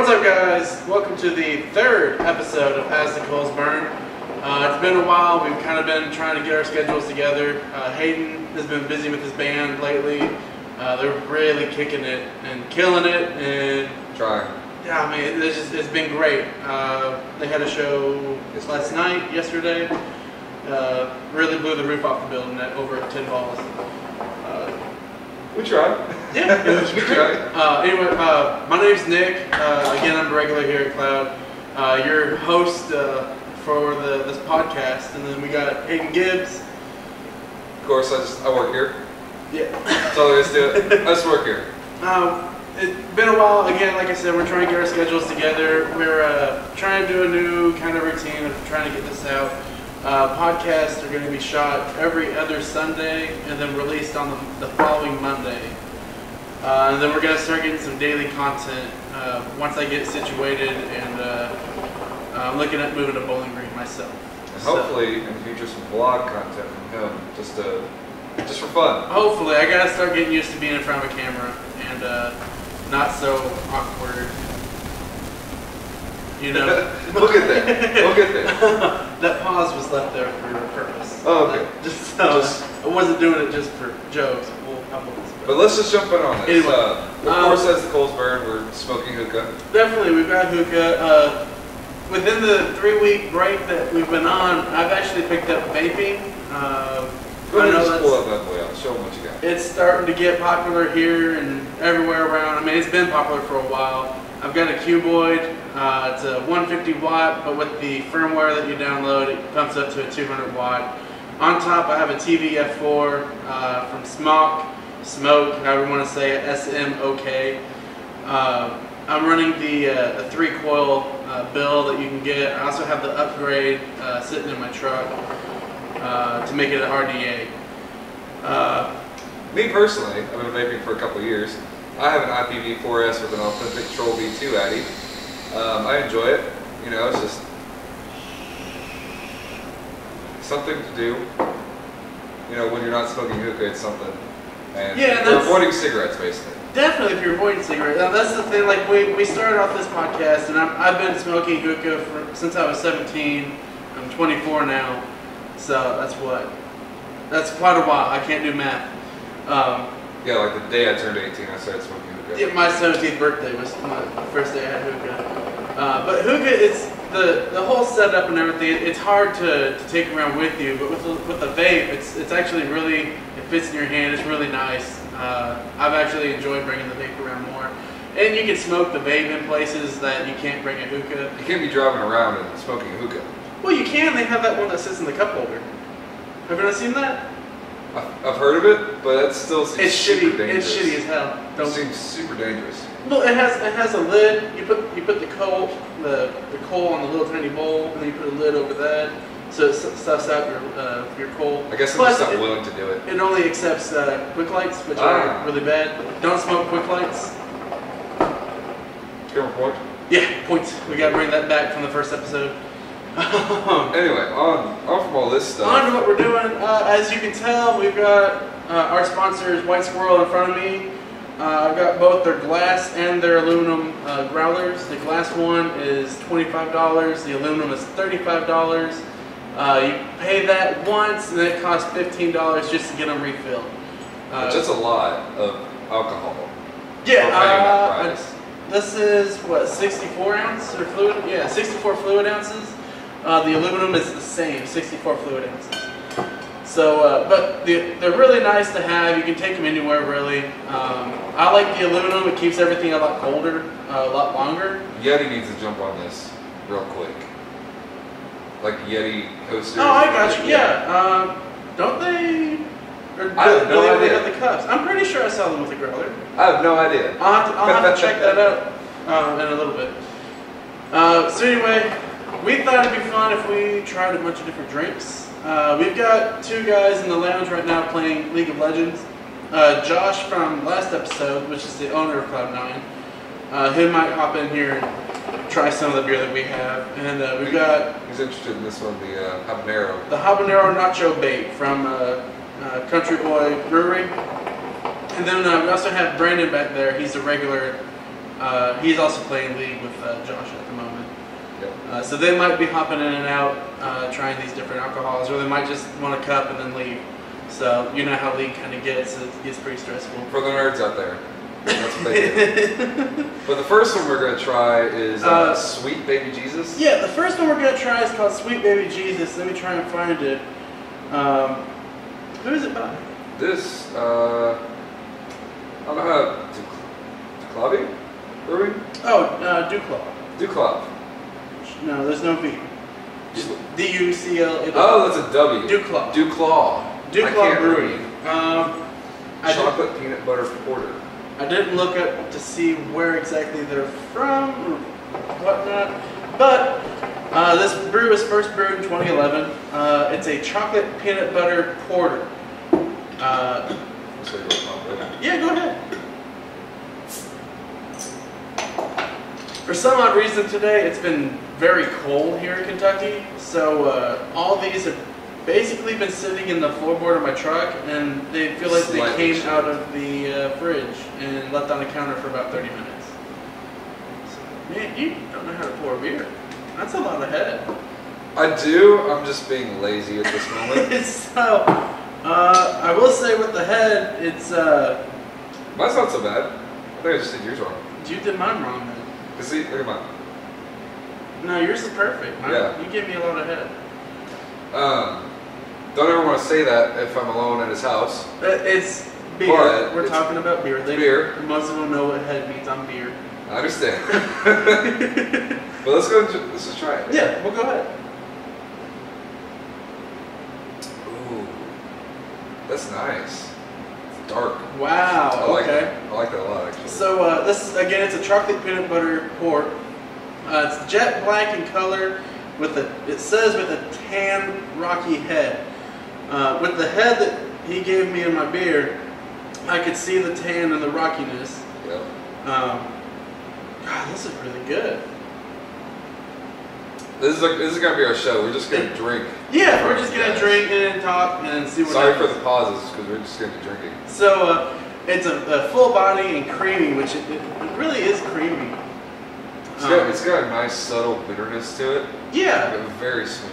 What's up, guys? Welcome to the third episode of As the Coals Burn. Uh, it's been a while. We've kind of been trying to get our schedules together. Uh, Hayden has been busy with his band lately. Uh, they're really kicking it and killing it, and Trying. yeah, I mean, it's just it's been great. Uh, they had a show this last night, yesterday. Uh, really blew the roof off the building at over ten balls. We tried. yeah, it was We great. Uh, anyway, uh, my name's Nick. Uh, again, I'm a regular here at Cloud. Uh, your host uh, for the, this podcast, and then we got Hayden Gibbs. Of course, I just I work here. Yeah. That's all there is to it. I just work here. Um, it's been a while. Again, like I said, we're trying to get our schedules together. We're uh, trying to do a new kind of routine of trying to get this out. Uh, podcasts are going to be shot every other Sunday and then released on the, the following Monday. Uh, and then we're going to start getting some daily content uh, once I get situated and uh, I'm looking at moving to Bowling Green myself. And So- hopefully, in the future, some vlog content from him, just to, just for fun. Hopefully, I gotta start getting used to being in front of a camera and uh, not so awkward. You know, we'll get there. We'll get there. that pause was left there for a purpose. Oh, okay. Uh, Just so Just- I wasn't doing it just for jokes. Well, But let's just jump in on this. Anyway, uh, of um, course, as the coals burn, we're smoking hookah. Definitely, we've got hookah. Uh, within the three-week break that we've been on, I've actually picked up vaping. Uh, Go ahead and know just that's- pull that bad boy out. Show them what you got. It's starting to get popular here and everywhere around. I mean, it's been popular for a while. I've got a Cuboid. Uh, it's a 150 watt, but with the firmware that you download, it pumps up to a 200 watt. On top, I have a TVF4 uh, from Smoke, Smoke, however you want to say it, S-M-O-K. Uh, I'm running the, uh, the three coil uh, bill that you can get. I also have the upgrade uh, sitting in my truck to make it an RDA. Me personally, I've been vaping for a couple of yeyears. I have an IPv4S with an authentic Troll V2 Addy. Um, I enjoy it. You know, it's just something to do. You know, when you're not smoking hookah, it's something. And Yeah, we're avoiding cigarettes, basically. Definitely, if you're avoiding cigarettes. Now, that's the thing. Like we, we started off this podcast, and I'm, I've been smoking hookah for, since I was 17. I'm 24 now, so that's what. That's quite a while. I can't do math. Um, Yeah, like the day I turned 18, I started smoking hookah. yeah, my 17th birthday was my first day I had hookah. Uh, but hookah, it's the the whole setup and everything. It's hard to, to take around with you, but with the, with the vape, it's it's actually really it fits in your hand. It's really nice. Uh, I've actually enjoyed bringing the vape around more, and you can smoke the vape in places that you can't bring a hookah. You can't be driving around and smoking hookah. Well, you can. They have that one that sits in the cup holder. Have you not seen that? I've, I've heard of it, but it still seems It's super shitty. dangerous. It's shitty as hell. Don't seems super dangerous. Well, it has it has a lid. You put you put the coal the the coal on the little tiny bowl, and then you put a lid over that, so it stuffs out your uh, your coal. I guess I'm Plus, just not it, willing to do it. it only accepts uh, quick lights, which Ah. are really bad. Don't smoke quick lights. Camera point. Yeah, points. We got to bring that back from the first episode. Anyway, on on from all this stuff. On to what we're doing. Uh, as you can tell, we've got uh, our sponsors, White Squirrel, in front of me. Uh, I've got both their glass and their aluminum uh, growlers. The glass one is $25. The aluminum is $35. Uh, you pay that once, and then it costs $15 just to get them refilled. Uh, Which is a lot of alcohol. yeah, for paying that uh, this is what 64 ounce or fluid? Yeah, 64 fluid ounces. Uh, the aluminum is the same, 64 fluid ounces. So, uh, but the, they're really nice to have. You can take them anywhere, really. Um, I like the aluminum. It keeps everything a lot colder, uh, a lot longer. Yeti needs to jump on this real quick. Like Yeti coaster. Oh, I got you. Yeah. Um, don't they? Or I have no they idea. have the cups? I'm pretty sure I saw them with the growler. I have no idea. I'll have to, I'll have to check that out uh, in a little bit. Uh, so anyway, we thought it'd be fun if we tried a bunch of different drinks. Uh, we've got two guys in the lounge right now playing League of Legends. Uh, Josh from last episode, which is the owner of Cloud9, uh, he might hop in here and try some of the beer that we have. And uh, we've got He's interested in this one, the uh, habanero. the habanero nacho bait from uh, uh, Country Boy Brewery. And then uh, we also have Brandon back there. He's a regular. Uh, he's also playing league with uh, Josh at the moment. Uh, so they might be hopping in and out, uh, trying these different alcohols, or they might just want a cup and then leave. So you know how league kind of gets. It gets pretty stressful. For the nerds out there. That's what they do. but the first one we're going to try is uh, Uh, Sweet Baby Jesus. Yeah, the first one we're gonna try is called Sweet Baby Jesus. Let me try and find it. Um, who is it by? This, uh, I don't know how to. Duclavi? Brewing? Oh, uh, Duclaw. Duclav. No, there's no V. D U C L. Oh, that's a W. Duclaw. Duclaw. I Duclaw Brewing. Um, I, did, Chocolate peanut butter porter. I didn't look up to see where exactly they're from or whatnot, but uh, this brew was first brewed in 2011. Uh, it's a chocolate peanut butter porter. Uh, So you wrote on it. Yeah, go ahead. For some odd reason today, it's been very cold here in Kentucky, so uh, all these have basically been sitting in the floorboard of my truck, and they feel like they came chilled. out of the uh, fridge and left on the counter for about 30 minutes. So, man, you don't know how to pour a beer. That's a lot of head. I do. I'm just being lazy at this moment. so, uh, I will say with the head, it's, uh, Mine's not so bad. I think I just did yours wrong. you did mine wrong then. See, look at mine. No, yours is perfect. Mine- Yeah. You give me a lot of head. Um, don't ever want to say that if I'm alone at his house. Uh, It's beer. But We're it's talking about beer. They, beer. Most of them know what head means on beer. I understand. but let's go. Let's just try it. Yeah, we'll go ahead. Ooh, that's nice. It's dark. Wow. I like okay. that. I like that a lot, actually. So uh, this is again, it's a chocolate peanut butter port. Uh, it's jet black in color, with a it says with a tan rocky head. Uh, with the head that he gave me in my beer, I could see the tan and the rockiness. Yep. Um, God, this is really good. This is like, this is gonna be our show. We're just gonna drink. Yeah, we're just gonna drink and talk and see what. Sorry for the pauses because we're just gonna be drinking. So uh, it's a, a full body and creamy, which it, it really is creamy. It's got, Um, it's got a nice subtle bitterness to it, yeah, but very smooth.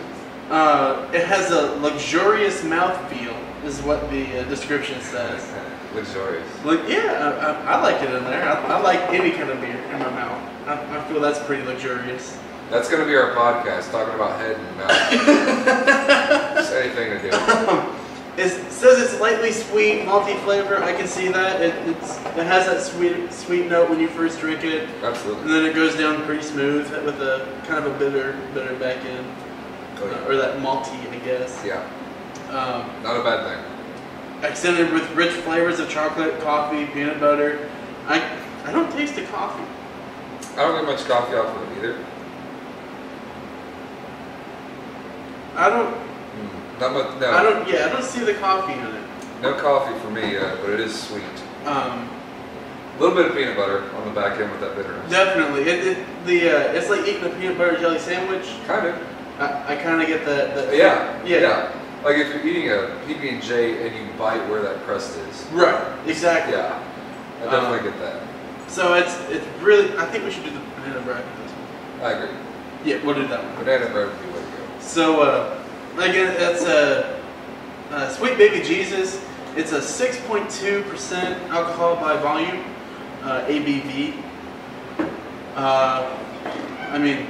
uh, it has a luxurious mouthfeel, is what the uh, description says. Luxurious. Like, yeah, I, I, I like it in there. I, I like any kind of beer in my mouth. I, I feel that's pretty luxurious. That's gonna be our podcast, talking about head and mouth. just anything to do. It says it's lightly sweet, malty flavor. I can see that. It, it's, it has that sweet sweet note when you first drink it. Absolutely. And then it goes down pretty smooth with a kind of a bitter, bitter back end, Oh, uh, or that malty, I guess. Yeah, Um, not a bad thing. accented with rich flavors of chocolate, coffee, peanut butter. I I don't taste the coffee. I don't get much coffee off of it either. I don't. Not much. No. I don't. Yeah, I don't see the coffee in it. No coffee for me, uh, but it is sweet. Um, A little bit of peanut butter on the back end with that bitterness. definitely. It, it the uh, it's like eating a peanut butter jelly sandwich. Kind of. I, I kind of get that. that Yeah. yeah. Like if you're eating a PB and J and you bite where that crust is. Right. Exactly. Yeah. I definitely get that. So it's it's really. I think we should do the banana bread for this one. I agree. Yeah, we'll do that one. Banana bread would be the way to go. So, uh, again, that's a, uh Sweet Baby Jesus. It's a 6.2% alcohol by volume, uh, ABV. Uh, I mean,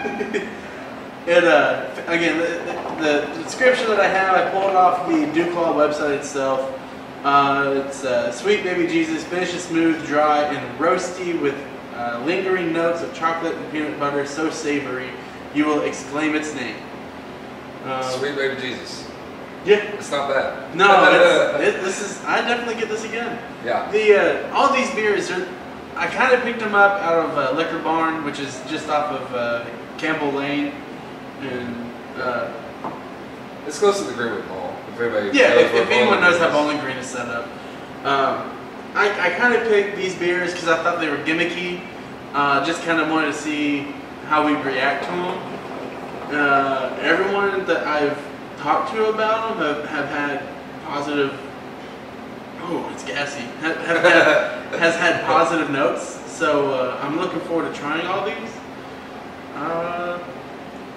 it, uh, again, the, the, description that I have, I pulled it off the Duclaw website itself. Uh, it's uh, Sweet Baby Jesus, finishes smooth, dry, and roasty with uh, lingering notes of chocolate and peanut butter, so savory, you will exclaim its name. Um, Sweet baby Jesus. Yeah. It's not bad. No, it's, it, this is. I definitely get this again. yeah. The uh, all these beers are. I kind of picked them up out of uh, Liquor Barn, which is just off of uh, Campbell Lane, and uh, It's close to the Greenwood Mall. If anybody yeah, if, if anyone knows how Bowling Bowling Green is set up, um, I, I kind of picked these beers because I thought they were gimmicky. Uh, just kind of wanted to see how we react to them. Uh, everyone that I've talked to about them have, have had positive. Oh, it's gassy. Have, have had, has had positive notes. So uh, I'm looking forward to trying all these. Uh,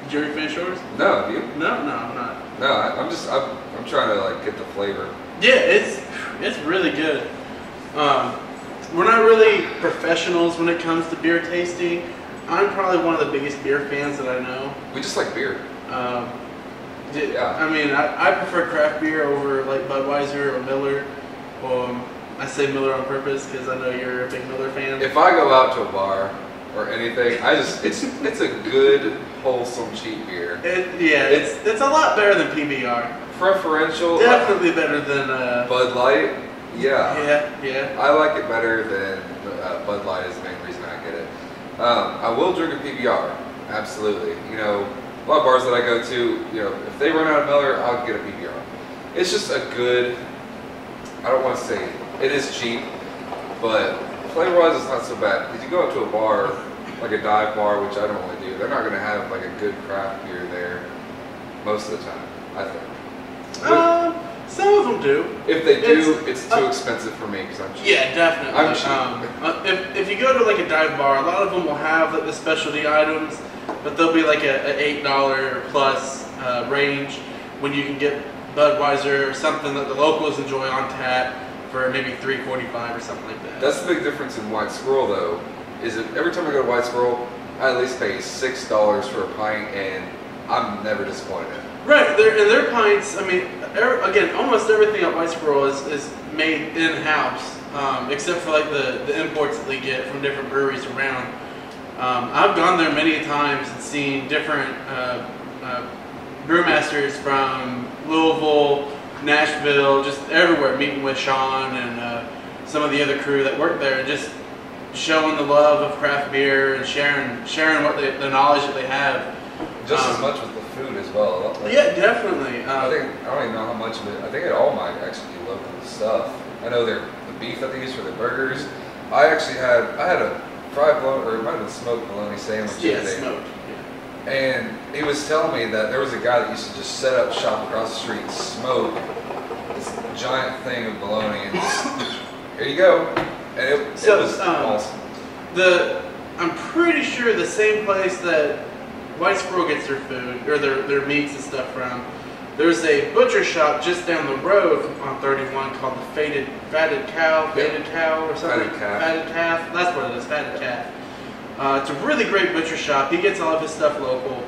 Jerry finish yours? No, have you? No, no, I'm not. No, I, I'm just I'm, I'm trying to like get the flavor. Yeah, it's it's really good. Um, we're not really professionals when it comes to beer tasting. I'm probably one of the biggest beer fans that I know. We just like beer. Um, d- Yeah. I mean, I, I prefer craft beer over like Budweiser or Miller. Um, I say Miller on purpose because I know you're a big Miller fan. If I go out to a bar or anything, I just it's it's a good wholesome cheap beer. It, yeah, it's it's a lot better than PBR. Preferential. uh, Definitely better than. Uh, Bud Light. Yeah. yeah, yeah. I like it better than uh, Bud Light is the main reason I get it. Um, I will drink a PBR, absolutely. You know, a lot of bars that I go to, you know, if they run out of Miller, I'll get a PBR. It's just a good. I don't want to say it is cheap, but flavor-wise, it's not so bad. Because you go up to a bar, like a dive bar, which I don't really do, they're not going to have like a good craft beer there most of the time. I think. Um, some of them do. If they do, It's- it's, too uh, expensive for me because I'm cheap. Yeah, definitely. I'm cheap. Um, uh, if, if you go to like a dive bar, a lot of them will have like the specialty items, but they'll be like a, a eight dollar plus uh, range when you can get Budweiser or something that the locals enjoy on tap for maybe three forty five or something like that. That's the big difference in White Squirrel, though. Is that every time I go to White Squirrel, I at least pay six dollars for a pint, and I'm never disappointed. Right, their, and their pints, I mean, er, again, almost everything at White Squirrel is, is made in house, um, except for like the, the imports that they get from different breweries around. Um, I've gone there many times and seen different uh, uh, brewmasters from Louisville, Nashville, just everywhere, meeting with Sean and uh, some of the other crew that work there, and just showing the love of craft beer and sharing sharing what they, the knowledge that they have. Just as Um, much with the as well. Like, Yeah, definitely. Uh, I think I don't even know how much of it. I think it all might actually be local stuff. I know they're the beef that they use for the burgers. I actually had I had a fried bologna or it might have been smoked bologna sandwich. the Yeah, other day. smoked. And he was telling me that there was a guy that used to just set up shop across the street and smoke this giant thing of bologna and just here you go. And it, So, it was um, awesome. The I'm pretty sure the same place that White Squirrel gets their food or their, their meats and stuff from. There's a butcher shop just down the road on 31 called the Faded Fatted Cow, Faded Cow or something. Fatted Calf. Fatted Calf. That's what it is. Fatted Calf. Uh, it's a really great butcher shop. He gets all of his stuff local.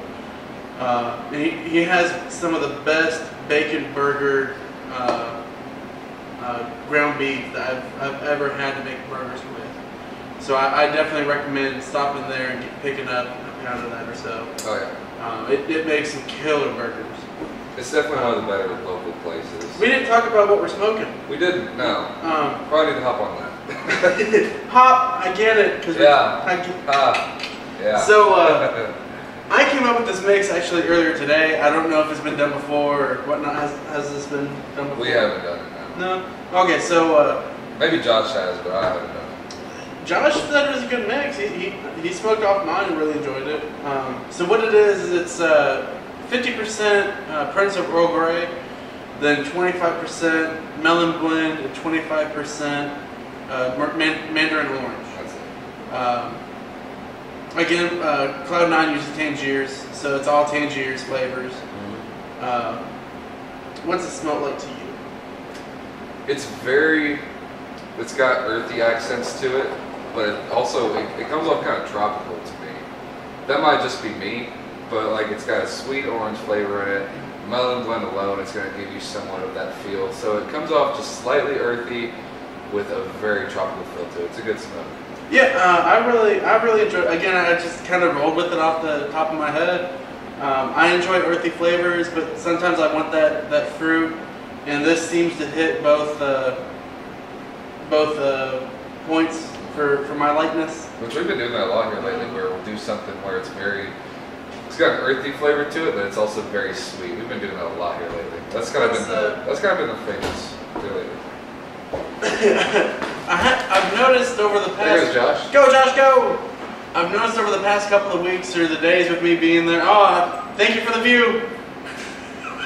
Uh, and he, he has some of the best bacon burger uh, uh, ground beef that I've, I've ever had to make burgers with. So I, I definitely recommend stopping there and get, picking up a pound of that or so. Oh yeah. Um, it, it makes some killer burgers. It's definitely one of the better local places. We didn't talk about what we're smoking. We didn't, no. Um, Probably need to hop on that. hop, I get it. Cause we- Yeah. I get, ah, yeah. So, uh, I came up with this mix actually earlier today. I don't know if it's been done before or whatnot. Has, has this been done before? we haven't done it now. No? Okay, so uh, Maybe Josh has, but I haven't done it. Josh said it was a good mix. He, he, he smoked off mine and really enjoyed it. Um, so what it is is it's uh, 50% uh, Prince of Earl Grey, then 25% melon blend, and 25% uh, man- mandarin orange. That's it. Um, again, uh, Cloud Nine uses Tangiers, so it's all Tangiers flavors. Uh, what's it smell like to you? It's very, it's got earthy accents to it, but it also, it, it comes off kind of tropical to me. That might just be me, but like it's got a sweet orange flavor in it. Melon blend alone, it's going to give you somewhat of that feel. So it comes off just slightly earthy with a very tropical feel to it. It's a good smoke. Yeah, uh, I really, I really enjoy. Again, I just kind of rolled with it off the top of my head. Um, I enjoy earthy flavors, but sometimes I want that that fruit, and this seems to hit both uh, both uh, points for, for my likeness. Which we've been doing that a lot here lately, where we'll do something where it's very, it's got an earthy flavor to it, but it's also very sweet. We've been doing that a lot here lately. That's kind of been the, that's kind of been the famous here lately. I ha- I've noticed over the past. There goes. Josh. Go, Josh, go! I've noticed over the past couple of weeks or the days with me being there. Oh, thank you for the view.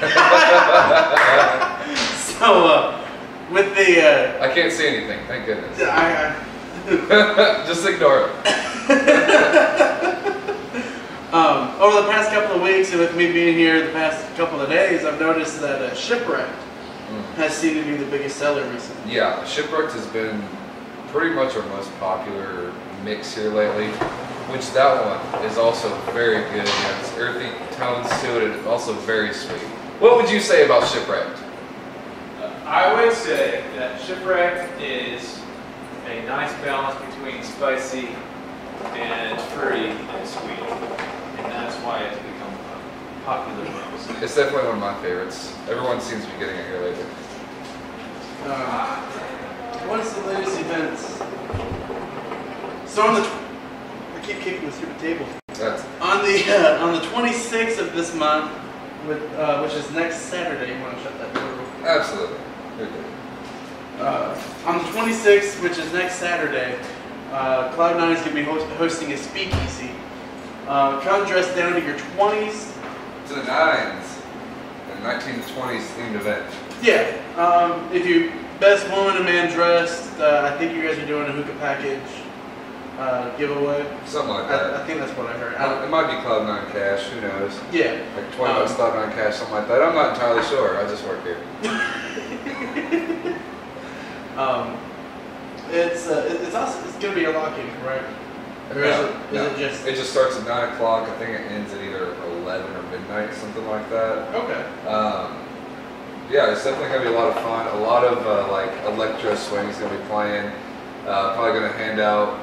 so, uh, with the, uh, I can't see anything, thank goodness. I, I, Just ignore it. Um, over the past couple of weeks, and with me being here the past couple of days, I've noticed that uh, Shipwrecked Mm. has seemed to be the biggest seller recently. Yeah, Shipwrecked has been pretty much our most popular mix here lately, which that one is also very good. It has earthy tones to it, and it's also very sweet. What would you say about Shipwrecked? I would say that Shipwreck is a nice balance between spicy and fruity and sweet. And that's why it's become a popular mix. It's definitely one of my favorites. Everyone seems to be getting it here lately. Um, what's the latest events? So on the, tw- I keep kicking the stupid table. That's On the uh, on the 26th of this month, with uh, which is next Saturday. You want to shut that door? real quick? absolutely. Uh, on the 26th, which is next Saturday, uh, Cloud9 is going to be host- hosting a speakeasy. Uh, come dressed down to your 20s. To the nines. A 1920s themed event. Yeah. Um, if you best woman and man dressed, uh, I think you guys are doing a hookah package uh, giveaway. Something like I, I think that's what I heard. I, It might be Cloud9 Cash, who knows? yeah. Like 20 bucks Um, Cloud9 Cash, something like that. I'm not entirely sure. I just work here. Um, it's uh, it's also it's going to be a lock-in, correct? Or is, No, it, is no. it just It just starts at 9 o'clock. I think it ends at either 11 or midnight, something like that. okay? Um, yeah, it's definitely to be a lot of fun. A lot of uh, like electro swing is going to be playing. Uh, probably going to hand out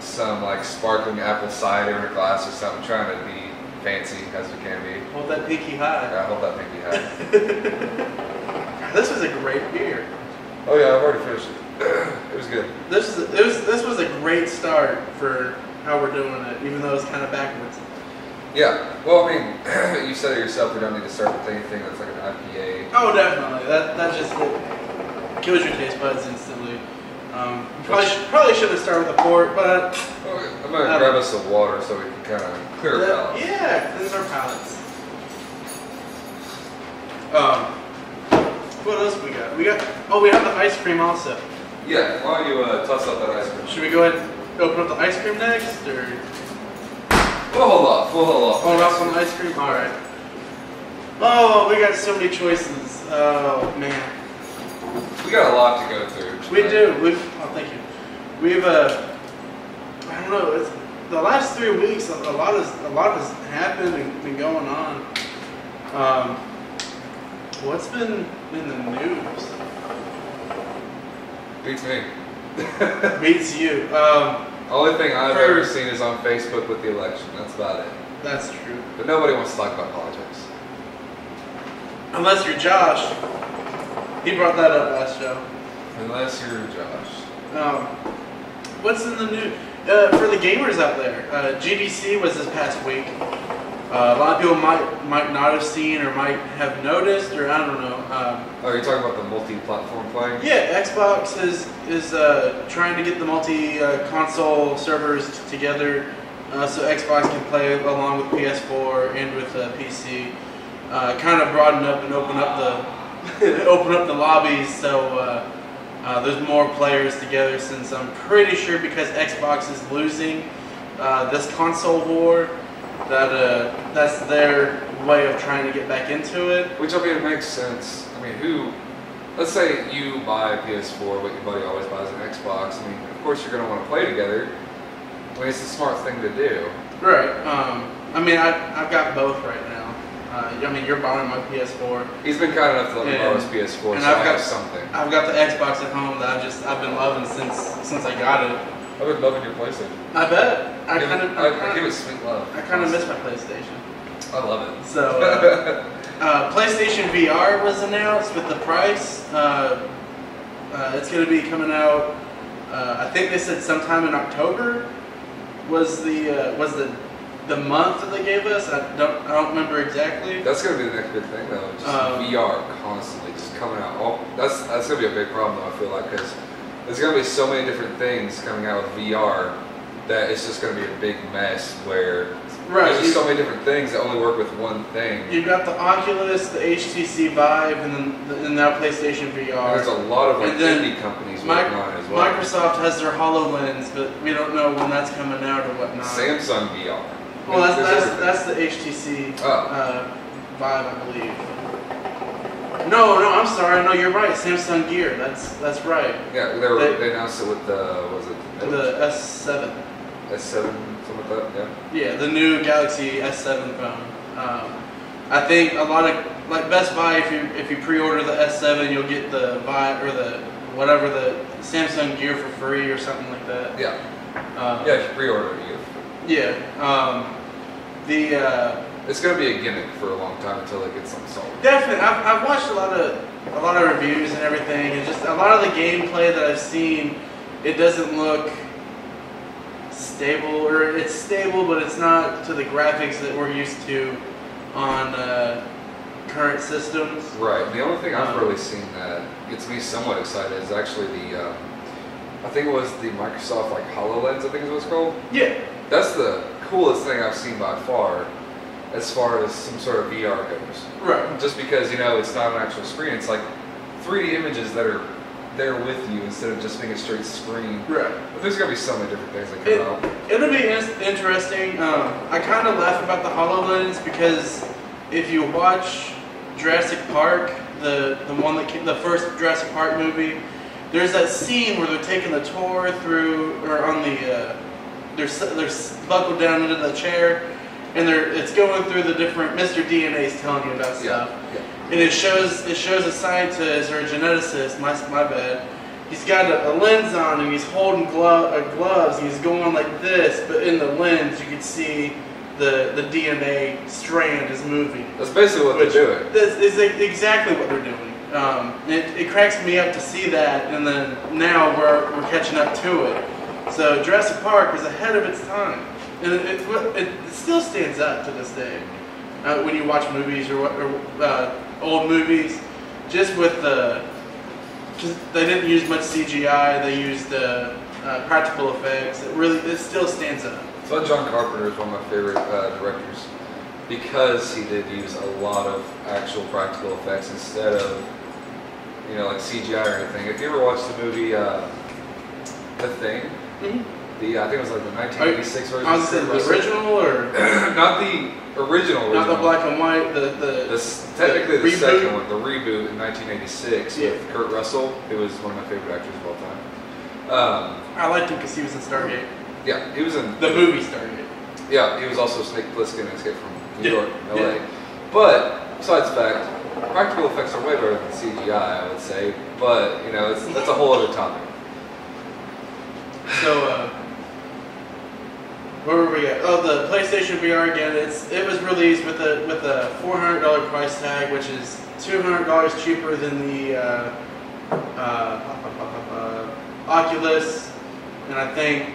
some like sparkling apple cider in a glass or something, trying to be fancy as we can be. Hold that pinky high. I hope that pinky high. This is a great beer. Oh yeah, I've already finished it. it was good. This is it was this was a great start for how we're doing it, even though it's kind of backwards. Yeah. Well, I mean, you said it yourself. We don't need to start with anything that's like an IPA. Oh, definitely. That that just it kills your taste buds instantly. Um, probably sh- probably should have started with a port, but Oh, I'm gonna Um, grab us some water so we can kind of clear our that- palate. yeah, cleanse our palates. Um, what else we got? We got oh, we have the ice cream also. Yeah. Why don't you uh, toss out that ice cream? Should we go ahead and open up the ice cream next, or We'll hold off. We'll hold off. oh, that's on the ice cream? All right. Oh, we got so many choices. Oh man. We got a lot to go through. We do. We've. Oh, thank you. We've. Uh, I don't know. It's the last three weeks. A, a lot has a lot has happened and been going on. Um, what's been in the news? Beats me. Beats you. Um, Only thing I've For- ever seen is on Facebook with the election. That's about it. that's true. But nobody wants to talk about politics. Unless you're Josh. He brought that up last show. Unless you're Josh. Um, what's in the news? Uh, for the gamers out there, uh, GDC was this past week. Uh, a lot of people might might not have seen or might have noticed, or I don't know. Um, Oh, you're talking about the multi-platform playing? yeah, Xbox is is uh, trying to get the multi uh, console servers t- together, uh, so Xbox can play along with PS4 and with uh, PC. Uh, kind of broaden up and open up the open up the lobbies so uh, uh, there's more players together. Since I'm pretty sure because Xbox is losing uh, this console war, that uh, that's their way of trying to get back into it. Which I mean, it makes sense. I mean, who? Let's say you buy a PS4, but your buddy always buys an Xbox. I mean, of course you're going to want to play together. I mean, it's a smart thing to do. Right. Um, I mean, I, I've got both right now. Uh, I mean, you're borrowing my PS4. He's been kind enough to let me borrow his And- PS4, and so I've got- something. I've got the Xbox at home that I just I've been loving since since I got it. I've love loving your PlayStation. I bet. I give kind it, of I, I I give it sweet love. I kind of miss my PlayStation. I love it. So uh, uh, PlayStation VR was announced with the price. Uh, uh, it's going to be coming out Uh, I think they said sometime in October was the uh, was the the month that they gave us. I don't I don't remember exactly. That's gonna be the next big thing though. Just Um, VR constantly just coming out. All that's that's gonna be a big problem though. I feel like because there's gonna be so many different things coming out with VR that it's just gonna be a big mess where Right. there's just so many different things that only work with one thing. You've got the Oculus, the HTC Vive, and then the, and now PlayStation And there's a lot of like indie companies Mi- working on it as well. Microsoft has their HoloLens, but we don't know when that's coming out or whatnot. Samsung VR. Well, that's that's, that's the HTC Oh. uh, Vive, I believe. No, no, I'm sorry. No, you're right. Samsung Gear. That's that's right. yeah, they, were, they- they announced it with the what was it the, The S7. S7 something like that. Yeah. Yeah, the new Galaxy S7 phone. Um, I think a lot of like Best Buy, if you if you pre-order the S7, you'll get the Vive or the whatever the Samsung Gear for free or something like that. Yeah. Um, Yeah. If you pre-order it, you. Yeah. Um, the uh, It's gonna be a gimmick for a long time until it gets something solid. Definitely, I've, I've watched a lot of a lot of reviews and everything, and just a lot of the gameplay that I've seen, it doesn't look stable, or it's stable, but it's not to the graphics that we're used to on uh, current systems. Right. The only thing I've Um, really seen that gets me somewhat excited is actually the, um, I think it was the Microsoft like Hololens. I think is what it's called. Yeah, That's the coolest thing I've seen by far, as far as some sort of VR goes. right. Just because you know it's not an actual screen, it's like 3D images that are there with you instead of just being a straight screen. Right. But there's gonna be so many different things that come It- out. It'll be in- interesting. Um, I kind of laugh about the Hololens because if you watch Jurassic Park, the the one that came, the first Jurassic Park movie, there's that scene where they're taking the tour through or on the uh, they're they're buckled down into the chair, and they're it's going through the different Mr. DNA's telling you about stuff. Yeah. And it shows it shows a scientist or a geneticist. My my bad. He's got a, a lens on and he's holding glo- uh, gloves and he's going like this, but in the lens you can see the the DNA strand is moving. That's basically what they're doing. That's is exactly what they're doing. Um, it, it cracks me up to see that, and then now we're, we're catching up to it. So Jurassic Park was ahead of its time, and it, it, it, it still stands up to this day. Uh, when you watch movies or, or uh, old movies, just with the, just, they didn't use much CGI. They used uh, uh, practical effects. It really, it still stands up. So John Carpenter is one of my favorite uh, directors because he did use a lot of actual practical effects instead of you know like CGI or anything. If you ever watched the movie uh, The Thing, the I think it was like the 1986 version. I was the original or not the original. not the black and white. The the The technically the reboot? second one, the reboot in 1986 Yeah. with Kurt Russell, who was one of my favorite actors of all time. Um, I liked him because he was in Stargate, yeah, he was in the movie Stargate. Yeah, he was also Snake Plissken in Escape from New Yeah, York, LA. yeah. But besides the fact, practical effects are way better than CGI, I would say. But you know, it's that's a whole other topic. So, uh, where were we at? Oh, the PlayStation VR again. It's it was released with a with a four hundred dollar price tag, which is two hundred dollars cheaper than the uh, uh, uh, Oculus, and I think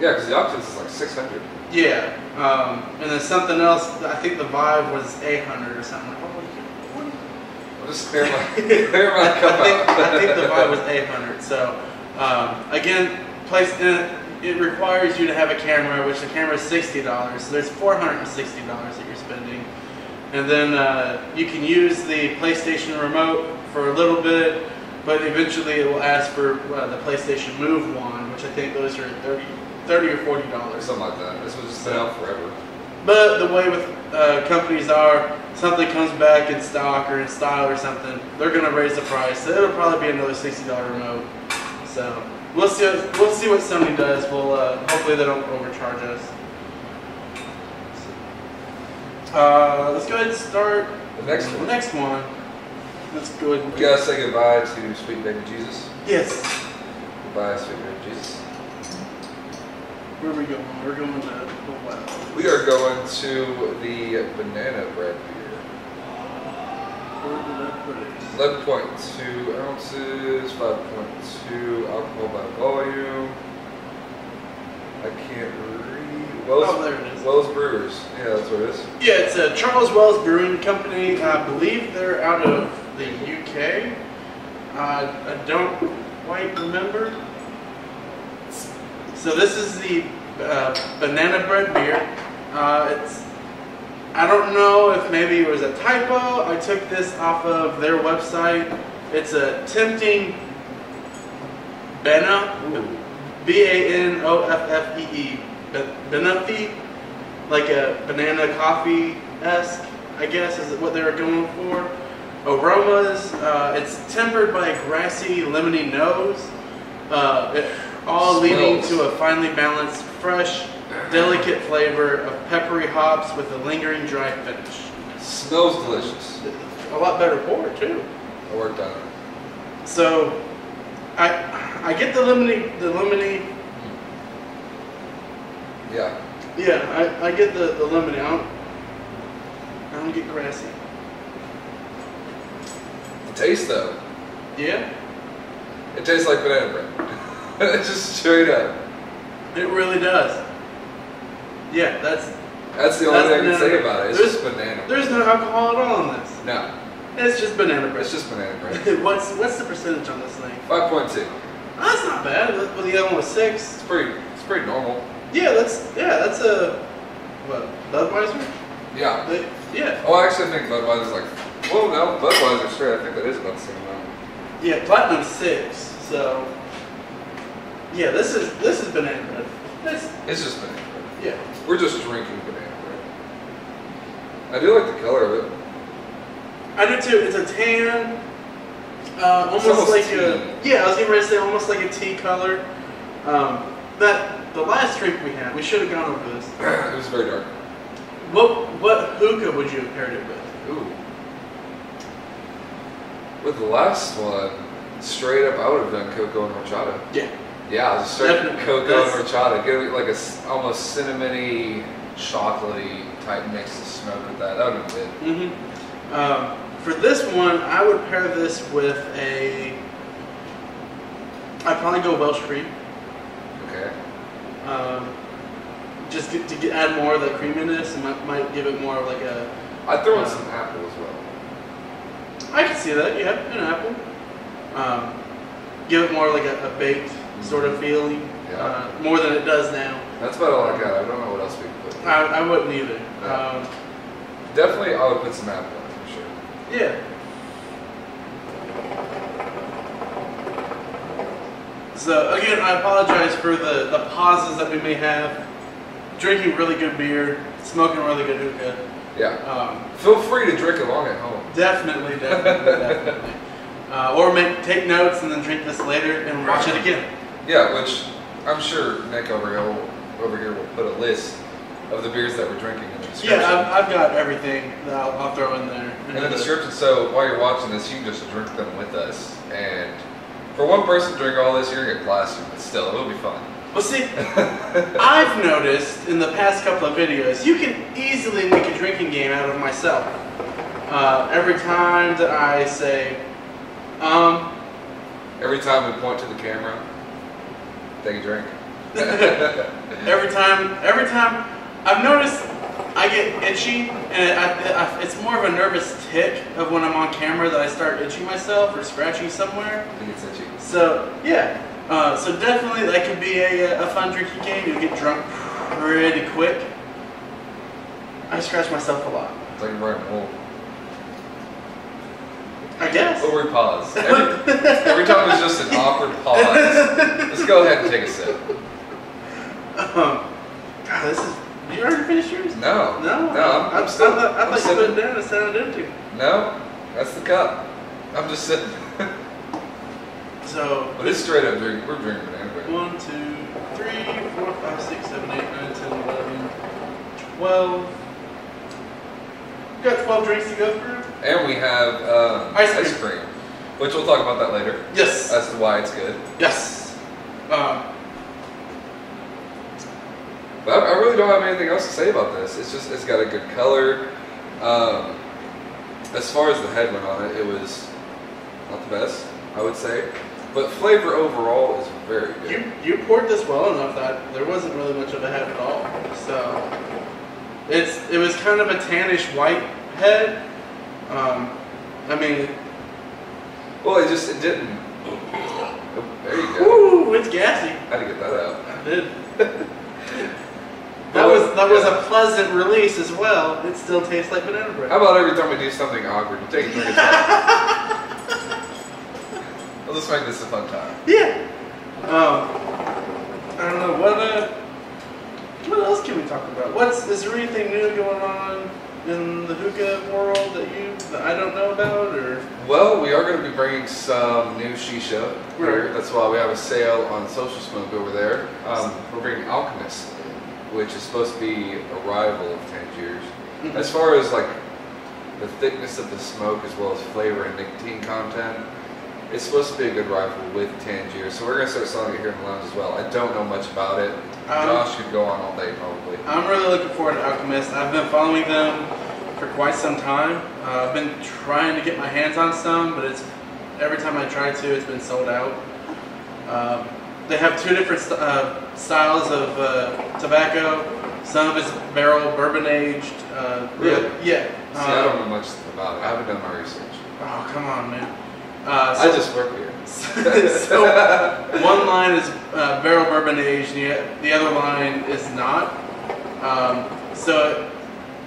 Yeah, because the Oculus is like 600. yeah, um, and then something else. I think the Vive was eight hundred or something. What I'll just clear my clear my I think. I think the Vive was 800. So um, again, place it, it requires you to have a camera, which the camera is $60. So there's $460 that you're spending, and then uh, you can use the PlayStation remote for a little bit, but eventually it will ask for uh, the PlayStation Move one, which I think those are 30, 30 or 40 or dollars. something like that. This was just been out forever. But the way with uh, companies are, something comes back in stock or in style or something, they're gonna raise the price. So it'll probably be another sixty dollar remote. So we'll see. What, we'll see what Sony does. We'll uh, hopefully they don't overcharge us. Uh, let's go ahead and start The next one. the next one. Let's go ahead. and- We gotta say goodbye to Sweet Baby Jesus. Yes. Goodbye, Sweet Baby Jesus. Where are we going? We're going to. Oh, wow. We are going to the banana bread beer. Where did I put it? 11.2 ounces, 5.2 alcohol by volume. I can't read. Wells, Oh, there it is. Wells Brewers. Yeah, that's what it is. Yeah, it's a Charles Wells Brewing Company. I believe they're out of the UK. Uh, I don't quite remember. So this is the uh, banana bread beer. Uh, it's I don't know if maybe it was a typo. I took this off of their website. It's a tempting Bena, B A N O F F E E, Benefi, like a banana coffee esque, I guess is what they were going for. Aromas, uh, it's tempered by a grassy, lemony nose, uh, all leading to a finely balanced, fresh, delicate flavor of peppery hops with a lingering dry finish. Smells delicious. A lot better pour too. I worked on it. So, I I get the lemony the lemony hmm. Yeah. yeah I, I get the the lemony I don't I don't get grassy The taste though, yeah it tastes like banana bread. Just straight up. it really does yeah that's That's the only That's thing I can say bread. about it. It's There's- just banana. there's no alcohol at all in this No, it's just banana bread it's just banana bread. what's what's the percentage on this thing 5.2. that's not bad well the other one was six It's pretty. It's pretty normal. yeah that's yeah that's a what Budweiser Yeah. They- yeah Oh, I actually think Budweiser's like. Well, no, Budweiser's straight. I think that is about the same amount. Yeah, platinum six. So yeah, this is this is banana bread. This It's just banana bread. yeah. We're just drinking banana bread. I do like the color of it. I do too. It's a tan, uh, almost, almost like tea. a yeah. I was getting ready to say almost like a tea color. Um, that the last drink we had, we should have gone over this. it was very dark. What what hookah would you have paired it with? Ooh. With the last one, straight up, I would have done cocoa and horchata. Yeah, Yeah, just straight Definitely. cocoa and horchata. Give it like a almost cinnamony, chocolatey type mix of smoke with that. That would have been good. hmm Um, for this one, I would pair this with a. I'd probably go Welsh cream. Okay. Um, just get, to get, add more of that creaminess and might, might give it more of like a. I'd throw in some apple as well. I can see that. Yeah, an apple. Um, give it more like a, a baked sort of feeling. Yeah. Uh, more than it does now. That's about all I got. I don't know what else we could put. I, I wouldn't either. Yeah. Um, Definitely, I would put some apple it for sure. yeah. So again, I apologize for the, the pauses that we may have. Drinking really good beer, smoking really good hookah. Yeah. Um, Feel free to drink along at home. Definitely, definitely, definitely. Uh, or make take notes and then drink this later and watch it again. Yeah, which I'm sure Nick over here will, over here will put a list of the beers that we're drinking in the description. Yeah, I've, I've got everything that I'll, I'll throw in there. in the description, so while you're watching this, you can just drink them with us. And for one person to drink all this, you're gonna get plastered, but still, it'll be fun. Well, see, I've noticed in the past couple of videos, you can easily make a drinking game out of myself. Uh, every time that I say, um, Every time we point to the camera, take a drink. every time, every time, I've noticed I get itchy, and I, I, it's more of a nervous tick of when I'm on camera that I start itching myself or scratching somewhere. I think it's itchy. So yeah, uh, so definitely that could be a, a fun drinking game. You'll get drunk pretty quick. I scratch myself a lot. It's like a hole. I guess. We pause. Every, every time it's just an awkward pause. Let's go ahead and take a sip. Um, God, this is. You already finished yours? No. No. No, I'm, I'm still. I, I I'm thought you put it down and empty. No, that's the cup. I'm just sitting. So but it's straight up drink. We're drinking banana bread. one, two, three, four, five, six, seven, eight, nine, ten, eleven, twelve. We got twelve drinks to go through. And we have um, Ice ice, cream. cream. which we'll talk about that later. Yes. As to why it's good. yes. Um, But I, I really don't have anything else to say about this. It's just it's got a good color. Um, As far as the head went on it, it was not the best, I would say. But flavor overall is very good. You you poured this well enough that there wasn't really much of a head at all. So it's it was kind of a tannish white head. Um, I mean, Well, it just it didn't. Oh, there you go. woo, it's gassy. I had to get that out. I did. that was that was a pleasant release as well. It still tastes like banana bread. How about every time we do something awkward, you take a drink of that? Let's make this a fun time. Yeah. Um, I don't know what. Uh, what else can we talk about? What's is there anything new going on in the hookah world that you that I don't know about or? Well, we are going to be bringing some new shisha here. Right. That's why we have a sale on Social Smoke over there. Um, we're bringing Alchemist, which is supposed to be a rival of Tangiers. Mhm. As far as like the thickness of the smoke as well as flavor and nicotine content, it's supposed to be a good rival with Tangier. So we're going to start selling it here in the lounge as well. I don't know much about it. Um, Josh could go on all day probably. I'm really looking forward to Alchemist. I've been following them for quite some time. Uh, I've been trying to get my hands on some, but it's every time I try to, it's been sold out. Um, they have two different st- uh, styles of uh, tobacco. Some of it's barrel bourbon aged. Uh, Really? Yeah. See, I don't Um, know much about it. I haven't done my research. oh, come on, man. Uh, I just work here. so one line is uh, barrel bourbon aged, the, the other line is not. Um, so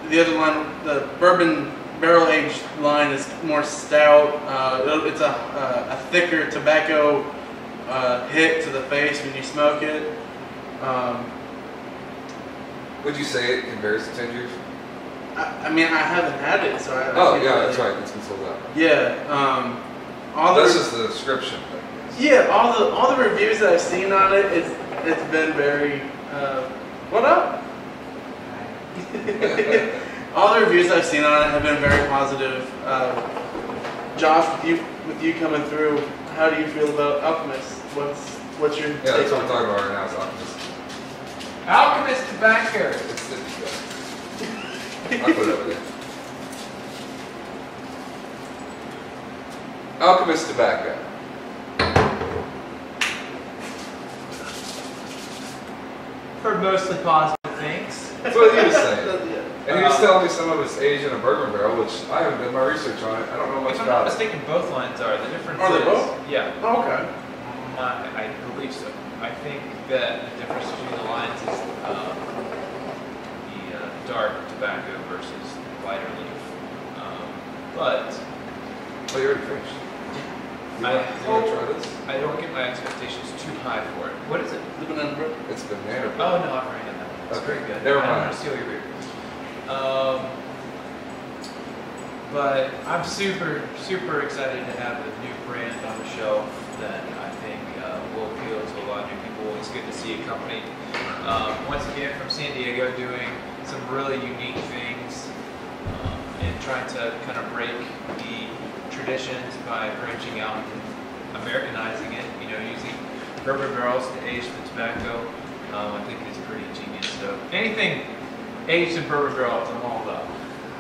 the other line, the bourbon barrel aged line is more stout. Uh, it's a, a, a thicker tobacco uh, hit to the face when you smoke it. Um, Would you say it compares to Tangiers? I, I mean, I haven't had it, so I. Oh yeah, really- that's right. It's been sold out. Yeah. Um, all the That's just the description. Yeah, all the all the reviews that I've seen on it, it's it's been very. Uh, what up? all the reviews I've seen on it have been very positive. Uh, Josh, with you with you coming through, how do you feel about Alchemist? What's what's your Yeah, take that's what on we're it? talking about right now. Is Alchemist. Alchemist tobacco. It's, it's, I'll put it over there. Alchemist tobacco. Heard mostly positive things. That's what he was saying. And he was telling me some of it's aged in a bourbon barrel, which I haven't done my research on it. I don't know much If I'm not mistaken, both lines are. The difference Are they is- both? Yeah. Oh, okay. My, I believe so. I think that the difference between the lines is um, the uh, dark tobacco versus lighter leaf. Um, but Oh, you already finished. You I want, you want to try this? I don't get my expectations too high for it. What is it? The banana bread. It's banana. Oh no, I've already had that. It's Okay, very good. never mind. I don't mind. want to steal your beer. Um, but I'm super, super excited to have a new brand on the shelf that I think uh, will appeal to a lot of new people. It's good to see a company um, once again from San Diego doing some really unique things um, and trying to kind of break the traditions by branching out and Americanizing it. You know, using bourbon barrels to age the tobacco. Um, I think it's pretty genius. So anything aged in bourbon barrels, I'm all about.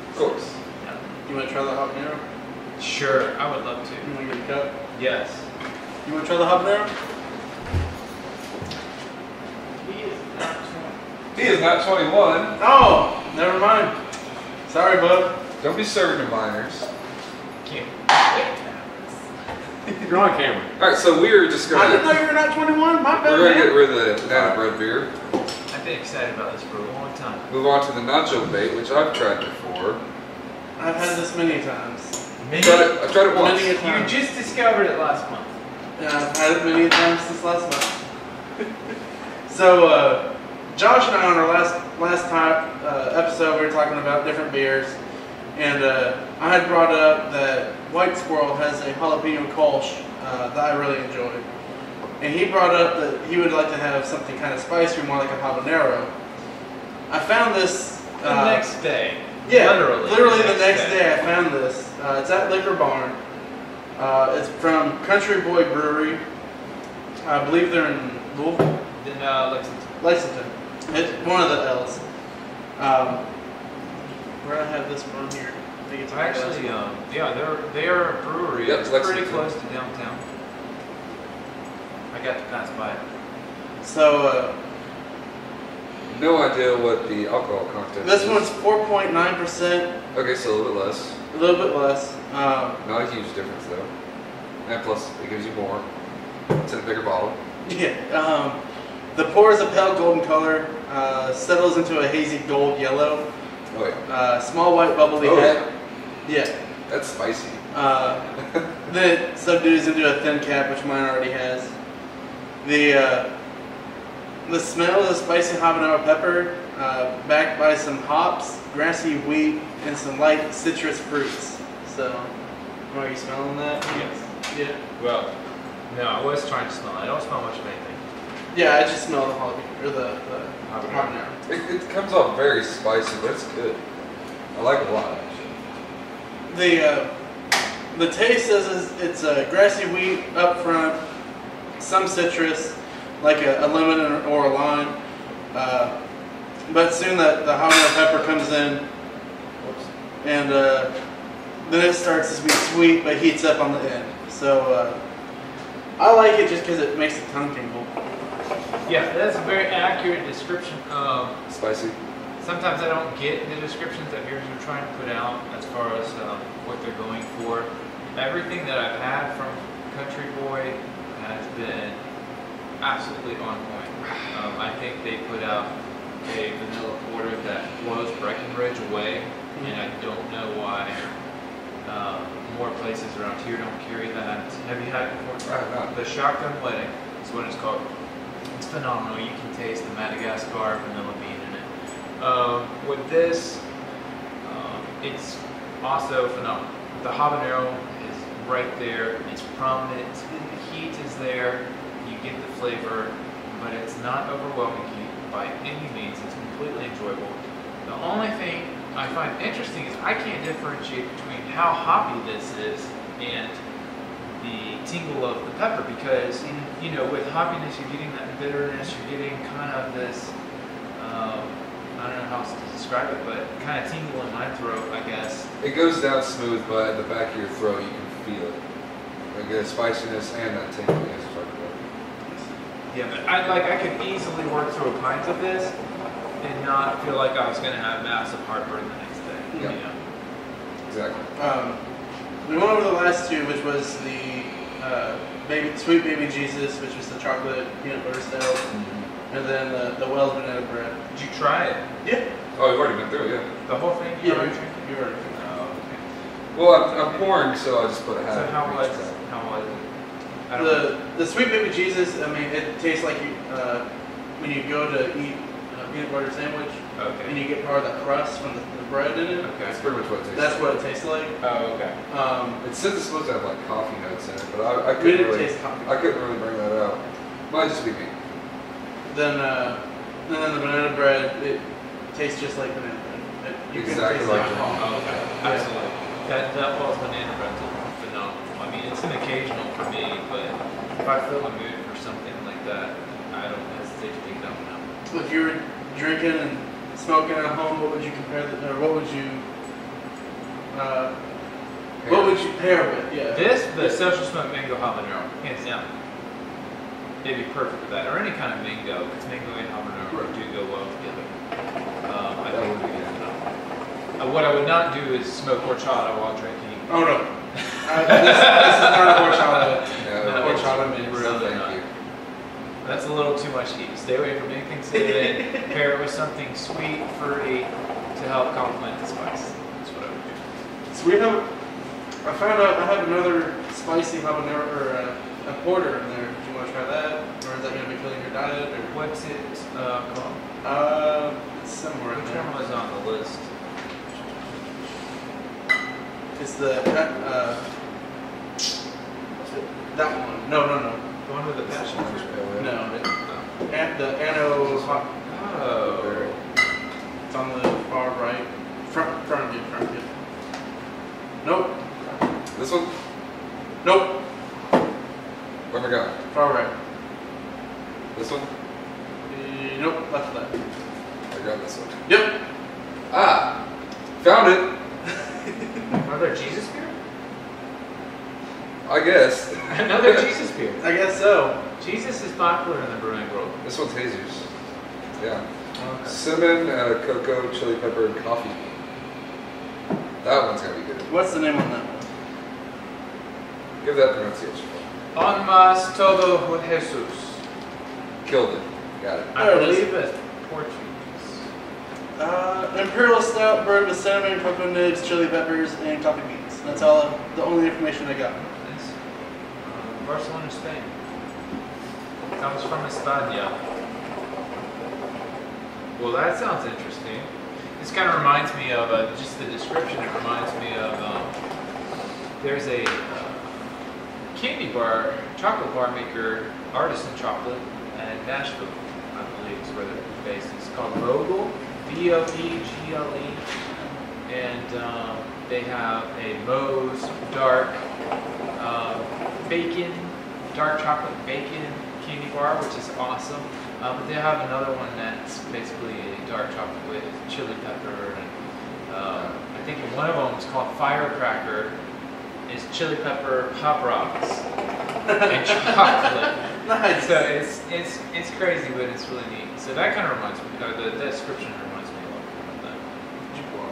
Of course. Yeah. You want to try the habanero? Sure, I would love to. You want to get a cup? Yes. You want to try the habanero? He is not 21. Oh, never mind. Sorry, bud. Don't be serving to minors. Can't. You're on camera. All right, so we're just going. I didn't know you were not 21. My bad, we're gonna get rid of the banana bread beer. I've been excited about this for a long time. Move on to the nacho bait, which I've tried before. I've had this many times. I tried it, I tried it once. Many a You just discovered it last month. Yeah, I've had it many times since last month. so, uh, Josh and I on our last last time uh, episode, we were talking about different beers, and uh, I had brought up that White Squirrel has a jalapeno kolsch uh, that I really enjoy, and he brought up that he would like to have something kind of spicier, more like a habanero. I found this. The uh, next day. Yeah, Literally. Literally the next day I found this. Uh, it's at Liquor Barn. Uh, it's from Country Boy Brewery. I believe they're in Louisville, Then uh, Lexington. Lexington. It's one of the L's. Um, where I have this from here. think it's actually, um, yeah, they're they are a brewery. Yep, it's pretty Lexington. close to downtown. I got to pass by it. So uh, No idea what the alcohol content this is. one's 4.9 percent, Okay, so a little bit less. a little bit less. Um, Not a huge difference though. And plus, it gives you more. It's in a bigger bottle. yeah. Um, the pour is a pale golden color, uh, settles into a hazy gold yellow. Oh yeah. Uh, small white bubbly Oh head. yeah. Yeah. That's spicy. Uh, then it subdues into a thin cap, which mine already has. The uh, the smell is a spicy habanero pepper, uh, backed by some hops, grassy wheat, and some light citrus fruits. So, are you smelling that? Yes. Yeah. Well, no, I was trying to smell it. I don't smell much of anything. Yeah, I just smell the jalapeno or the, the Habanero. It, it comes off very spicy, but it's good. I like it a lot actually. The uh, the taste is, is it's a grassy wheat up front, some citrus, like a, a lemon or a lime. Uh, but soon that the habanero pepper comes in, and uh, then it starts to be sweet but heats up on the end. So uh, I like it just because it makes the tongue tingle. Yeah, that's a very accurate description. of. Spicy. sometimes I don't get the descriptions that beers are trying to put out as far as um, what they're going for. Everything that I've had from Country Boy has been absolutely on point. Um, I think they put out a vanilla porter that blows Breckenridge away, and I don't know why uh, more places around here don't carry that. Have you had it before? I have not. The Shotgun Wedding is what it's called. Phenomenal. You can taste the Madagascar vanilla bean in it. Um, with this, um, it's also phenomenal. The habanero is right there. It's prominent. The heat is there. You get the flavor, but it's not overwhelming heat by any means. It's completely enjoyable. The only thing I find interesting is I can't differentiate between how hoppy this is and the tingle of the pepper because you know with hoppiness you're getting that bitterness you're getting kind of this um, I don't know how else to describe it but kind of tingle in my throat I guess It goes down smooth, but at the back of your throat you can feel it. Like the spiciness and that tingling as you talked yeah but I like I could easily work through a pint of this and not feel like I was gonna have massive heartburn the next day Yeah. you know Exactly. Um, we went over the last two, which was the uh, baby sweet baby Jesus, which was the chocolate peanut butter stout, Mm-hmm. and then the, the Wells banana bread. did you try it Yeah. Oh, you've already been through, it, yeah. the whole thing Yeah. already You drank already. Oh, okay. Well, I'm, I'm pouring, so I just put a half. so how of was each how was it I don't know. The the sweet baby Jesus. I mean, it tastes like you uh, when you go to eat a peanut butter sandwich and you get part of the crust from the, the bread in it. okay That's pretty much what it tastes That's like. what it tastes like. oh okay Um, It says it's supposed to have like coffee notes in it, but I, I we couldn't didn't really, taste coffee. I couldn't really bring that out. Might just be me. Then uh, and then the banana bread. It tastes just like banana bread. It, you can Exactly taste like it. banana. Oh, okay. Absolutely. That, that falls banana bread's phenomenal. I mean, it's an occasional for me, but if I feel a mood for something like that, I don't hesitate to pick that one up. If you were drinking and smoking at home, what would you compare the, or what would you, uh, what would you pair with? Yeah. This, the social smoke mango habanero, hands down. It'd be perfect for that, or any kind of mango, because mango and habanero do go well together. Um, I That think would would be be good. phenomenal. Uh, what I would not do is smoke horchata while drinking. Oh no. Uh, this, this is not a horchata. Yeah, No, okay. horchata mix. Really Thank not. you. That's a little too much heat. Stay away from anything acidic. Pair it with something sweet, fruity to help complement the spice. That's what I would do. So we have, I found out I have another spicy habanero or uh, a porter in there. Do you want to try that, or is that going to be killing your diet? Or What's it uh, called? uh, it's somewhere in Which there. one was on the list? It's the uh, that one. No, no, no, The one with the passion Orange fruit? no. It, and the ano. Oh. It's on the far right. Front, front of you, front of you. Nope, This one? nope, Where am I going? far right. This one? Uh, nope, left, left. I got this one. Yep. Ah! Found it! Another Jesus beer? I guess. Another Jesus beer. I guess so. Jesus is popular in the brewing world. This one's Jesus. Yeah. Okay. Cinnamon, uh, cocoa, chili pepper, and coffee bean. That one's gonna be good. What's the name on that one? Give that pronunciation. Aun mas todo with Jesus. Killed it. Got it. I There it is. believe it. Portuguese. Uh, Imperial Stout brewed with cinnamon, cocoa nibs, chili peppers, and coffee beans. That's all. The only information I got. Barcelona, Spain. Comes from España. Well, that sounds interesting. This kind of reminds me of uh, just the description. It reminds me of um, there's a uh, candy bar, chocolate bar maker, artisan chocolate, in Nashville, I believe is where they're based. It's called Vogel, V-O-E-G-L-E, and um, they have a Mo's dark uh, bacon, dark chocolate bacon candy bar, which is awesome. Uh, but they have another one that's basically a dark chocolate with chili pepper and uh, I think one of them is called Firecracker. Is chili pepper pop rocks and chocolate. Nice. So it's it's it's crazy, but it's really neat. So that kind of reminds me. Uh, the, the description reminds me a lot of that.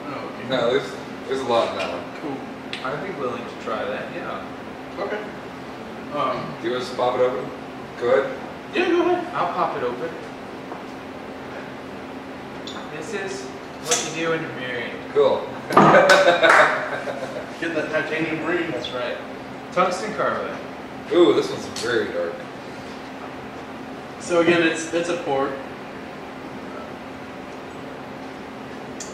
Oh, okay. No, there's there's a lot in that one. Cool. I'd be willing to try that. Yeah. Okay. Um. Do you want us to pop it open? Go ahead. Yeah, go ahead. I'll pop it open. This is what you do when you're married. Cool. Get that titanium ring. That's right. Tungsten carbide. Ooh, this one's very dark. So again, it's it's a port.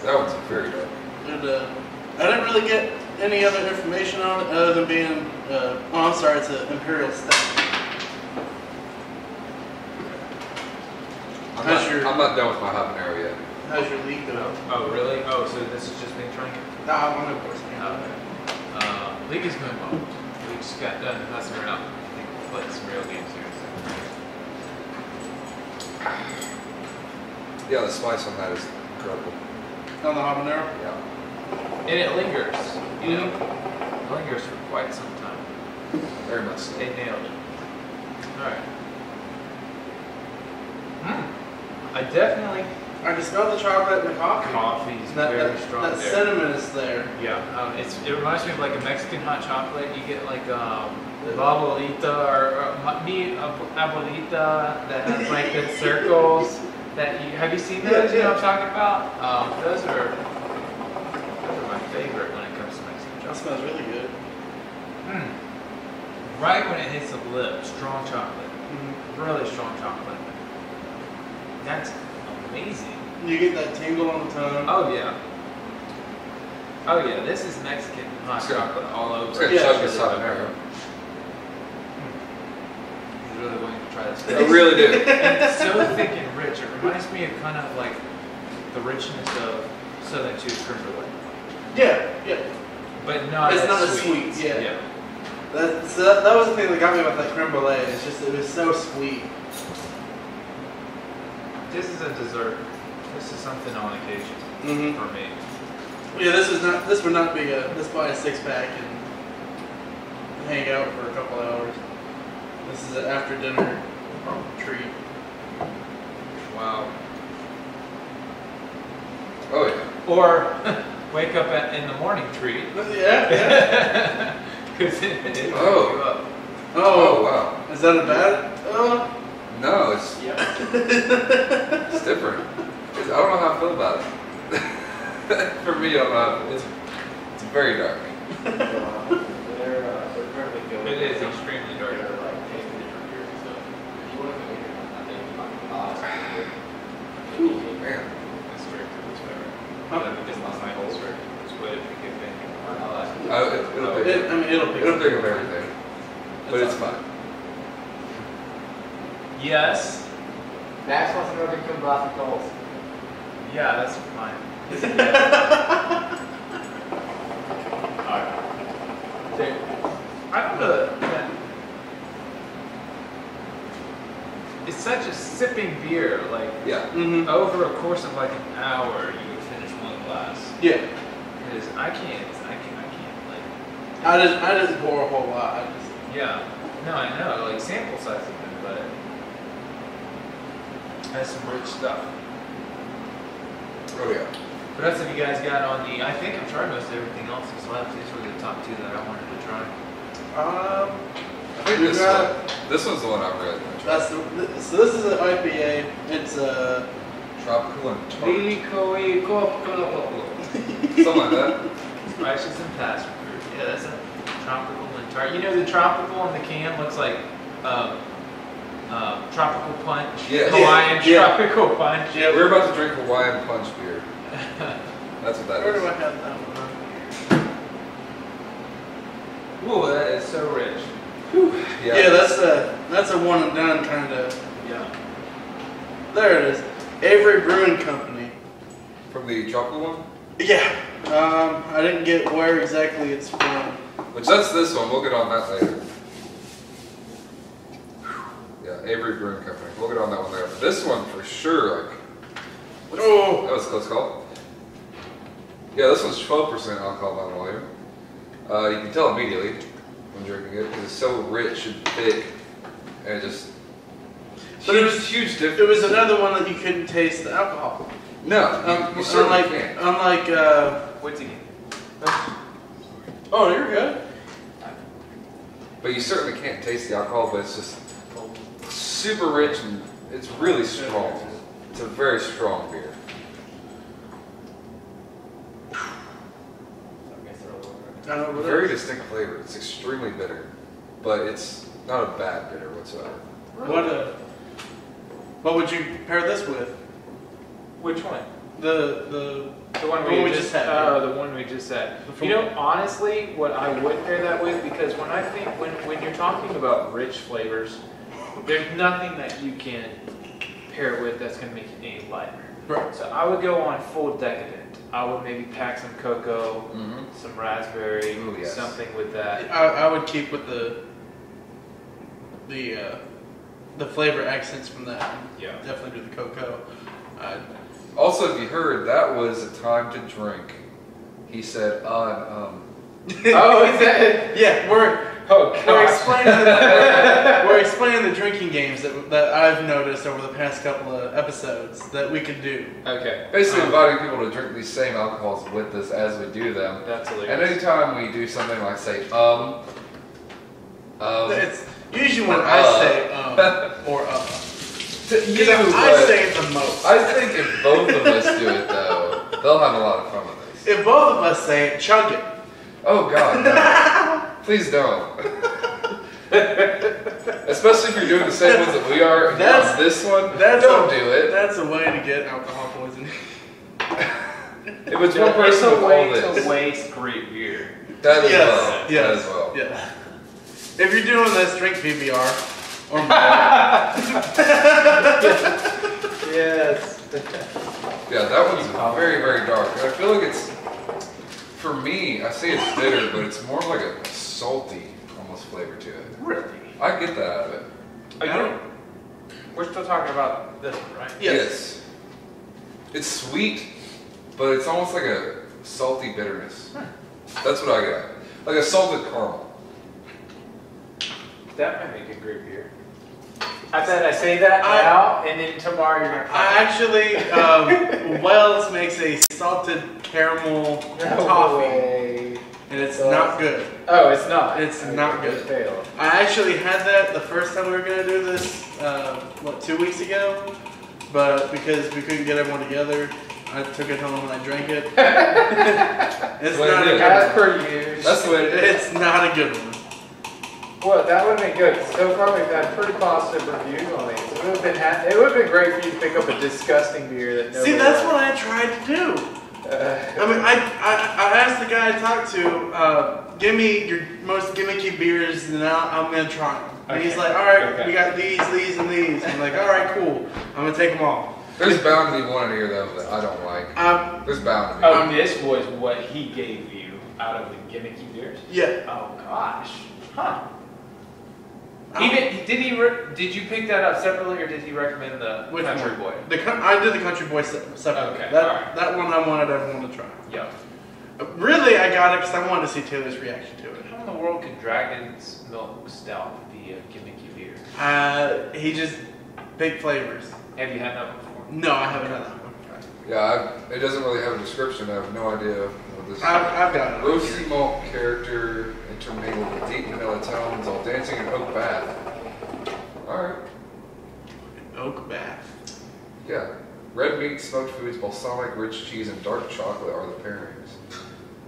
That one's very dark. And uh, I didn't really get any other information on it other than being. Uh, oh, I'm sorry. It's an imperial stout. I'm How's not, your- I'm not done with my habanero yet. How's your League though? Oh, really? Oh, so this is just me trying it? Nah, I'm gonna voice Okay. Uh, League is going well. We just got done messing around. I think we'll play some real games here. Yeah, the spice on that is incredible. on the habanero. Yeah, And it lingers. You know, it lingers for quite some time. very much so. They nailed it. All right. Hmm. I definitely I can smell the chocolate and the coffee. coffee is That, very that, strong that there. cinnamon is there. Yeah, um, it's, it reminds me of like a Mexican hot chocolate. You get like um, la abuelita or ma- mi abuelita that has like the circles. That you have you seen Yeah, those? You know what I'm talking about? Um, those are those are my favorite when it comes to Mexican That smells really good. Mm. Right when it hits the lip, strong chocolate, Mm-hmm. really strong chocolate. That's amazing. You get that tingle on the tongue. Oh yeah. Oh yeah, this is Mexican hot It's good. chocolate all over. It's gonna Yeah, chug sure. this habanero. He's really willing to try this. I really do. And it's so thick and rich. It reminds me of kind of like the richness of Southern Tier creme brulee, Yeah, yeah. But not It's as not as sweet. sweet, yeah. yeah. That, so that, that was the thing that got me about that creme brulee. It's just it was so sweet. This is a dessert. This is something on occasion Mm-hmm. for me. Yeah, this is not. This would not be a. This buy a six pack and hang out for a couple hours. This is an after dinner treat. Wow. Oh yeah. Or wake up at, in the morning treat. Yeah, yeah. It, it Oh. wake you up. Oh Oh, wow. is that a bad? Uh, No, it's Yep. it's different. It's, I don't know how I feel about it. For me, I don't it's it's very dark. They're, uh, they're. It is extremely dark. They're like tasting different beers and stuff. If you want to make it, I think you might cost. Ooh, man. It's strict to this way. Huh? But it's not my whole strict. It's what if you get big. I'll ask you. Oh, it, it'll pick. it, I mean, it'll be. It'll pick up everything, but it's fine. Yes. Max wants to know if you can blast the coals. Yeah, that's fine. Alright. I don't know that it's such a sipping beer. Like Yeah. hmm over a course of like an hour, you would finish one glass. Yeah. Because I can't, I can't, I can't I didn't. I didn't pour a whole lot. I just, Yeah. No, I know. Like sample size is good, but that's some rich stuff. Oh yeah. What else have you guys got on the? I think I've tried most everything else that's left. These were the top two that I wanted to try. um, I think this got- one. This one's the one I'm really gonna try. that's the. So this is an IPA. It's a Tropical and tart. Lily Koi Something like that. Spices and passion fruit. Yeah, that's a tropical and tart. You know the tropical in the can looks like um, um, tropical punch. Yeah. Hawaiian Yeah. tropical punch. Yeah. We're about to drink Hawaiian punch beer. That's what that where is. do I have that one? Ooh, that is so rich. Yeah, yeah that's a that's a one and done kind of. Yeah. There it is. Avery Brewing Company. from the tropical one. Yeah. Um, I didn't get where exactly it's from. Which that's this one. We'll get on that later. Yeah, Avery Brewing Company. We'll get on that one later. But this one for sure, like Oh. that was a close call. Yeah, this one's 12% alcohol by volume. Uh, you can tell immediately when drinking it because it's so rich and thick, and it just But it was- huge difference. It was another one that you couldn't taste the alcohol. No, Um, you, you certainly unlike can't. unlike. Uh, What's again? oh, you're good. But you certainly can't taste the alcohol, but it's just super rich and it's really strong. It's a very strong beer. I know, but Very distinct flavor. It's extremely bitter, but it's not a bad bitter whatsoever. What uh, What would you pair this with? Which one? The the The one The we, one we just, just had, Oh, yeah. the one we just had. You know, honestly, what I would pair that with, because when I think when when you're talking about rich flavors, there's nothing that you can pair it with that's gonna make it any lighter. Right. So I would go on full decadent. I would maybe pack some cocoa, Mm-hmm. some raspberry, Ooh, yes. something with that. I, I would keep with the the uh, the flavor accents from that. Yeah. Definitely do the cocoa. Uh, Also, if you heard, that was a time to drink. He said, uh, and, um, oh, is that? yeah, we're Oh we're explaining the, we're explaining the drinking games that that I've noticed over the past couple of episodes that we could do. Okay, basically Um, inviting people to drink these same alcohols with us as we do them. that's And hilarious. anytime we do something like say, um, um, It's usually when Uh. I say um or uh. To you, Because I say it the most. I think if both of us do it though, they'll have a lot of fun with this. If both of us say it, chug it. Oh God, no. Please don't. Especially if you're doing the same ones that we are. If you're That's- this one, That's don't a, do it. That's a way to get alcohol poisoning. it was one It's person a with all way this, to waste great beer. that as yes, well. That yes, as well. yeah. If you're doing this, drink PBR or. Yes. Yeah, that one's very, very dark. I feel like it's, for me, I say it's bitter, but it's more like a salty almost flavor to it. really? I get that out of it. Are you? We're still talking about this one, right? Yes. It's sweet, but it's almost like a salty bitterness. Hmm. That's what I got. Like a salted caramel. That might make a great beer. I bet I say that I- now, and then tomorrow you're gonna. I actually, um, Wells makes a salted caramel toffee, way. and it's So- not good. Oh, it's not. It's Okay, not it good. failed. I actually had that the first time we were gonna do this, uh, what, two weeks ago? But because we couldn't get everyone together, I took it home and I drank it. it's What not it a good As one. per usual. That's the way it is. It's not a good one. Well, that would have been good. So far, we've had pretty positive reviews on these. It would have been, ha- it would have been great for you to pick up a disgusting beer that nobody See, that's likes. what I tried to do. Uh, I mean, I, I, I asked the guy I talked to, uh, give me your most gimmicky beers, and I'll, I'm gonna try them. And he's like, all right, Okay. we got these, these, and these. I'm like, all right, cool. I'm gonna take them all. There's bound to be one in here though that I don't like. Um, There's bound to be. oh, this was what he gave you out of the gimmicky beers. yeah. Oh gosh, huh? Even did he? Re- did you pick that up separately, or did he recommend the Which Country one? Boy? The coun- I did the Country Boy se- separately. Okay, That alright. that one I wanted everyone to try. Yeah. Uh, Really, I got it because I wanted to see Taylor's reaction to it. How in the world can Dragon's Milk Stout be a gimmicky beer? Uh, he just big flavors. Have you had that before? No, I haven't had that one. Yeah, I, it doesn't really have a description. I have no idea what this I've, is. I've got it. Roasty malt character intermingled with deep vanilla tones, all dancing in oak bath. Alright. Oak bath. Yeah. Red meat, smoked foods, balsamic, rich cheese, and dark chocolate are the pairings.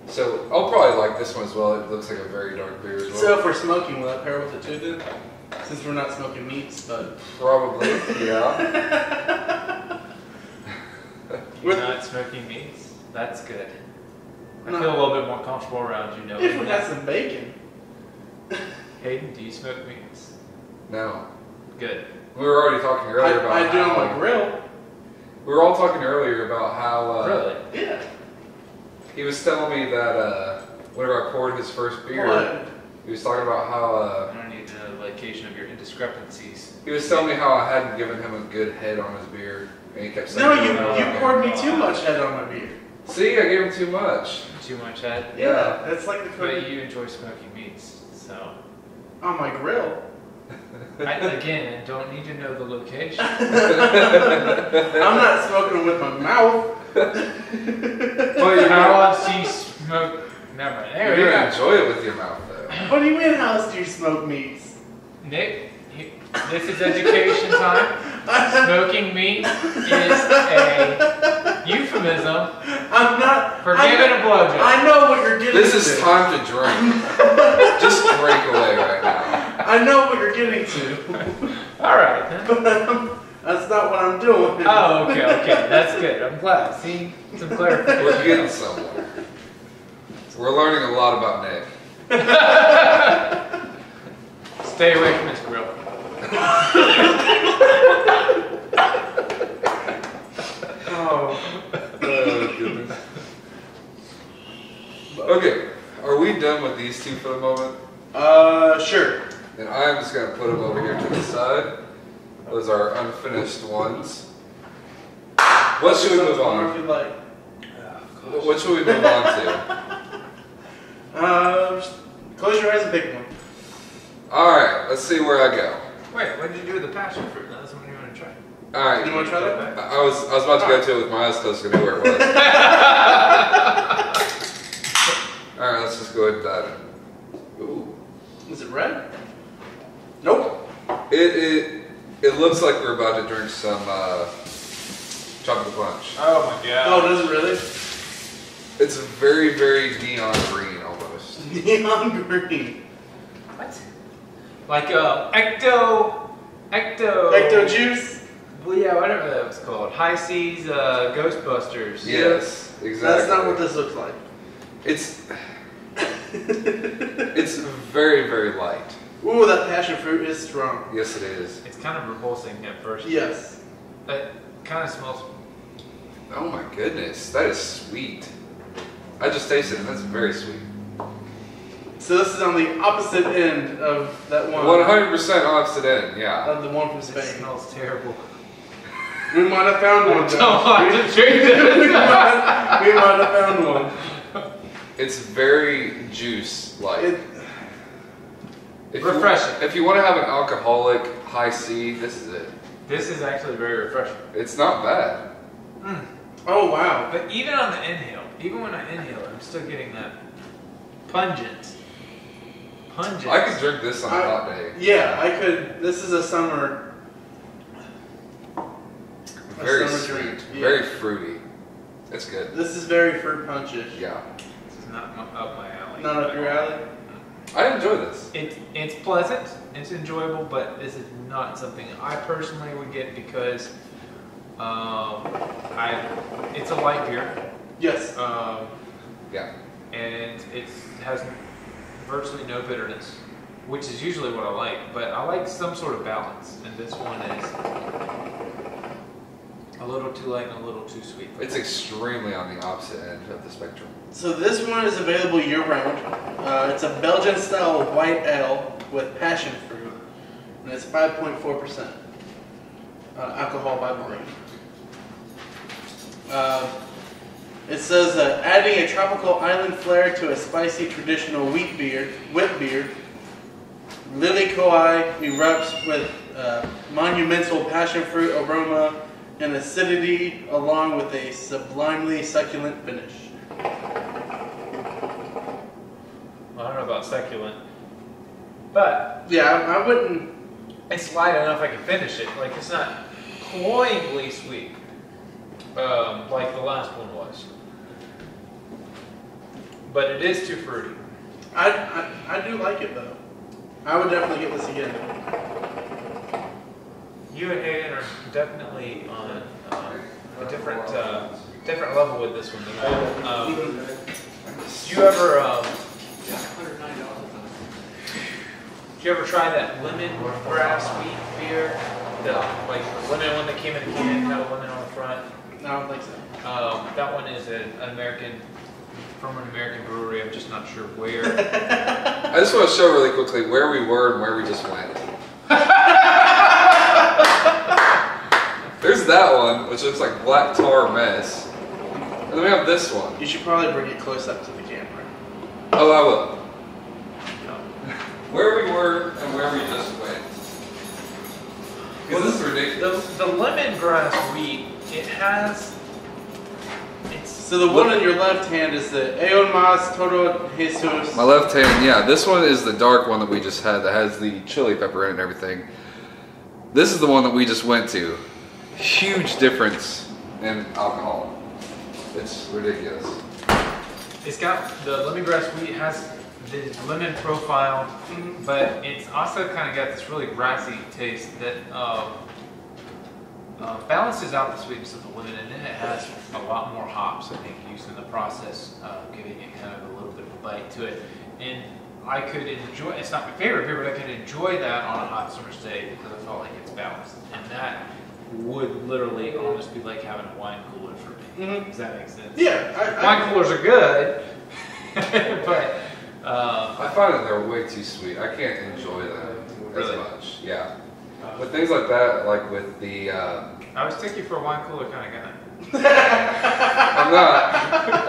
So I'll probably like this one as well. It looks like a very dark beer as well. So if we're smoking, will that pair with the two then? Since we're not smoking meats, but Probably, yeah. You're With- not smoking meats? That's good. I No. feel a little bit more comfortable around you knowing if we got some bacon. Hayden, do you smoke meats? No. Good. We were already talking I, earlier about I do on how, my grill. We were all talking earlier about how uh, really? Yeah. he was telling me that uh, whenever I poured his first beer, What? he was talking about how uh, I don't need the location of your indiscrepancies. he was telling me how I hadn't given him a good head on his beer, and he kept saying, No, you over and over you again. poured me too much head on my beer. See, I gave him too much. Too much head? Yeah, that's like the But you enjoy smoking meats, so. on my grill. I, again, don't need to know the location. I'm not smoking with my mouth. But you How else do you smoke? Never mind. You're There we enjoy it with your mouth, though. What do you mean? How else do you smoke meats? Nick, you, this is education time. Smoking meat is a euphemism I'm not. for I giving know, a blowjob. I know what you're getting. This to. is time to drink. Just drink away right now. I know what you're getting to, All right. then. but um, that's not what I'm doing. Oh, okay, okay. That's good. I'm glad. See, some clarification. We're getting somewhere. We're learning a lot about Nick. Stay away from his grill. Oh. Oh, goodness. Okay, are we done with these two for the moment? Uh, sure. And I'm just gonna put them over here to the side. Those are unfinished ones. What should we move If on? you'd like. What should we move on to? Uh, close your eyes and pick one. All right, let's see where I go. Wait, what did you do with the passion fruit? That's what you want to try. All right, You want to try that? I I was I was about to go to it with my eyes closed to know where it was. All right, let's just go ahead and dive in. Ooh. Is it red? Nope. It, it it looks like we're about to drink some uh, chocolate punch. Oh my god. Oh, does it really? It's very very neon green almost. Neon green. What? Like uh, ecto, ecto, Ecto juice. Well, yeah, whatever that was called. Hi-C's, uh, Ghostbusters. Yes, exactly. That's not what this looks like. It's it's very very light. Ooh, that passion fruit is strong. Yes, it is. It's kind of repulsing at first. Yes. It kind of smells. Oh my goodness, that is sweet. I just tasted it. and That's very sweet. So this is on the opposite end of that one. One hundred percent opposite end. Yeah. Of the one from It Spain. smells terrible. We might have found one. though. Don't want to drink we, might, we might have found one. It's very juice like. It, If Refreshing. You, if you want to have an alcoholic Hi-C, this is it. This is actually very refreshing. It's not bad. Mm. oh wow. But even on the inhale, even when I inhale, I'm still getting that pungent. Pungent. I could drink this on a I- hot day. Yeah, I could. This is a summer. A Very summer sweet, drink, yeah. very fruity. That's good. This is very fruit punchish. Yeah, This is not up my alley. Not up your alley. I enjoy this. It, it's pleasant, it's enjoyable, but this is not something I personally would get because um, I it's a light beer, Yes. um, Yeah, and it has virtually no bitterness, which is usually what I like. But I like some sort of balance, and this one is a little too light and a little too sweet. it's extremely on the opposite end of the spectrum. So this one is available year round. Uh, it's a Belgian style white ale with passion fruit, and it's 5.4 percent uh, alcohol by volume. Uh, It says uh, adding a tropical island flair to a spicy traditional wheat beer, wit beer. Liliko'i erupts with uh, monumental passion fruit aroma and acidity, along with a sublimely succulent finish. Well, I don't know about succulent, but Yeah, I, I wouldn't. it's light enough I can finish it. Like it's not cloyingly sweet, um, like the last one was. But it is too fruity. I, I, I do like it though. I would definitely get this again. You and Hayden are definitely on um, a different uh, different level with this one than I am. Um, do you ever um, Hundred nine dollars. do you ever try that lemon grass wheat beer? The like the lemon one that came in a can, had a lemon on the front. No, I don't think so. Um, that one is an American from an American brewery. I'm just not sure where. I just want to show really quickly where we were and where we just went. There's that one, which looks like black tar mess. And then we have this one. You should probably bring it close up to the camera. Oh, I will. Where we were and where we just went. Because this is the, ridiculous. the lemongrass wheat, it has. So the one on your left hand is the Aun Mas Todo Jesus. My left hand, yeah. This one is the dark one that we just had that has the chili pepper in it and everything. This is the one that we just went to. Huge difference in alcohol. It's ridiculous. It's got the lemongrass wheat has the lemon profile, but it's also kind of got this really grassy taste that uh, uh, balances out the sweetness of the lemon, and then it has a lot more hops. I think used in the process, uh, giving it kind of a little bit of a bite to it. And I could enjoy. It's not my favorite beer, but I could enjoy that on a hot summer's day because I felt like it's balanced, and that would literally almost be like having a wine cooler for me. Mhm. Does that make sense? Yeah, I, Wine I, coolers are good, but uh, I find that they're way too sweet. I can't enjoy them Really? as much. Yeah. With things like that, like with the, uh, I was taking for a wine cooler kind of guy. I'm not.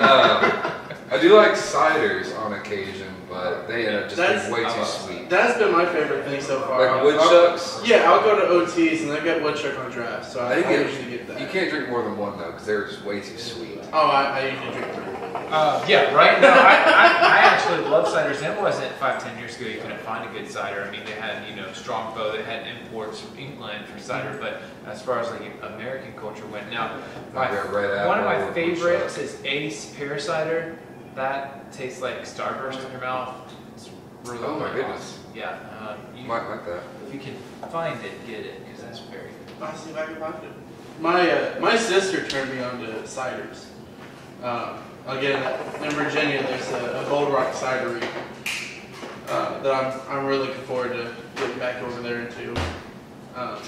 Um, I do like ciders on occasion, but they end up just That's- being way too love sweet. that's been my favorite thing so far. Like woodchucks. I'll- Yeah, I'll go to OTs and I get woodchuck on draft, so I, I think I usually get that. You can't drink more than one though, because they're just way too sweet. Oh, I, I usually drink three. Uh, yeah, right. No, I, I, I actually love ciders. And it wasn't five, ten years ago you couldn't find a good cider. I mean, they had you know Strongbow, they had imports from England for cider, but as far as like American culture went, now my, Like one of my favorites is Ace Pear Cider. That tastes like Starburst in your mouth. It's really Oh my quite goodness. awesome. Yeah, uh, you, Might like that. if you can find it, get it because that's very good. I'll see if I can find it. My uh, my sister turned me on to ciders. Um, again, in Virginia, there's a, a Bold Rock cidery uh, that I'm I'm really looking forward to getting back over there into. Um,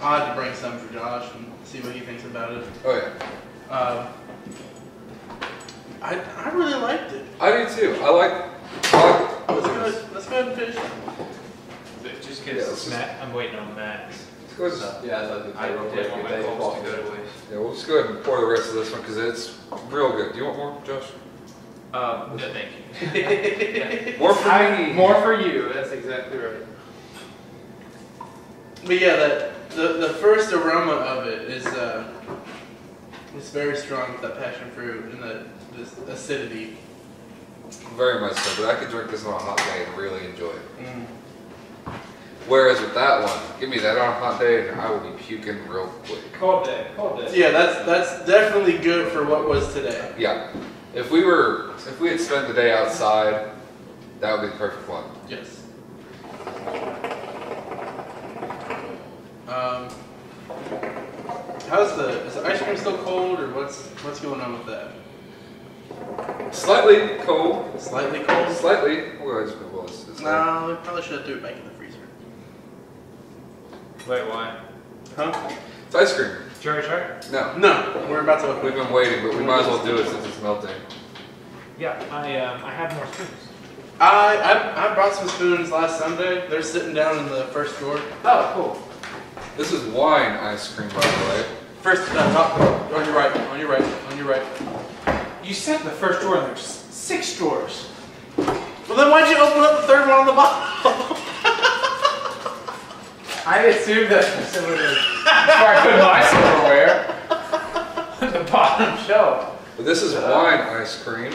I'll have to bring some for Josh and see what he thinks about it. Oh yeah. Um, I I really liked it. I do too. I like. I like Let's go. Let's go ahead and finish. But just because let's just- Matt, I'm waiting on Max. let's go ahead Yeah, I'd like to I real didn't want my coals to go to waste. Yeah, we'll just go ahead and pour the rest of this one because it's real good. Do you want more, Josh? Um, no, thank you. More for I- me. More for you. That's exactly right. But yeah, that the the first aroma of it is uh, it's very strong with that passion fruit and the this acidity. Very much so, but I could drink this on a hot day and really enjoy it. Mm. Whereas with that one, give me that on a hot day and I will be puking real quick. Cold day. Cold day. Yeah, that's that's definitely good for what was today. Yeah. If we were, if we had spent the day outside, that would be the perfect one. Yes. Um, how's the is the ice cream still cold or what's what's going on with that? Slightly cold. Slightly cold. Slightly. Well, it's, well, it's, it's No, we probably should have threw it back in the freezer. Wait, why? Huh? it's ice cream. Cherry tart? No. No, we're about to open. We've been waiting, but we might as well do it since it's melting. Yeah, I um, I have more spoons. I, I I brought some spoons last Sunday. They're sitting down in the first drawer. Oh, cool. This is wine ice cream, by the way. First, uh, top on your right, on your right, on your right. You said the first drawer, and there's six drawers. Well, then why'd you open up the third one on the bottom? I assumed that some of the, I put my silverware, the bottom shelf. But this is wine ice cream.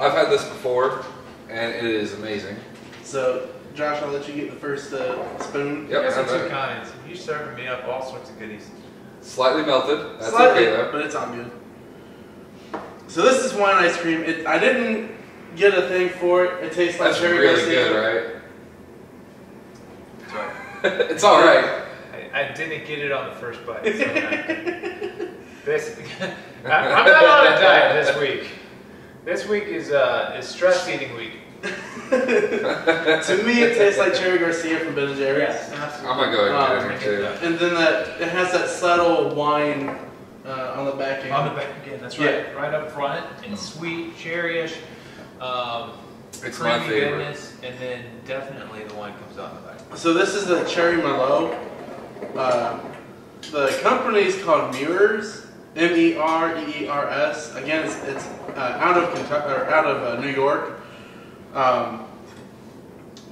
I've had this before, and it is amazing. So, Josh, I'll let you get the first uh, spoon. Yep, Guess I it's two kinds. You're serving me up all sorts of goodies. Slightly melted. That's Slightly, okay though. but it's all good. So this is wine ice cream. It, I didn't get a thing for it. It tastes like That's cherry really Garcia. good, That's right. right? it's all right. I, I didn't get it on the first bite. So I- this, I, I'm not on a diet this week. This week is uh, is stress eating week. to me, it tastes like cherry Garcia from Ben and Jerry's. absolutely. I'm gonna go ahead and Um, get it too. And then that it has that subtle wine uh, on the back end. On the back again, that's right. Yeah. Right up front. It's sweet, cherryish, um, It's my creamy favorite. goodness, and then definitely the wine comes out in the back. So this is the cherry Merlot. Uh, the company is called Mercer's, M E R E E R S. Again, it's, it's uh, out of Kentucky, or out of uh, New York. Um,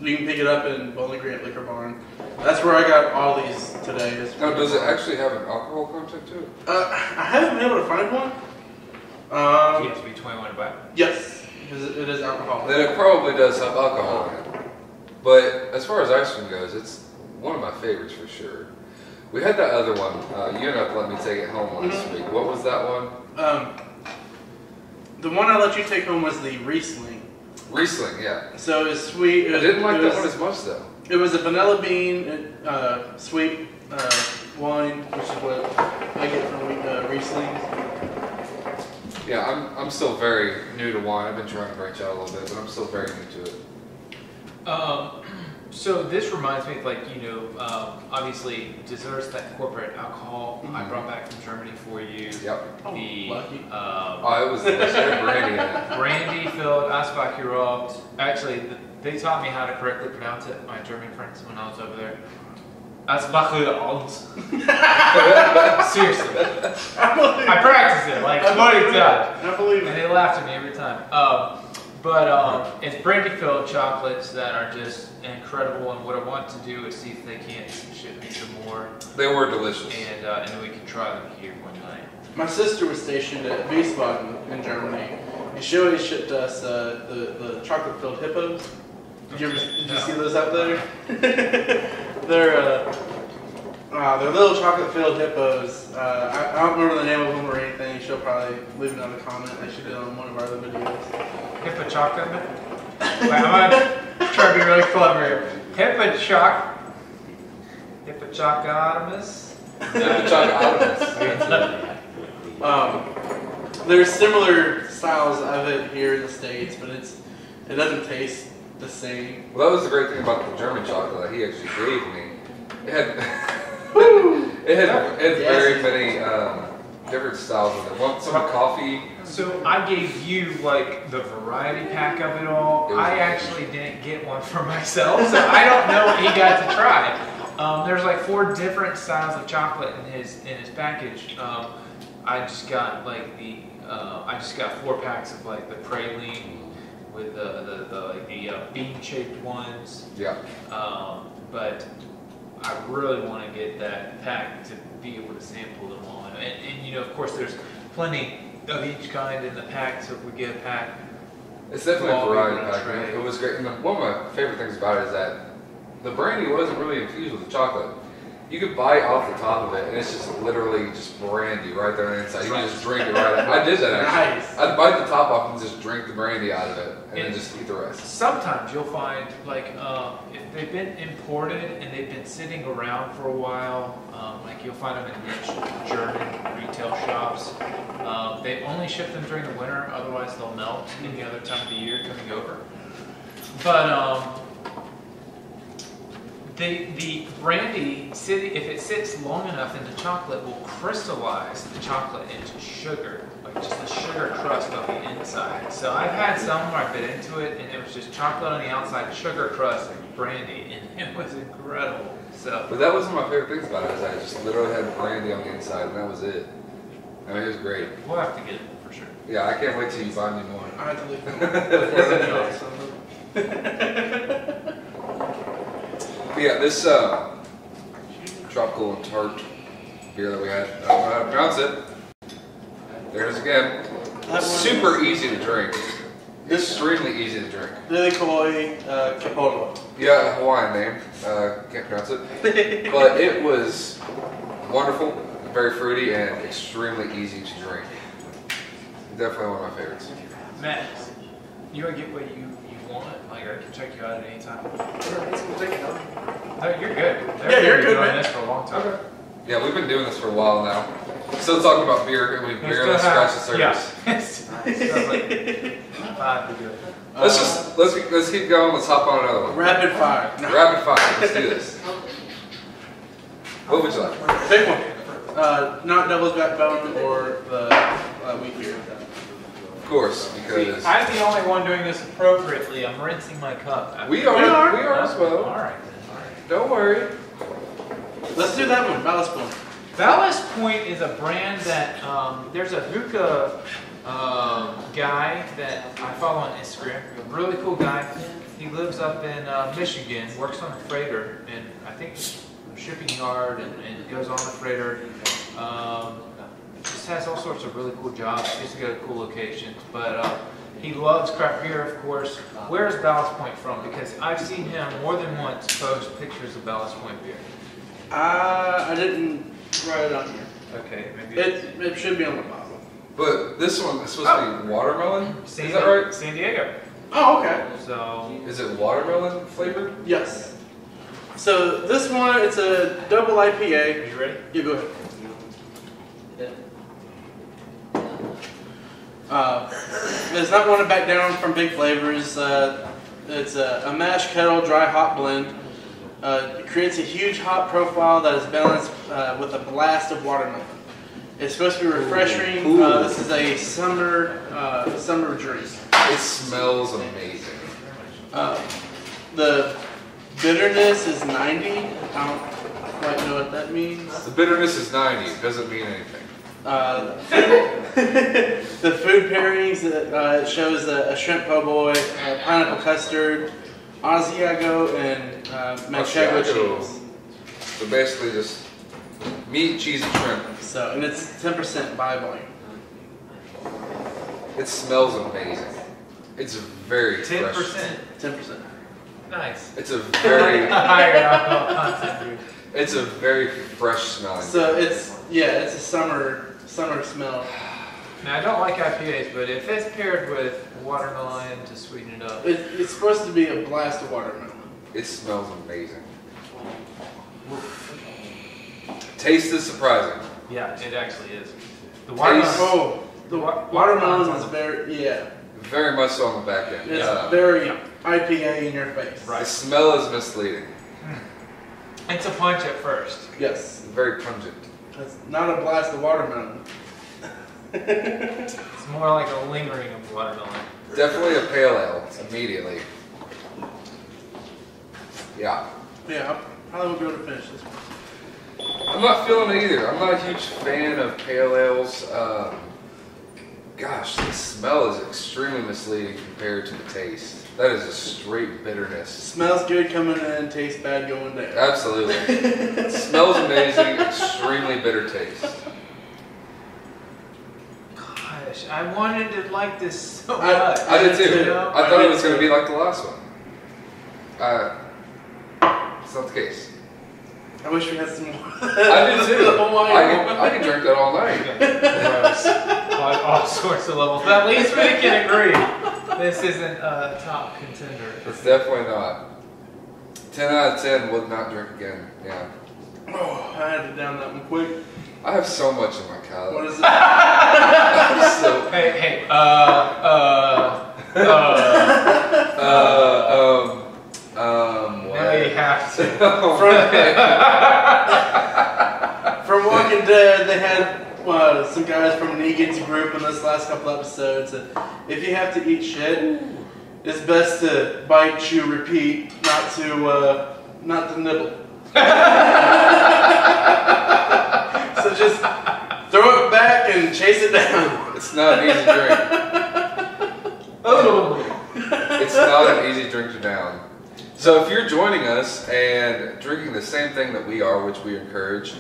you can pick it up in Bowling Green at Liquor Barn. That's where I got all these today. is- Now, does it actually have an alcohol content to it? Uh, I haven't been able to find one. you Um, have to be 21 and back. yes, because it it is alcohol. Then it probably does have alcohol in it. But as far as ice cream goes, it's one of my favorites for sure. We had that other one. Uh, you ended up letting me take it home last Mhm. week. What was that one? Um, the one I let you take home was the Riesling. Riesling, yeah. So it's sweet. It I didn't like that was- one as much though. It was a vanilla bean, uh, sweet uh, wine, which is what I get from uh, Rieslings. Yeah, I'm, I'm still very new to wine. I've been trying to branch out a little bit, but I'm still very new to it. Um, so this reminds me of like, you know, um, obviously desserts that corporate alcohol I Mhm. brought back from Germany for you. Yep. Oh, The lucky. um, Oh, it was delicious. Brandy in it. brandy filled Asbach Actually, th- they taught me how to correctly pronounce it, my German friends, when I was over there. Asbach Seriously. I believe I practiced it like 20 times. I believe And it. they laughed at me every time. Um, but um, it's brandy filled chocolates that are just incredible. And what I want to do is see if they can't ship me some more, They were delicious. and uh, and we can try them here one night. My sister was stationed at Wiesbaden in Germany, and she always shipped us uh, the, the chocolate filled hippos. Did you, ever, did you No. see those out there? they're, uh, uh, they're little chocolate filled hippos. Uh, I, I don't remember the name of them or anything. She'll probably leave it on the comment like she did on one of our other videos. Hippo chocolate. Wait, I'm gonna try to be really clever here. Hippo choc. Hippo chocotomus. The chocolate Um, there's similar styles of it here in the states, but it's it doesn't taste the same. Well, that was the great thing about the German chocolate that he actually gave me. It had, it had, it had Yes. very many um, different styles of it. One, some coffee. So I gave you like the variety pack of it all. It was I amazing. actually didn't get one for myself, so I don't know what he got to try. Um, there's like four different styles of chocolate in his in his package. Um, I just got like the uh, I just got four packs of like the praline with the the, the, like, the uh, bean shaped ones. Yeah. Um, but I really want to get that pack to be able to sample them all. And, and you know, of course, there's plenty of each kind in the pack. So if we get a pack, It's definitely a variety pack. It was great. And the, one of my favorite things about it is that the brandy wasn't really infused with the chocolate. You could bite off the top of it, and it's just literally just brandy right there on the inside. You can just drink it right out. I did that actually. Nice. I'd bite the top off and just drink the brandy out of it, and then just eat the rest. sometimes you'll find like uh, if they've been imported and they've been sitting around for a while, um, like you'll find them in niche German retail shops. Um, they only ship them during the winter, otherwise they'll melt any other time of the year coming over. But um, the the brandy, sit- if it sits long enough in the chocolate, will crystallize the chocolate into sugar, like just a sugar crust on the inside. So I've had some where I bit into it, and it was just chocolate on the outside, sugar crust, and brandy, and it was incredible. So But that was one of my favorite things about it is that it just literally had brandy on the inside, and that was it. I mean, it was great. we'll have to get it for sure. Yeah, I can't wait till you find me more. I have to leave before the But yeah, this uh, tropical tart beer that we had, I don't know how to pronounce it. There it is again. Super easy to drink. This Extremely easy to drink. Liliko'i uh, Kepolo. Yeah, Hawaiian name. Uh, can't pronounce it. But it was wonderful, very fruity, and extremely easy to drink. Definitely one of my favorites. Matt, you want to get what you, you want? Like, I can check you out at any time. No, you're good. Yeah, They're yeah, you're been good, doing man. this for a long time. Yeah, we've been doing this for a while now. Still talking about beer, and we barely scratched the surface. Yeah. Five to good. Let's just let's let's keep going. Let's hop on another one. Rapid fire. No. Rapid fire. Let's do this. What would you like? Big one. Uh, not devil's backbone or the uh, wheat beer. Of course, See, because I'm the only one doing this appropriately. I'm rinsing my cup. after- we are we are. are, as well. All right then. All right. Don't worry. Let's do that one. Ballast point. Ballast Point is a brand that um, there's a hookah um, guy that I follow on Instagram. A really cool guy. He lives up in uh, Michigan, works on a freighter, and I think shipping yard, and, and goes on the freighter. Um, just has all sorts of really cool jobs. Just got cool locations, but. Uh, he loves craft beer, of course. Where is Ballast Point from? Because I've seen him more than once post pictures of Ballast Point beer. Uh, I didn't write it on here. Okay, maybe It, it should be on the bottle. But this one is supposed to be watermelon. San, Is that right? San Diego. Oh, okay. So Is it watermelon flavored? Yes. So this one, it's a double are IPA. you ready? You go ahead. Uh, it's not one to back down from big flavors. Uh, it's a, a mash kettle dry hop blend. Uh, it creates a huge hop profile that is balanced uh, with a blast of watermelon. It's supposed to be refreshing. Ooh. Uh, this is a summer uh, summer drink. It smells amazing. Uh, the bitterness is 90. I don't quite know what that means. The bitterness is 90. It doesn't mean anything. Uh, the food pairings uh, it shows a, a shrimp po' boy, uh, pineapple custard, Asiago, and uh, manchego cheese. So basically, just meat, cheese, and shrimp. So, and it's 10% by volume. It smells amazing. It's very Ten fresh. percent. 10%. Nice. It's a very, Higher alcohol content. it's a very fresh smelling. So it's yeah, it's a summer summer smell. Now I don't like IPAs, but if it's paired with watermelon to sweeten it up, It, it's supposed to be a blast of watermelon. It smells amazing. Taste is surprising. yeah, it actually is. The watermelon. Oh, the Wa- watermelon is very yeah. Very much so on the back end. It's Uh, very IPA in your face. Right. The smell is misleading. It's a punch at first. Yes. Very pungent. It's not a blast of watermelon. It's more like a lingering of watermelon. Definitely a pale ale immediately. Yeah. Yeah, I probably won't be able to finish this one. I'm not feeling it either. I'm not a huge fan of pale ales. Um, gosh, the smell is extremely misleading compared to the taste. That is a straight bitterness. Smells good coming in, tastes bad going down. Absolutely. Smells amazing, extremely bitter taste. Gosh, I wanted to like this so I- much. I did too. You know? I thought it was going to be like the last one. Uh, it's not the case. I wish we had some more. I do too. Hawaiian I can. I can drink that all night. Gross. on all sorts of levels. But at least we can agree this isn't a top contender. It's definitely not. 10 out of 10 would not drink again. Yeah. Oh, I had to down that one quick. I have so much in my What palate. is it? so, Hey, hey, uh, uh, uh, uh, um, um, what? now you have to. From, from Walking Dead, they had uh, some guys from Negan's group in this last couple episodes. If you have to eat shit, it's best to bite, chew, repeat, not to uh, not to nibble. so just throw it back and chase it down. It's not an easy drink. Oh. It's not an easy drink to down. So if you're joining us and drinking the same thing that we are, which we encourage,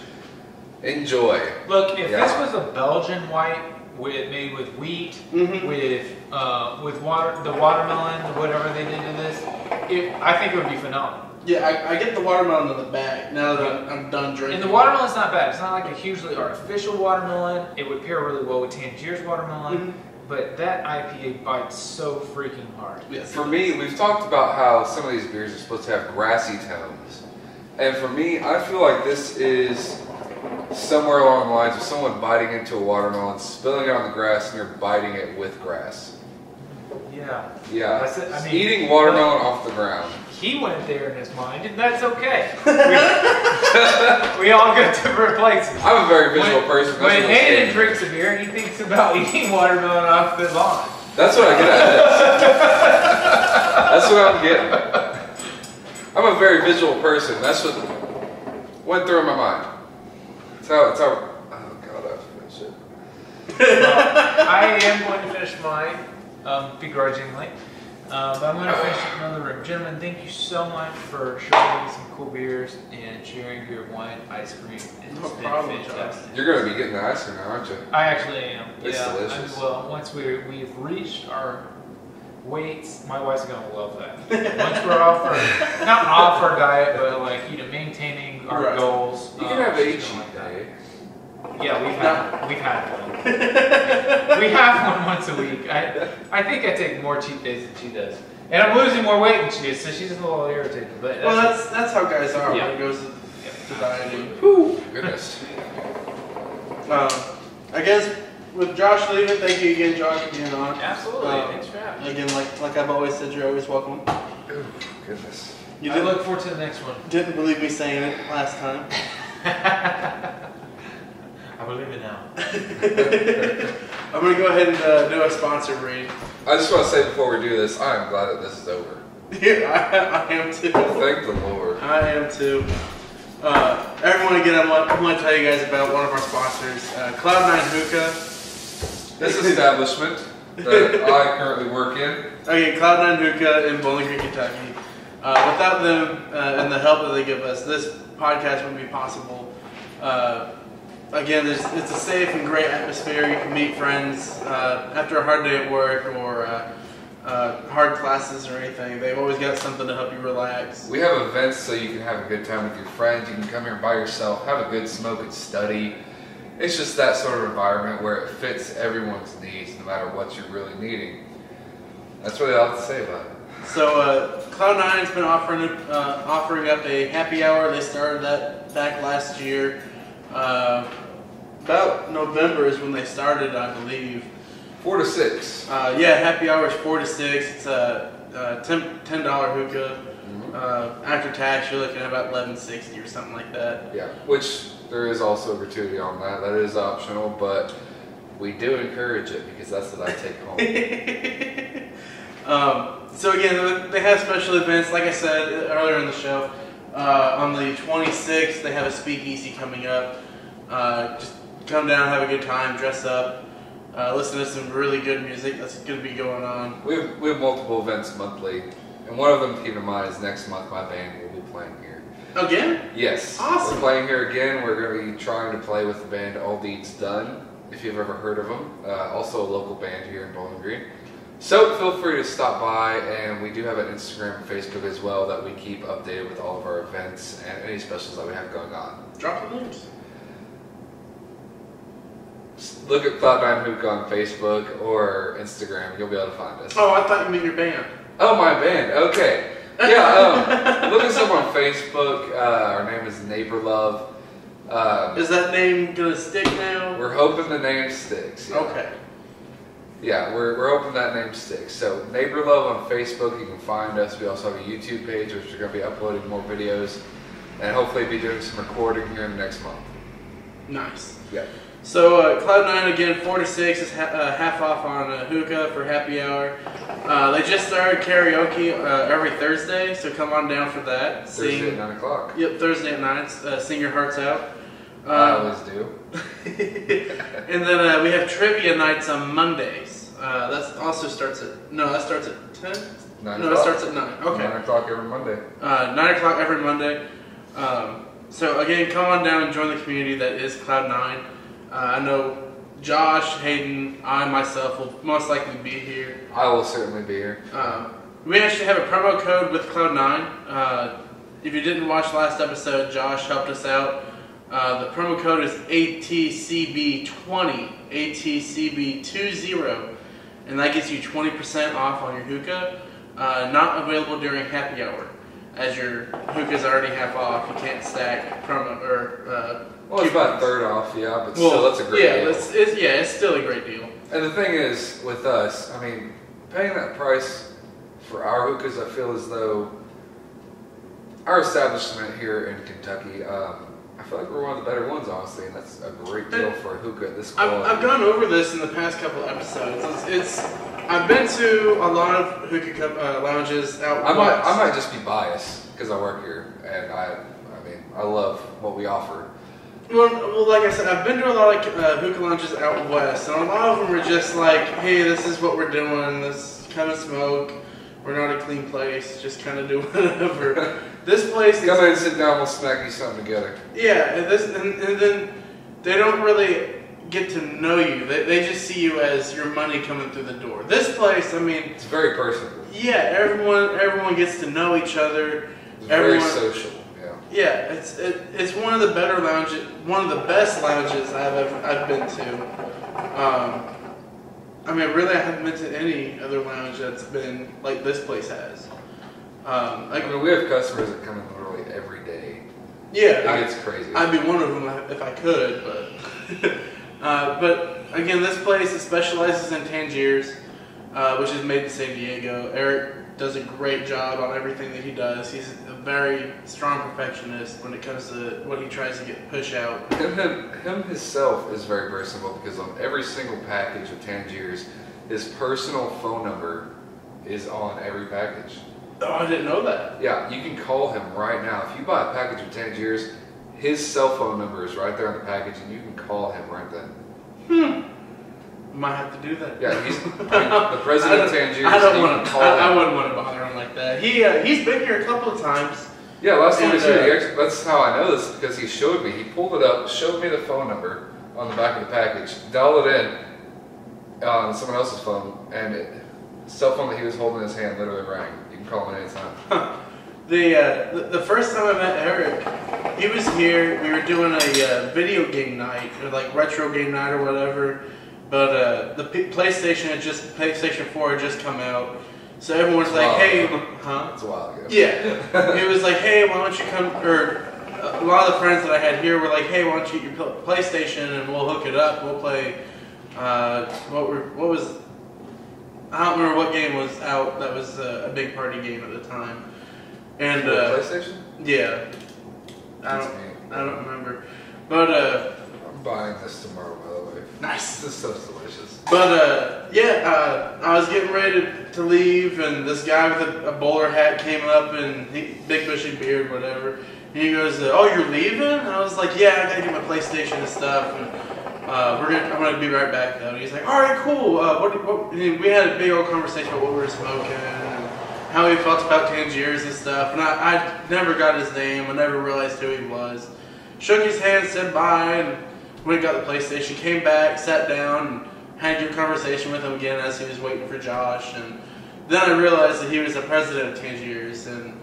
enjoy. Look, if Yeah. this was a Belgian white with made with wheat, Mhm. with uh, with water, the watermelon, whatever they did to this, it, I think it would be phenomenal. Yeah, I, I get the watermelon in the back now that I'm, I'm done drinking. And the watermelon's not bad. It's not like a hugely artificial watermelon. It would pair really well with Tangier's watermelon. Mhm. But that IPA bites so freaking hard. Yes. For me, we've talked about how some of these beers are supposed to have grassy tones. And for me, I feel like this is somewhere along the lines of someone biting into a watermelon, spilling it on the grass, and you're biting it with grass. Yeah. Yeah. That's it. I mean- Eating watermelon off the ground. He went there in his mind, and that's okay. we, we all go to different places. I'm a very visual when, person. That's When Hayden drinks a beer, he thinks about eating watermelon off the lawn. That's what I get at this. That's what I'm getting. I'm a very visual person. That's what went through my mind. How. That's how. Oh god, I it. Well, I am going to finish mine, um, begrudgingly. Uh, but I'm going to finish it in another room. Gentlemen, thank you so much for showing me some cool beers and sharing your wine ice cream. It's No been problem, John. fantastic. You're gonna be getting the ice cream now, aren't you? I actually am. It's yeah. delicious. I- well, once we we've reached our weights, my wife's gonna love that. once we're off our not off our diet, but like you know maintaining our Right. goals. You um, can have a she's cheat gonna like day. Yeah, we've had we've had one. we have one once a week. I I think I take more cheat days than she does, and I'm losing more weight than she is, so she's a little irritated. But well, that's, that's that's how guys are Yeah. when it goes to, to dieting. Goodness. Um, I guess with Josh leaving, thank you again, Josh, for being on. absolutely. Uh, Thanks for having me. Again, like like I've always said, you're always welcome. Ooh, goodness. You I didn't, look forward to the next one. didn't believe me saying it last time. I believe it now. I'm gonna go ahead and uh, do a sponsor read. I just want to say before we do this, I am glad that this is over. Yeah, I, I am too. Thank the Lord. I am too. Uh, everyone, again, I want, I want to tell you guys about one of our sponsors, uh, Cloud9 Hookah. This establishment that I currently work in, Okay, Cloud9 Hookah in Bowling Green, Kentucky. Uh, without them uh, and the help that they give us, this podcast wouldn't be possible. Uh, again, there's, it's a safe and great atmosphere. You can meet friends uh, after a hard day at work or uh, uh, hard classes or anything. They've always got something to help you relax. we have events so you can have a good time with your friends. You can come here by yourself, have a good smoke and study. It's just that sort of environment where it fits everyone's needs, no matter what you're really needing. That's really all I have to say about it. So uh, Cloud9's been offering uh, offering up a happy hour. They started that back last year. Uh, about November is when they started, I believe. Four to six. Uh, yeah, happy hour is four to six. It's a, a ten ten dollar hookah. Mhm. Uh, after tax, you're looking at about eleven sixty or something like that. Yeah, which there is also gratuity on that. That is optional, but we do encourage it because that's what I take home. um, so again, they have special events. Like I said earlier in the show, uh, on the 26th, they have a speakeasy coming up. Uh, just come down, have a good time, dress up, uh, listen to some really good music that's going to be going on. we, have, we have multiple events monthly, and one of them, keep in mind, is next month my band will be playing here. Again? Yes. Awesome. We're playing here again. We're going to be trying to play with the band All Deeds Done, if you've ever heard of them. Uh, also a local band here in Bowling Green. So feel free to stop by, and we do have an Instagram and Facebook as well that we keep updated with all of our events and any specials that we have going on. Drop the names. Just look at Cloud9 Hookah on Facebook or Instagram. You'll be able to find us. Oh, I thought you meant your band. Oh, my band. Okay. Yeah, um, look us up on Facebook. Uh, our name is Neighbor Love. Um, Is that name going to stick now? we're hoping the name sticks. Yeah. Okay. Yeah, we're, we're hoping that name sticks. So, Neighbor Love on Facebook, you can find us. We also have a YouTube page, which we're going to be uploading more videos, and hopefully be doing some recording here in the next month. Nice. Yeah. So uh, Cloud9 again, four to six is ha- uh, half off on uh, hookah for happy hour. Uh, they just started karaoke uh, every Thursday, so come on down for that. Thursday at 9 o'clock. yep, Thursday at 9. Uh, sing your hearts out. I always do. and then uh, we have trivia nights on Mondays. Uh, that also starts at no, that starts at ten. Nine no, it starts at nine. Okay, Nine o'clock every Monday. uh, nine o'clock every Monday. Um, so again, come on down and join the community that is Cloud Nine. Uh, I know Josh, Hayden, I myself will most likely be here. I will certainly be here. Um, we actually have a promo code with Cloud9. Uh, if you didn't watch last episode, Josh helped us out. Uh, the promo code is ATCB20, ATCB20, and that gets you 20% off on your hookah. Uh, not available during happy hour, as your hookah's already half off. You can't stack promo or. Well, it's about coupons. third off, yeah, but Well, still, that's a great yeah, deal. It's, it's, yeah, it's still a great deal. And the thing is, with us, I mean, paying that price for our hookahs, I feel as though our establishment here in Kentucky, um, I feel like we're one of the better ones, honestly, and that's a great deal for a hookah at this I've. I've gone over this in the past couple episodes. It's, it's I've been to a lot of hookah uh, lounges out I might. I might just be biased because I work here, and I, I mean, I love what we offer. Well, well, like I said, I've been to a lot of uh, hookah lounges out west, and a lot of them are just like, "Hey, this is what we're doing. This kind of smoke. We're not a clean place. Just kind of do whatever." this place, is, Come in, sit down, we'll snack you something together. yeah, and this, and, and then they don't really get to know you. They, they just see you as your money coming through the door. This place, I mean, It's very personal. yeah, everyone everyone gets to know each other. It's very Everyone- social. Yeah. It's it, it's one of the better lounges, one of the best lounges I've ever I've been to. Um, I mean, really, I haven't been to any other lounge that's been like this place has. Um, like, I mean, we have customers that come in literally every day. yeah, It gets crazy. I, I'd be one of them if I could, but uh, but again, this place specializes in Tangiers, uh, which is made in San Diego. Eric does a great job on everything that he does. He's a very strong perfectionist when it comes to what he tries to get push out. Him, him, him himself is very personable because on every single package of Tangiers, his personal phone number is on every package. Oh, I didn't know that. Yeah, you can call him right now. If you buy a package of Tangiers, his cell phone number is right there on the package, and you can call him right then. Hmm. Might have to do that. Yeah, he's I mean, the president of Tangiers. I don't want to. call I, I wouldn't want to bother him like that. He uh, he's been here a couple of times. Yeah, last time he And, was here, uh, actually, that's how I know this because he showed me. He pulled it up, showed me the phone number on the back of the package, dialed it in on someone else's phone, and it, cell phone that he was holding in his hand literally rang. You can call him at any time. The, uh, the the first time I met Eric, he was here. We were doing a uh, video game night, or like retro game night or whatever. But uh, the P- PlayStation had just PlayStation Four had just come out, so everyone's like. "Hey, huh?" That's a while ago. Yeah. it was like, "Hey, why don't you come?" Or a lot of the friends that I had here were like, "Hey, why don't you get your PlayStation and we'll hook it up. We'll play." Uh, what were what was? I don't remember what game was out. That was uh, a big party game at the time. And uh, PlayStation? yeah, I don't. I don't remember. But uh, I'm buying this tomorrow, by the way. Nice. This stuff's delicious. But uh, yeah, uh, I was getting ready to, to leave, and this guy with a, a bowler hat came up and he, big bushy beard, whatever. And he goes, uh, "Oh, you're leaving?" And I was like, "Yeah, I gotta get my PlayStation and stuff." And uh, we're gonna, I'm gonna be right back though. And he's like, "All right, cool." Uh, what, what? we had a big old conversation about what we were smoking and how he felt about Tangiers and stuff. And I, I never got his name. I never realized who he was. Shook his hand, said bye, and went got the PlayStation. Came back, sat down, and had your conversation with him again as he was waiting for Josh. And then I realized that he was the president of Tangiers, and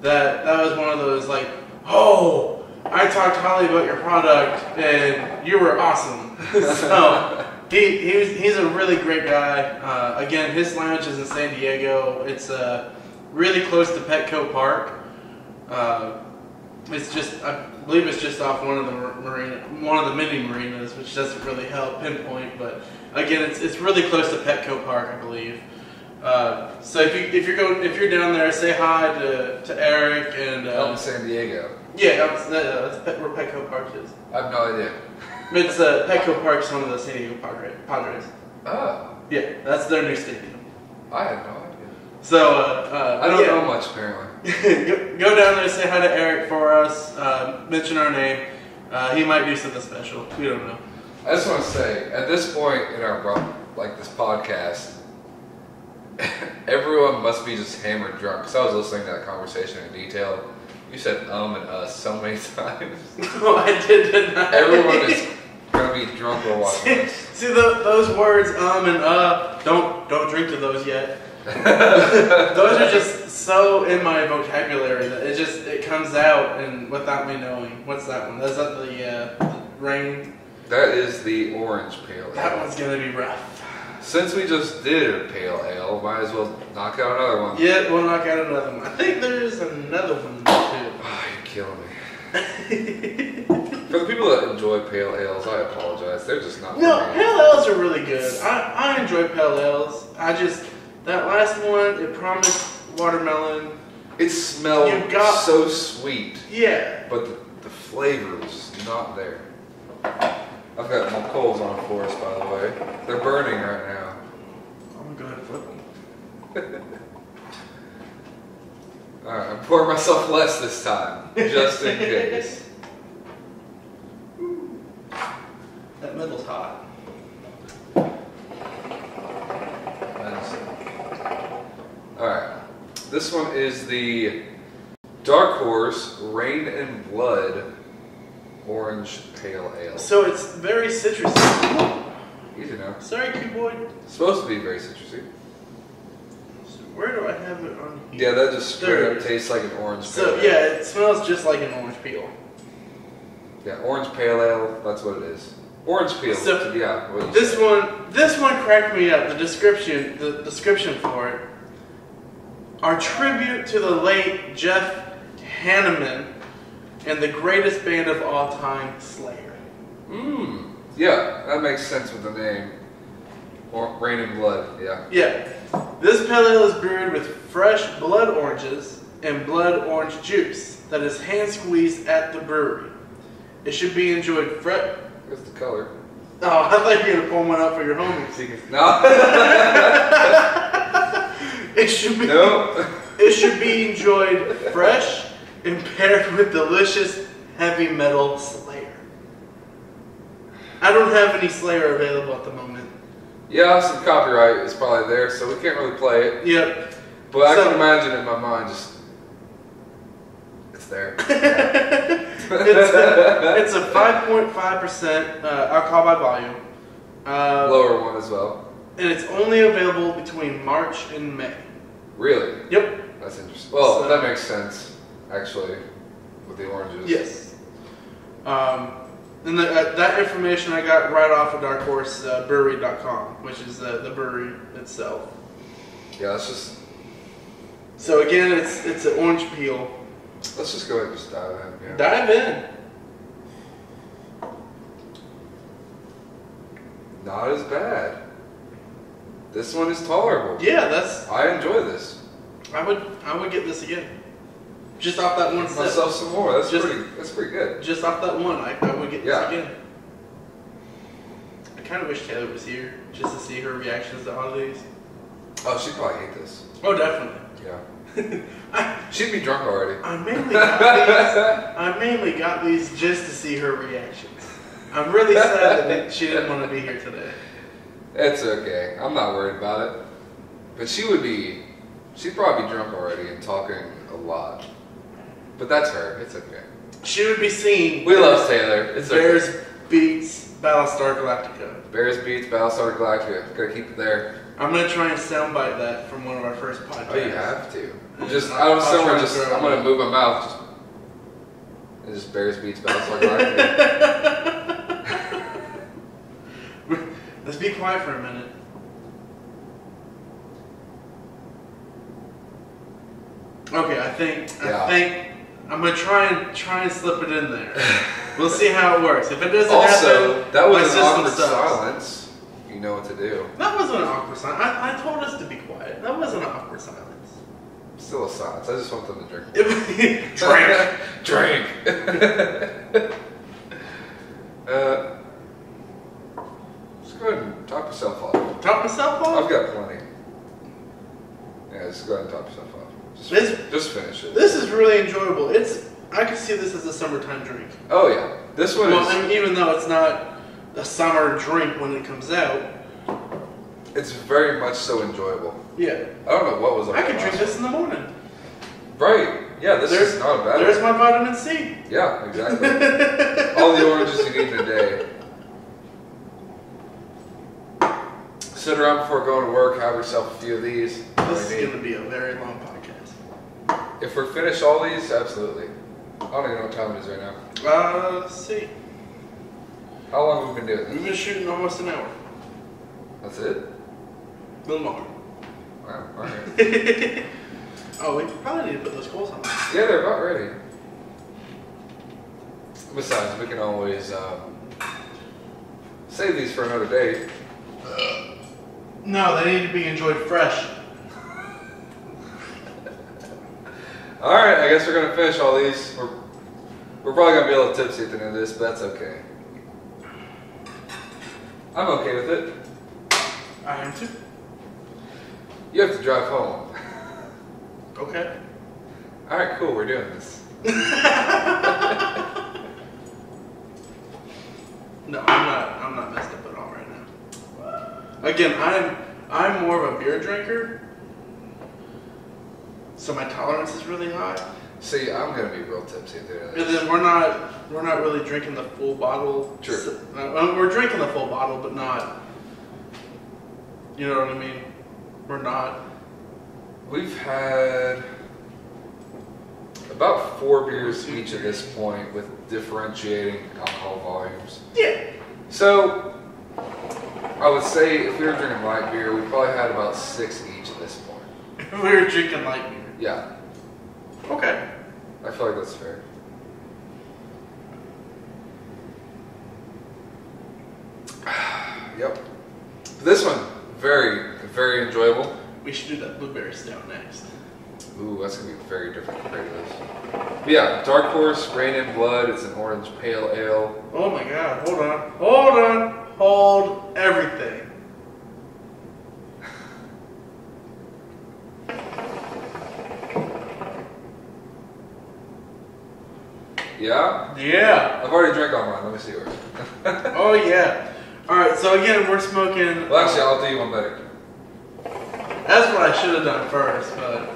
that that was one of those like, oh, I talked highly about your product, and you were awesome. so he, he was, he's a really great guy. Uh, again, his lounge is in San Diego. It's uh, really close to Petco Park. Uh, it's just, I believe it's just off one of the marina, one of the mini marinas, which doesn't really help pinpoint. But again, it's, it's really close to Petco Park, I believe. Uh, so if you if you're going if you're down there, say hi to, to Eric and Out in uh, San Diego. yeah, that's, uh, that's Pet, where Petco Park is. I have no idea. It's uh, Petco Park's one of the San Diego Padre, Padres. Oh, Yeah, that's their new stadium. I had no idea. So uh, uh, I don't yeah. know much, apparently. Go, go down there, say hi to Eric for us, uh, mention our name. Uh, he might do something special. We don't know. I just want to say, at this point in our like this podcast, everyone must be just hammered drunk. Because I was listening to that conversation in detail. You said um and us so many times. No, I did not. Everyone is gonna be drunk while watching See, this. see the, those words, um and uh, don't don't drink to those yet. those are just so in my vocabulary that it just it comes out and without me knowing. What's that one? Is that the, uh, the rain? That is the orange pale That one's gonna be rough. Since we just did a pale ale, might as well knock out another one. Yeah, we'll knock out another one. I think there's another one Ah, you're killing me. For the people that enjoy pale ales, I apologize. They're just not. no, pale ales are really good. I, I enjoy pale ales. I just that last one it promised watermelon. It smelled You got- so sweet, Yeah. but the, the flavor was not there. I've got my coals on for us, by the way. They're burning right now. Oh I'm gonna go ahead and flip them. Alright, I'm pouring myself less this time, just in case. That middle's hot. Alright, this one is the Dark Horse Rain and Blood Orange Pale Ale. So it's very citrusy. Easy now. Sorry, Q boy. It's supposed to be very citrusy. Where do I have it on Yeah, that just straight up tastes like an orange So pale yeah, ale. it smells just like an orange peel. Yeah, orange pale ale, that's what it is. Orange peel, So, yeah. This said. one, this one cracked me up. The description, the description for it. Our tribute to the late Jeff Hanneman and the greatest band of all time, Slayer. Mmm. Yeah, that makes sense with the name. Or Rain and Blood, yeah. Yeah. This pale ale is brewed with fresh blood oranges and blood orange juice that is hand squeezed at the brewery. It should be enjoyed fresh. Here's the color. Oh, I thought you were gonna pull one up for your homies. No. It should be. no. It should be enjoyed fresh and paired with delicious heavy metal Slayer. I don't have any Slayer available at the moment. Yeah, some copyright is probably there, so we can't really play it. Yep. But I can imagine in my mind just. It's there. It's a, it's a 5.5% uh, alcohol by volume. Uh, Lower one as well. and it's only available between March and May. Really? Yep. That's interesting. Well, So- that makes sense, actually, with the oranges. Yes. Um, and the, uh, that information I got right off of darkhorsebrewery.com, which is the, the brewery itself. Yeah, let's just So again, it's it's an orange peel. let's just go ahead and just dive in. Yeah. Dive in. Not as bad. This one is tolerable. Yeah, that's. I enjoy this. I would I would get this again. Just off that one Give sip. myself some more. That's Just- pretty. That's pretty good. Just off that one, I, I would get this Yeah. again. I kind of wish Taylor was here just to see her reactions to all of these. Oh, she'd probably hate this. Oh, definitely. Yeah. I, She'd be drunk already. I mainly got these. I mainly got these just to see her reactions. I'm really sad that she didn't want to be here today. It's okay. I'm not worried about it. But she would be. She'd probably be drunk already and talking a lot. But that's her. It's okay. She would be seeing We love Taylor. It's Bears okay. beats Battlestar Galactica. Bears beats Battlestar Galactica. Gotta keep it there. I'm gonna try and soundbite that from one of our first podcasts. Oh, you have to. Just I'll- out of I'm someone just I'm gonna move my mouth. Just, it just Bears beats Battlestar Galactica. Let's be quiet for a minute. Okay, I think Yeah. I think I'm gonna try and try and slip it in there. we'll see how it works. If it doesn't also, happen, that my was an awkward sucks. silence. You know what to do. That wasn't an awkward silence. I, I told us to be quiet. That wasn't an awkward silence. Still a silence. I just want them to drink. Drink. Drink. uh, just go ahead and top yourself off. Top myself off? I've got plenty. Yeah, just go ahead and top yourself off. Just, This- just finish it. This is really enjoyable. It's I could see this as a summertime drink. Oh yeah, This one Well, is. I mean, even though it's not a summer drink when it comes out, It's very much so enjoyable. yeah, I don't know what was. I could drink this in the morning. Right. Yeah. This There's- is not a bad. There's one. my vitamin C. Yeah. Exactly. All the oranges you need in a day. Sit around before going to work. Have yourself a few of these. This is going to be a very long podcast. If we're finished all these, absolutely. I don't even know what time it is right now. Uh, let's see. How long have we been doing this? We've been shooting almost an hour. That's it? A little more. Wow. All right. oh, we probably need to put those coals on. Yeah, they're about ready. Besides, we can always um, save these for another day. No, they need to be enjoyed fresh. All right, I guess we're gonna finish all these. We're, we're probably gonna be a little tipsy at the end of this, but that's okay. I'm okay with it. I am too. You have to drive home. Okay. All right, cool. We're doing this. No, I'm not. I'm not messed up at all right now. Again, I'm I'm more of a beer drinker, so my tolerance is really high. See, I'm gonna be real tipsy at the end of And then we're not we're not really drinking the full bottle. True. Uh, we're drinking the full bottle, but not. You know what I mean? We're not. We've had about four beers each at this point with differentiating alcohol volumes. Yeah. So, I would say if we were drinking light beer, we probably had about six each at this point. we were drinking light beer. Yeah, Okay. I feel like that's fair. yep. This one, very, very enjoyable. We should do that blueberry stout next. Ooh, that's gonna be very different compared to this. But yeah, Dark Horse, Rain in Blood. It's an orange pale ale. Oh my god, hold on. Hold on. Hold everything. Yeah, Yeah. I've already drank all mine. Let me see yours. Oh yeah. Alright, so again we're smoking Well, actually, I'll do you one better. That's what I should have done first, but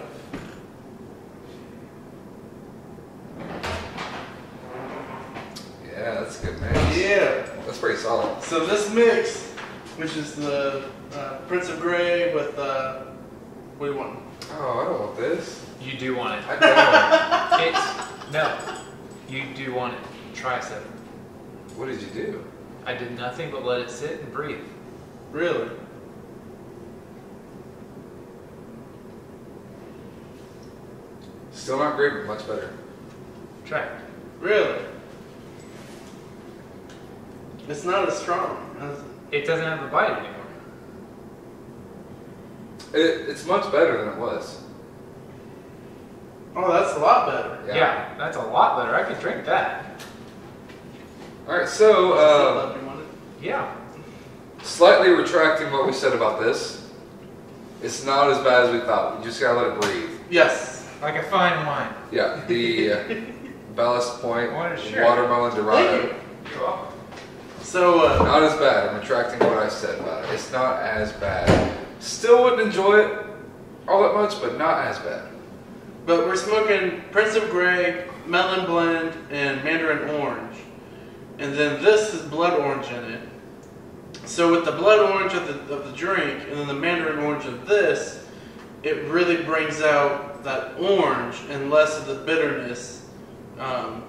Yeah, that's a good mix. yeah. That's pretty solid. So this mix, which is the uh, Prince of Grey with uh, what do you want? Oh, I don't want this. You do want it. I don't. It's no. You do want it. Try some. what did you do? I did nothing but let it sit and breathe. Really? Still not great, but much better. Try it. Really? It's not as strong. As, It doesn't have a bite anymore. It, it's much better than it was. oh, that's a lot better. Yeah. that's a lot better. I could drink that. All right, so uh, Love you want it? Yeah. slightly retracting what we said about this. It's not as bad as we thought. You just gotta let it breathe. Yes. Like a fine wine. Yeah, the uh, Ballast Point What a. Watermelon Thank Dorado. you. You're welcome. So uh, Not as bad. I'm retracting what I said about it. It's not as bad. Still wouldn't enjoy it all that much, but not as bad. But we're smoking Prince of Grey, Melon Blend, and Mandarin Orange. And then this is blood orange in it. So with the blood orange of the, of the drink and then the Mandarin orange of this, it really brings out that orange and less of the bitterness. Um,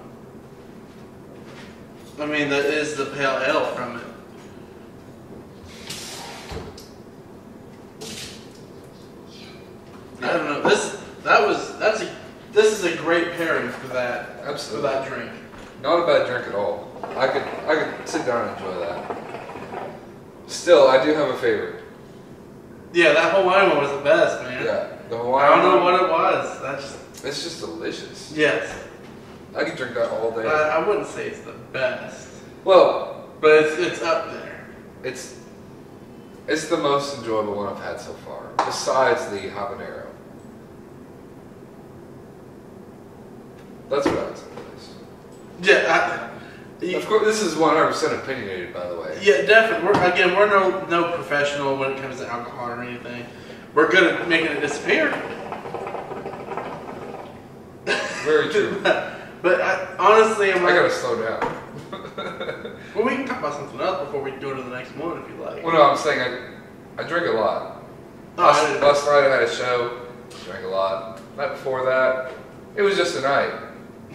I mean, that is the pale ale from it. I don't know. This that was that's a this is a great pairing for that Absolutely. for that drink. Not a bad drink at all. I could I could sit down and enjoy that. Still, I do have a favorite. Yeah, that Hawaiian one was the best, man. Yeah, the Hawaiian. I don't know one, what it was. That's just It's just delicious. yes. I could drink that all day. I, I wouldn't say it's the best, well, but it's it's up there. it's it's the most enjoyable one I've had so far, besides the habanero. That's what I would say. least. Yeah, You- Of course, this is 100% opinionated, by the way. Yeah, definitely. We're, again, we're no no professional when it comes to alcohol or anything. We're good at making it disappear. Very true. but I, honestly, I'm like, I gotta slow down. well, we can talk about something else before we go to the next one if you like. well, no, I'm saying I, I drink a lot. Oh, I Last, last night I had a show, drank a lot. Night before that, it was just a night.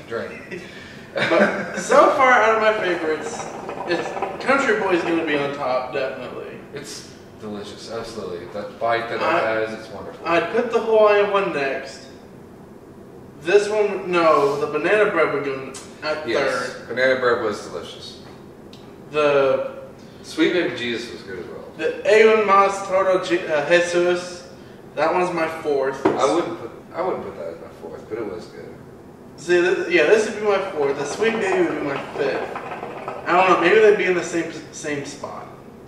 Drink. but so far, out of my favorites, it's Country Boy's going to be on top, definitely. It's delicious, absolutely. That bite that I- it has, it's wonderful. I'd put the Hawaiian one next. This one, no, the banana bread would go at yes, third. banana bread was delicious. The Sweet baby Jesus was good as well. the Aun Mas Todo uh, Jesus, that one's my fourth. I wouldn't put I wouldn't put that as my fourth, but it was good. See, th- yeah, this would be my fourth. The Sweet Baby would be my fifth. I don't know. Maybe they'd be in the same same spot.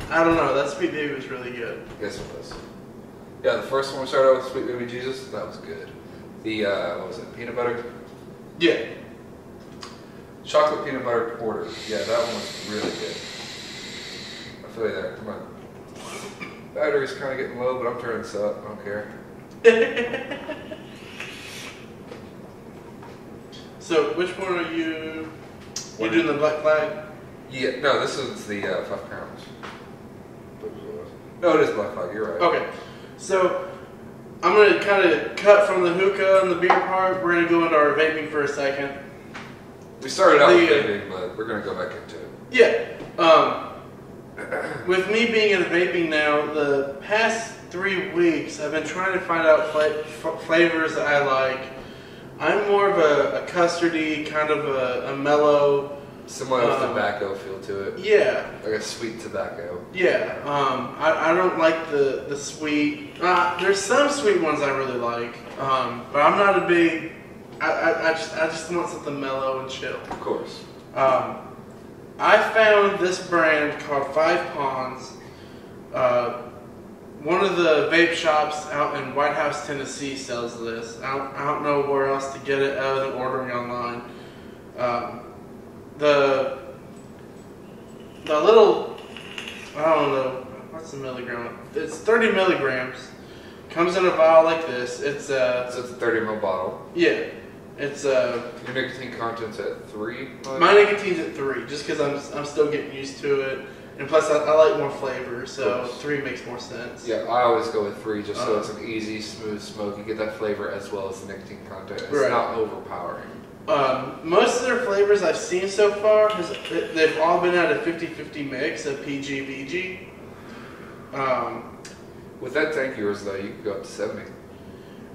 I don't know. That Sweet Baby was really good. Yes, it was. Yeah, the first one we started out with Sweet Baby Jesus, that was good. The uh, what was it? Peanut butter, Yeah. chocolate peanut butter porter. Yeah, that one was really good. I feel you there. Come on. Battery's kind of getting low, but I'm turning this up. I don't care. So, which one are you? You What- doing the Black Flag? Yeah, no, this is the uh, five pawns. No, it is Black Flag. You're right. Okay. So, I'm gonna kind of cut from the hookah and the beer part. We're gonna go into our vaping for a second. We started out with The, uh, vaping, but we're gonna go back into it. Yeah. Um, with me being in vaping now, the past three weeks, I've been trying to find out fla- f- flavors that I like. I'm more of a, a custardy, kind of a, a mellow. Similar with Um, tobacco feel to it, Yeah, like a sweet tobacco. yeah. Um, I, I don't like the the sweet. Uh, there's some sweet ones I really like, um, but I'm not a big. I, I, I just I just want something mellow and chill. Of course. Um, I found this brand called Five Pawns. Uh, one of the vape shops out in White House, Tennessee sells this. I don't, I don't know where else to get it other than ordering online. Um, the the little I don't know what's the milligram. It's 30 milligrams. Comes in a vial like this. It's uh So it's a 30 ml bottle. yeah. It's uh Your nicotine content's at three. like? My nicotine's at three, just because I'm I'm still getting used to it, and plus I, I like more flavor, so three makes more sense. Yeah, I always go with three just so Uh-huh. it's an easy, smooth smoke. You get that flavor as well as the nicotine content. It's Right. not overpowering. Um, most of their flavors I've seen so far, has, they've all been at a 50-50 mix of PG VG. Um, With that tank yours, though, you can go up to 70.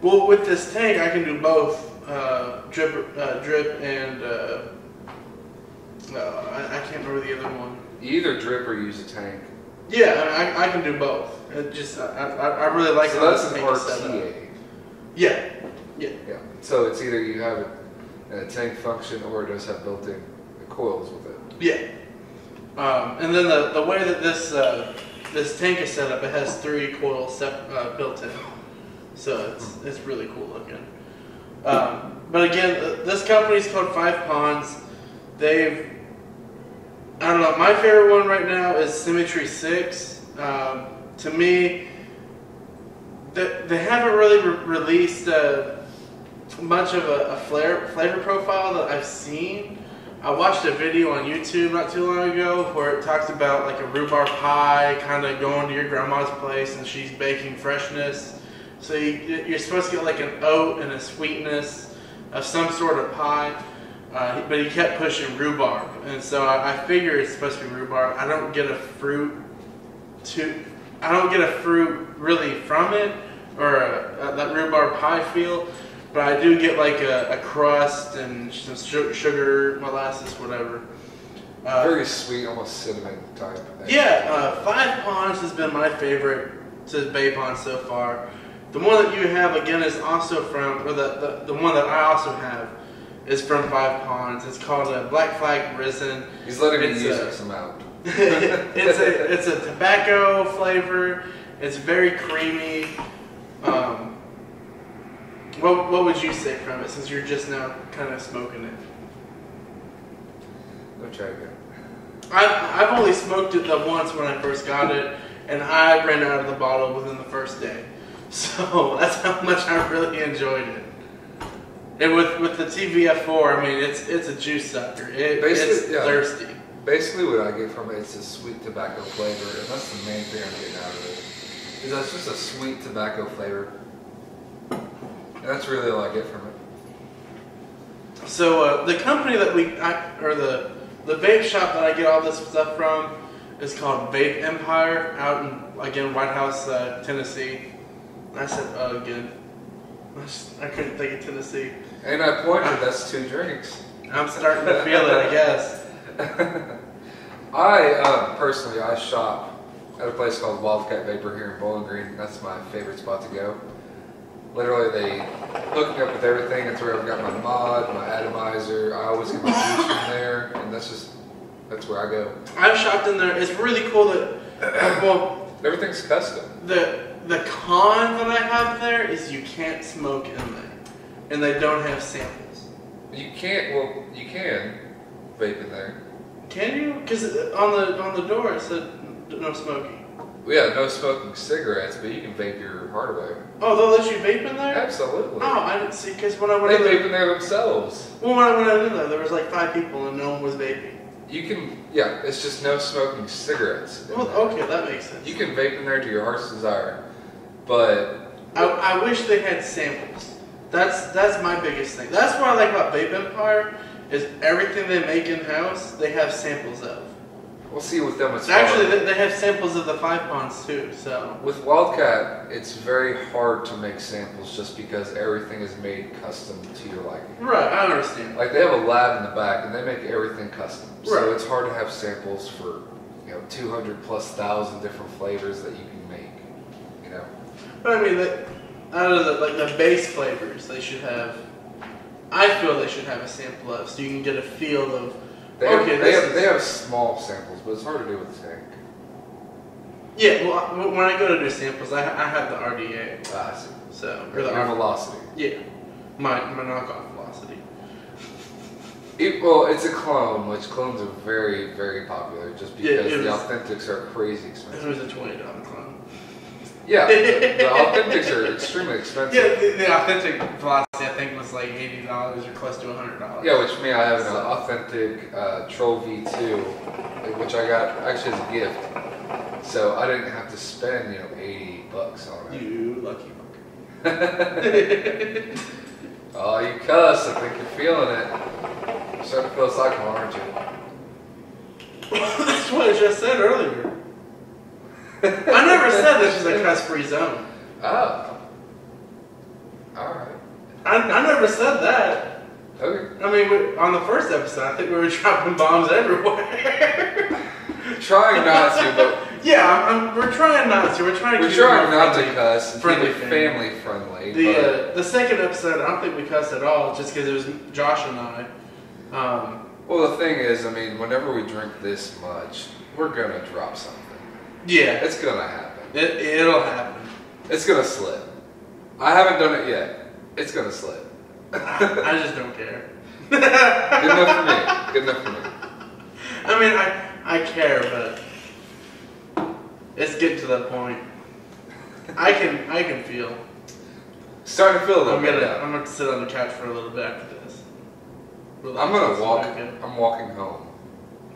well, with this tank, I can do both uh, drip, uh, drip, and uh, uh, I, I can't remember the other one. You either drip or use a tank. Yeah, I, I can do both. It just I, I, I really like so that's an tank is set up. RTA. Yeah, yeah. Yeah. So it's either you have it a tank function or it does have built-in coils with it. Yeah. Um, and then the, the way that this uh, this tank is set up, it has three coils uh, built in, so it's it's really cool looking. Um, but again, th- this company's called Five Pawns. They've I don't know. My favorite one right now is Symmetry Six. Um, to me, they, they haven't really re- released uh, much of a, a flavor flavor profile that I've seen. I watched a video on YouTube not too long ago where it talks about like a rhubarb pie, kind of going to your grandma's place and she's baking freshness. So you, you're supposed to get like an oat and a sweetness of some sort of pie. Uh, but he kept pushing rhubarb, and so I, I figure it's supposed to be rhubarb. I don't get a fruit to, I don't get a fruit really from it or a, a, that rhubarb pie feel. But I do get like a, a crust and some su- sugar, molasses, whatever. Uh, Very sweet, almost cinnamon type. yeah, uh, Five Pawns has been my favorite to vape on so far. The one that you have again is also from, or the, the, the one that I also have is from Five Pawns. It's called a Black Flag Risen. He's letting me It's, use uh, this amount. it's a it's a tobacco flavor. It's very creamy. Um, what what would you say from it since you're just now kind of smoking it? Me try again. I, I've only smoked it the once when I first got it, and I ran out of the bottle within the first day. So that's how much I really enjoyed it. And with with the TFV4, I mean, it's it's a juice sucker. It, Basically, it's yeah. thirsty. Basically, what I get from it, it is a sweet tobacco flavor, and that's the main thing I'm getting out of it. Is that's just a sweet tobacco flavor, that's really all I get from it. So uh, the company that we, I, or the the vape shop that I get all this stuff from, is called Vape Empire out in again White House, uh, Tennessee. I said uh, again. I, just, I couldn't think of Tennessee. And I pointed. That's two drinks. I'm starting to feel it, I guess. I um, personally, I shop at a place called Wildcat Vapor here in Bowling Green. That's my favorite spot to go. Literally, they hook me up with everything. That's where I've got my mod, my atomizer. I always get my juice from there, and that's just that's where I go. I've shopped in there. It's really cool that well Everything's custom. the the con that I have there is you can't smoke in there, and they don't have samples. You can't. Well, you can vape in there. Can you? Because on the on the door it said no smoking. Well, yeah, no smoking cigarettes, but you can vape your heart away. Oh, they'll let you vape in there. Absolutely. Oh, I didn't see. Because when I went They in there, They vape in there themselves. well, when I went in there, there was like five people and no one was vaping. You can. Yeah, it's just no smoking cigarettes. Well, okay, that makes sense. You can vape in there to your heart's desire, but I, I wish they had samples. That's that's my biggest thing. That's what I like about Vape Empire is everything they make in house. They have samples of. We'll see with them. Actually, they, they have samples of the five pawns too. So with Wildcat, it's very hard to make samples just because everything is made custom to your liking. right, I understand. Like they have a lab in the back, and they make everything custom. Right. So it's hard to have samples for you know 200 plus thousand different flavors that you can make. You know. But I mean, they, out of the like the base flavors, they should have. I feel they should have a sample of, so you can get a feel of. They have, okay, they, have, they have small samples, but it's hard to do with the tank. Yeah, well, when I go to do samples, I, I have the RDA, Ah, I see. so or the the velocity. yeah, my my knockoff velocity. It, well, it's a clone, which clones are very, very popular just Yeah, because the was- authentics are crazy expensive. It was a twenty dollar clone. Yeah, the, the authentics are extremely expensive. Yeah, the, the authentic velocity I think was like eighty dollars or close to hundred dollars. Yeah, which me, I have an authentic uh, Troll V2, which I got actually as a gift. So I didn't have to spend, you know, 80 bucks on it. You lucky fucker. Oh, you cuss. I think you're feeling it. You're starting to feel cycle, aren't you? That's what I just said earlier. I never said this is a cuss free zone. Oh. Alright. I, I never said that. Okay. I mean, we, on the first episode, I think we were dropping bombs everywhere. Trying not to, but yeah, I'm, I'm, we're trying not to. We're trying to. we're trying not to cuss friendly family. friendly. The uh, the second episode, I don't think we cussed at all, just because it was Josh and I. Um, well, the thing is, I mean, whenever we drink this much, we're gonna drop something. Yeah, It's gonna happen. it, it'll happen. It's gonna slip. I haven't done it yet. It's gonna slip. I just don't care. Good enough for me. Good enough for me. I mean, I I care, but it's getting to that point. I can I can feel. Starting to feel a little I'm bit gonna now. I'm gonna sit on the couch for a little bit after this. Relax I'm gonna walk. I'm walking home,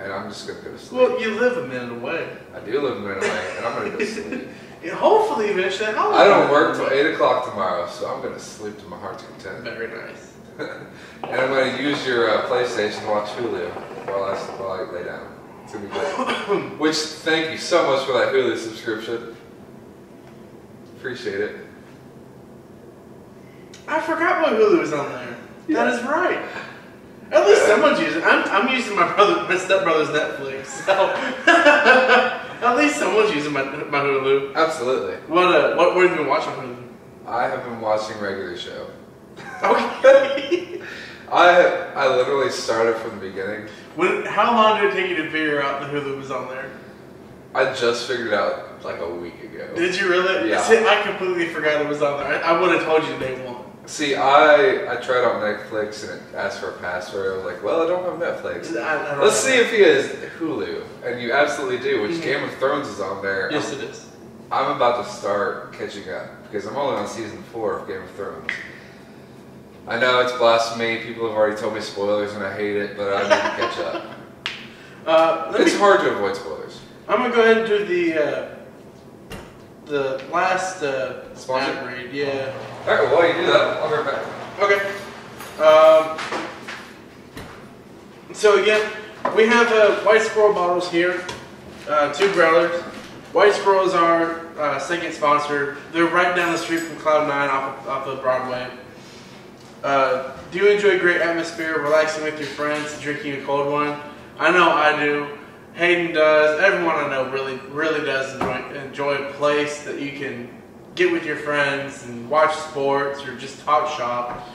and I'm just gonna go to sleep. Well, you live a minute away. I do live a minute away, and I'm gonna go to sleep. Yeah, hopefully, eventually. How I don't work till eight o'clock tomorrow, so I'm gonna sleep to my heart's content. Very nice. and I'm gonna use your uh, PlayStation to watch Hulu while I while I lay down. It's gonna be great. Which thank you so much for that Hulu subscription. Appreciate it. I forgot my Hulu was on there. That is right. At least someone's using. I'm, I'm using my brother, my stepbrother's Netflix. So at least someone's using my, my Hulu. Absolutely. What uh, what what have you been watching on I have been watching regular show. Okay. I I literally started from the beginning. when, how long did it take you to figure out the Hulu was on there? I just figured out like a week ago. Did you really? Yeah. See, I completely forgot it was on there. I, I would have told you day one. See, I I tried on Netflix and it asked for a password. I was like, well, I don't have Netflix. I- I don't Let's know. see if he has Hulu, and you absolutely do. Which Mhm. Game of Thrones is on there. Yes, I'm, it is. I'm about to start catching up because I'm only on season four of Game of Thrones. I know it's blasphemy. People have already told me spoilers, and I hate it, but I need to catch up. Uh, It's me, hard to avoid spoilers. I'm gonna go ahead and do the uh, the last uh, Sponsor? read. Yeah. All right, well, you do that, I'll be right back. Okay. Um, so again, we have uh, White Squirrel bottles here, uh, two growlers. White Squirrel is our uh, second sponsor. They're right down the street from Cloud Nine off of, off of Broadway. Uh, do you enjoy great atmosphere, relaxing with your friends, drinking a cold one? I know I do. Hayden does. Everyone I know really, really does enjoy, enjoy a place that you can get with your friends and watch sports or just talk shop.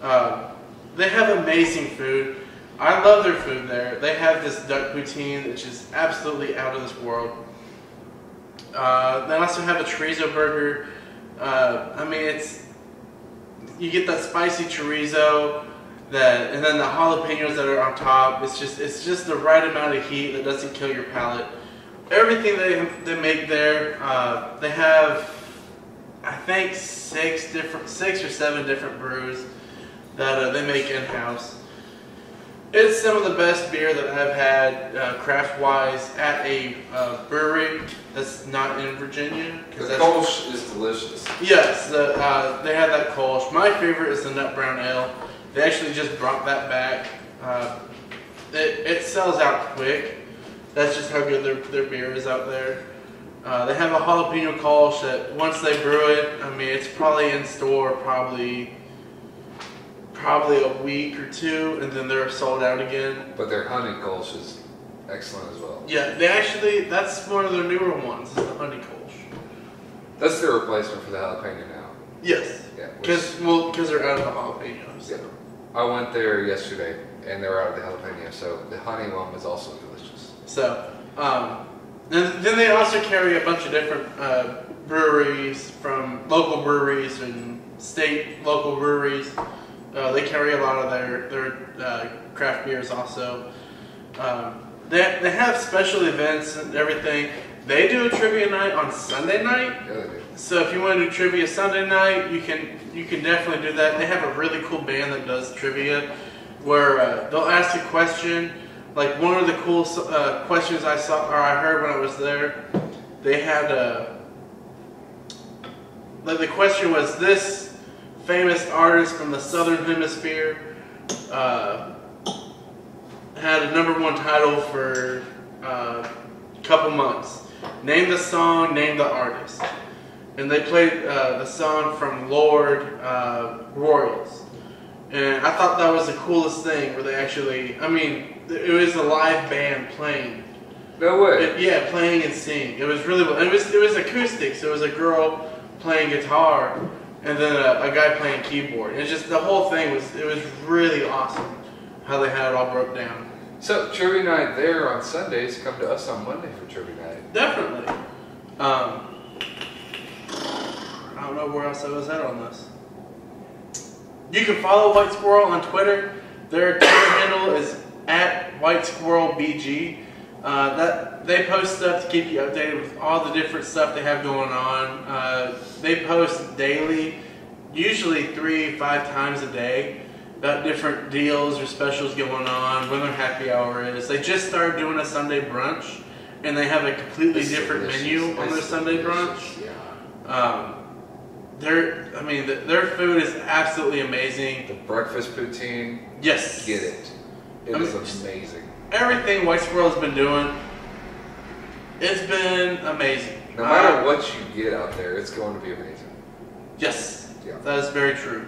Uh, they have amazing food. I love their food there. They have this duck poutine, which is absolutely out of this world. Uh, they also have a chorizo burger. Uh, I mean, it's you get that spicy chorizo, that and then the jalapenos that are on top. It's just it's just the right amount of heat that doesn't kill your palate. Everything they they make there, uh, they have I think six different six or seven different brews that uh, they make in house. It's some of the best beer that I've had uh, craft wise at a uh, brewery that's not in Virginia. The Kolsch is delicious. Yes, the, uh, they have that Kolsch. My favorite is the Nut Brown Ale. They actually just brought that back. Uh, it, it sells out quick. That's just how good their, their beer is out there. Uh, they have a jalapeno Kolsch that once they brew it, I mean, it's probably in store probably probably a week or two, and then they're sold out again. But their honey Kolsch is excellent as well. Yeah, they actually, that's one of their newer ones, is the Honey Kolsch. That's their replacement for the jalapeno now. Yes, Yeah. because well, because they're out of the jalapenos. Yeah. I went there yesterday and they were out of the jalapeno, so the honey one was also delicious. So, um, and then they also carry a bunch of different uh, breweries from local breweries and state local breweries. Uh, they carry a lot of their their uh, craft beers also. Um, they, they have special events and everything. They do a trivia night on Sunday night. Yeah, they do. So if you want to do trivia Sunday night, you can you can definitely do that. They have a really cool band that does trivia, where uh, they'll ask a question. Like one of the cool uh, questions I saw or I heard when I was there, they had a. Like the question was this famous artist from the Southern Hemisphere uh, had a number one title for uh, a couple months. Name the song, name the artist and they played uh, the song from Lorde uh, Royals. And I thought that was the coolest thing where they actually, I mean, it was a live band playing. No way. It- yeah, playing and singing. It was really, it was, it was acoustic. So it was a girl playing guitar and then a, a guy playing keyboard. It's just, the whole thing was, it was really awesome how they had it all broke down. So trivia night there on Sundays. Come to us on Monday for trivia night. Definitely. Um, I don't know where else I was at on this. You can follow White Squirrel on Twitter. Their Twitter handle is at White Squirrel BG. Uh, that they post stuff to keep you updated with all the different stuff they have going on. Uh, they post daily, usually three, five times a day, about different deals or specials going on, when their happy hour is. They just started doing a Sunday brunch, and they have a completely It's different delicious. menu on their It's Sunday delicious. brunch. Yeah. Um, their, I mean, th their food is absolutely amazing. The breakfast poutine. Yes, Get it. It I mean, is amazing. Everything White Squirrel has been doing, it's been amazing. No matter Uh, what you get out there, it's going to be amazing. Yes, Yeah. that is very true.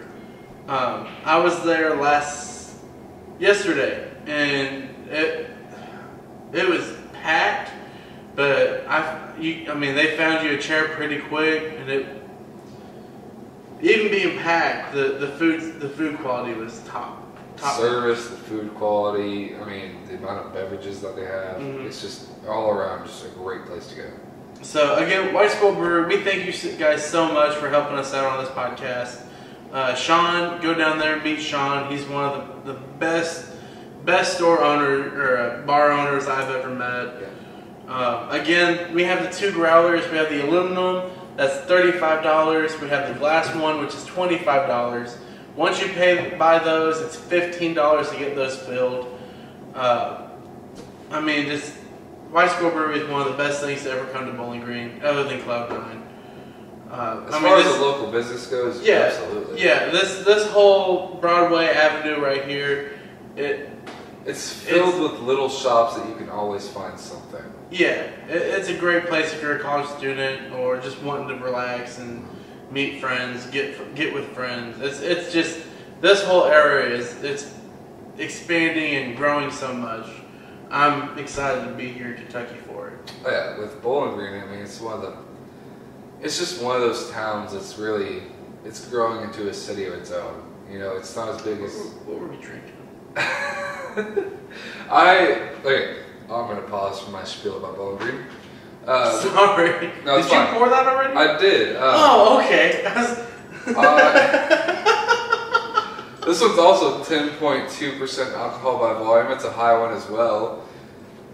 Um, I was there last yesterday, and it it was packed, but I you, I mean they found you a chair pretty quick, and it even being packed, the the food the food quality was top top. Service, the food quality. I mean, the amount of beverages that they have. Mhm. It's just all around just a great place to go. So again, White Squirrel Brewer, we thank you guys so much for helping us out on this podcast. Uh, Sean, go down there and meet Sean. He's one of the, the best best store owner or uh, bar owners I've ever met. Yeah. Uh, again, we have the two growlers. We have the aluminum, that's thirty-five dollars. We have the glass one, which is twenty-five dollars. Once you pay buy those, it's fifteen dollars to get those filled. Uh, I mean, just White Squirrel Brewery is one of the best things to ever come to Bowling Green, other than Cloud Nine. Uh, As I far mean, as this- the local business goes, yeah, absolutely. yeah. This this whole Broadway Avenue right here, it It's filled with little shops that you can always find something. Yeah, it, it's a great place if you're a college student or just wanting to relax and meet friends, get get with friends. It's it's just this whole area is it's expanding and growing so much. I'm excited to be here in Kentucky for it. Oh yeah, with Bowling Green, I mean, it's one of the. It's just one of those towns that's really, it's growing into a city of its own. You know, it's not as big as. what were we drinking? I okay. I'm gonna pause for my spiel about Bowling Green. Uh, Sorry, no, did you pour that already? I did. Uh, oh, okay. Uh, this one's also 10.2% alcohol by volume. It's a high one as well.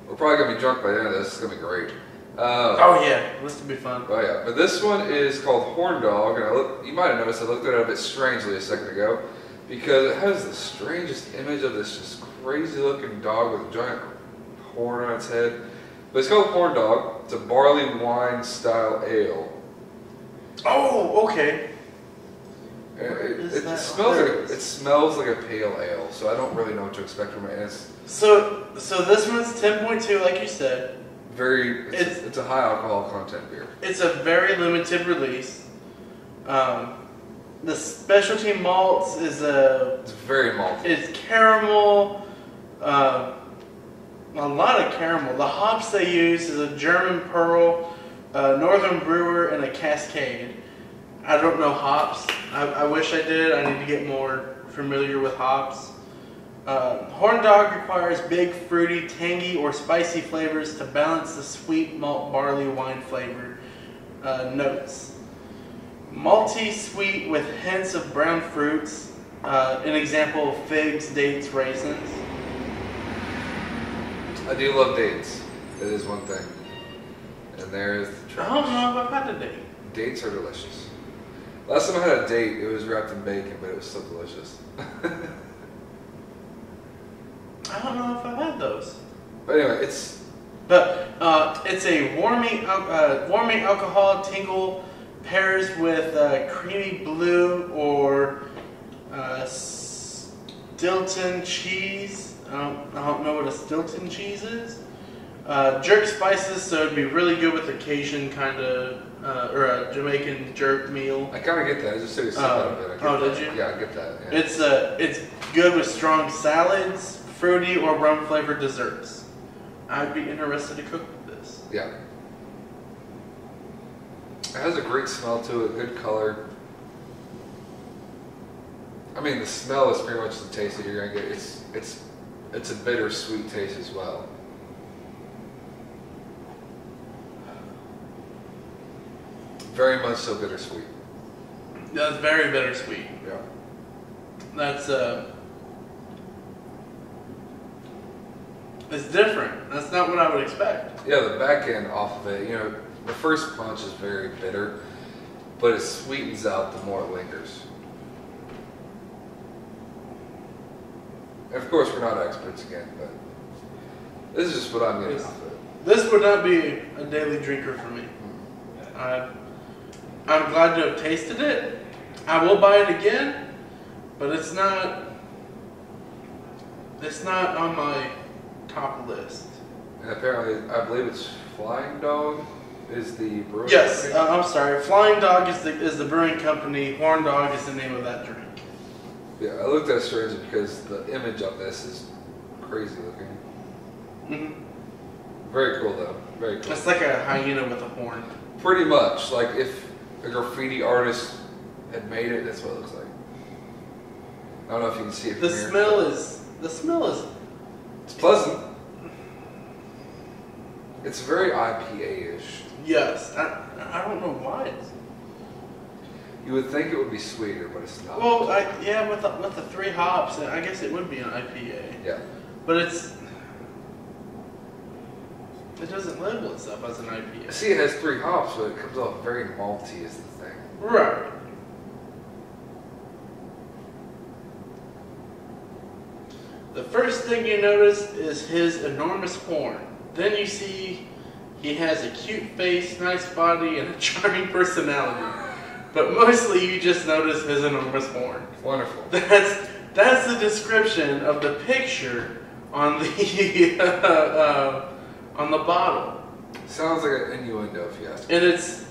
We're probably gonna be drunk by the end of this. It's gonna be great. Uh, oh yeah, this will be fun. Oh yeah, but this one is called Horn Dog, and I look, you might have noticed I looked at it a bit strangely a second ago, because it has the strangest image of this just crazy looking dog with a giant horn on its head. But it's called Horn Dog. It's a barley wine style ale. Oh, okay. And Where It, is it smells like it a, it smells like a pale ale, so I don't really know what to expect from it. And it's So so this one's ten point two, like you said. very it's, It's- it's a high alcohol content beer. It's a very limited release. Um, the specialty malts is a It's very malty. It's caramel. Uh, a lot of caramel. The hops they use is a German Perle, a Northern Brewer, and a Cascade. I don't know hops. I, I wish I did. I need to get more familiar with hops. Uh, Horn Dog requires big, fruity, tangy, or spicy flavors to balance the sweet malt barley wine flavor uh, notes. Malty sweet with hints of brown fruits. Uh, an example: of figs, dates, raisins. I do love dates. It is one thing. And there is the I don't know if I've had a date. Dates are delicious. Last time I had a date, it was wrapped in bacon, but it was still delicious. I don't know if I've had those. but anyway, it's But uh, it's a warming, uh, warming alcohol tingle pairs with uh, creamy blue or uh, Stilton cheese. I don't, I don't know what a Stilton cheese is. Uh, jerk spices, so it'd be really good with a Cajun kind of uh, or a Jamaican jerk meal. I kind of get that. I just took a sip Oh. out of it. I Oh, that. did you? Yeah, I get that. Yeah. It's uh, it's good with strong salads, fruity or rum flavored desserts. I'd be interested to cook with this. yeah. It has a great smell to it. Good color. I mean, the smell is pretty much the taste that you're gonna get. It's it's it's a bittersweet taste as well. Very much so bittersweet. That's very bittersweet. Yeah. That's uh, it's different. That's not what I would expect. Yeah, the back end off of it, you know, the first punch is very bitter, but it sweetens out the more it lingers. And of course, we're not experts again, but this is just what I'm getting Yes. off of. This would not be a daily drinker for me. I, I'm glad to have tasted it. I will buy it again, but it's not. It's not on my top list. And apparently, I believe it's Flying Dog is the brewery. Yes, uh, I'm sorry. Flying Dog is the is the brewing company. Horn Dog is the name of that drink. Yeah, I looked at it strangely because the image of this is crazy looking. hmm Very cool though. Very cool. It's like a hyena with a horn. Pretty much, like if a graffiti artist had made it, that's what it looks like. I don't know if you can see it. The here. smell is the smell is It's pleasant. It's very IPA-ish. yes. I, I don't know why. It's, You would think it would be sweeter, but it's not. Well, I, yeah, with the, with the three hops, I guess it would be an IPA. yeah. But it's. It doesn't label itself as an IPA. See, it has three hops, but it comes off very malty, is the thing. Right. The first thing you notice is his enormous horn. Then you see he has a cute face, nice body, and a charming personality. But mostly you just notice his enormous horn. Wonderful. That's that's the description of the picture on the uh, uh, on the bottle, Sounds like an innuendo, if you ask me. and it's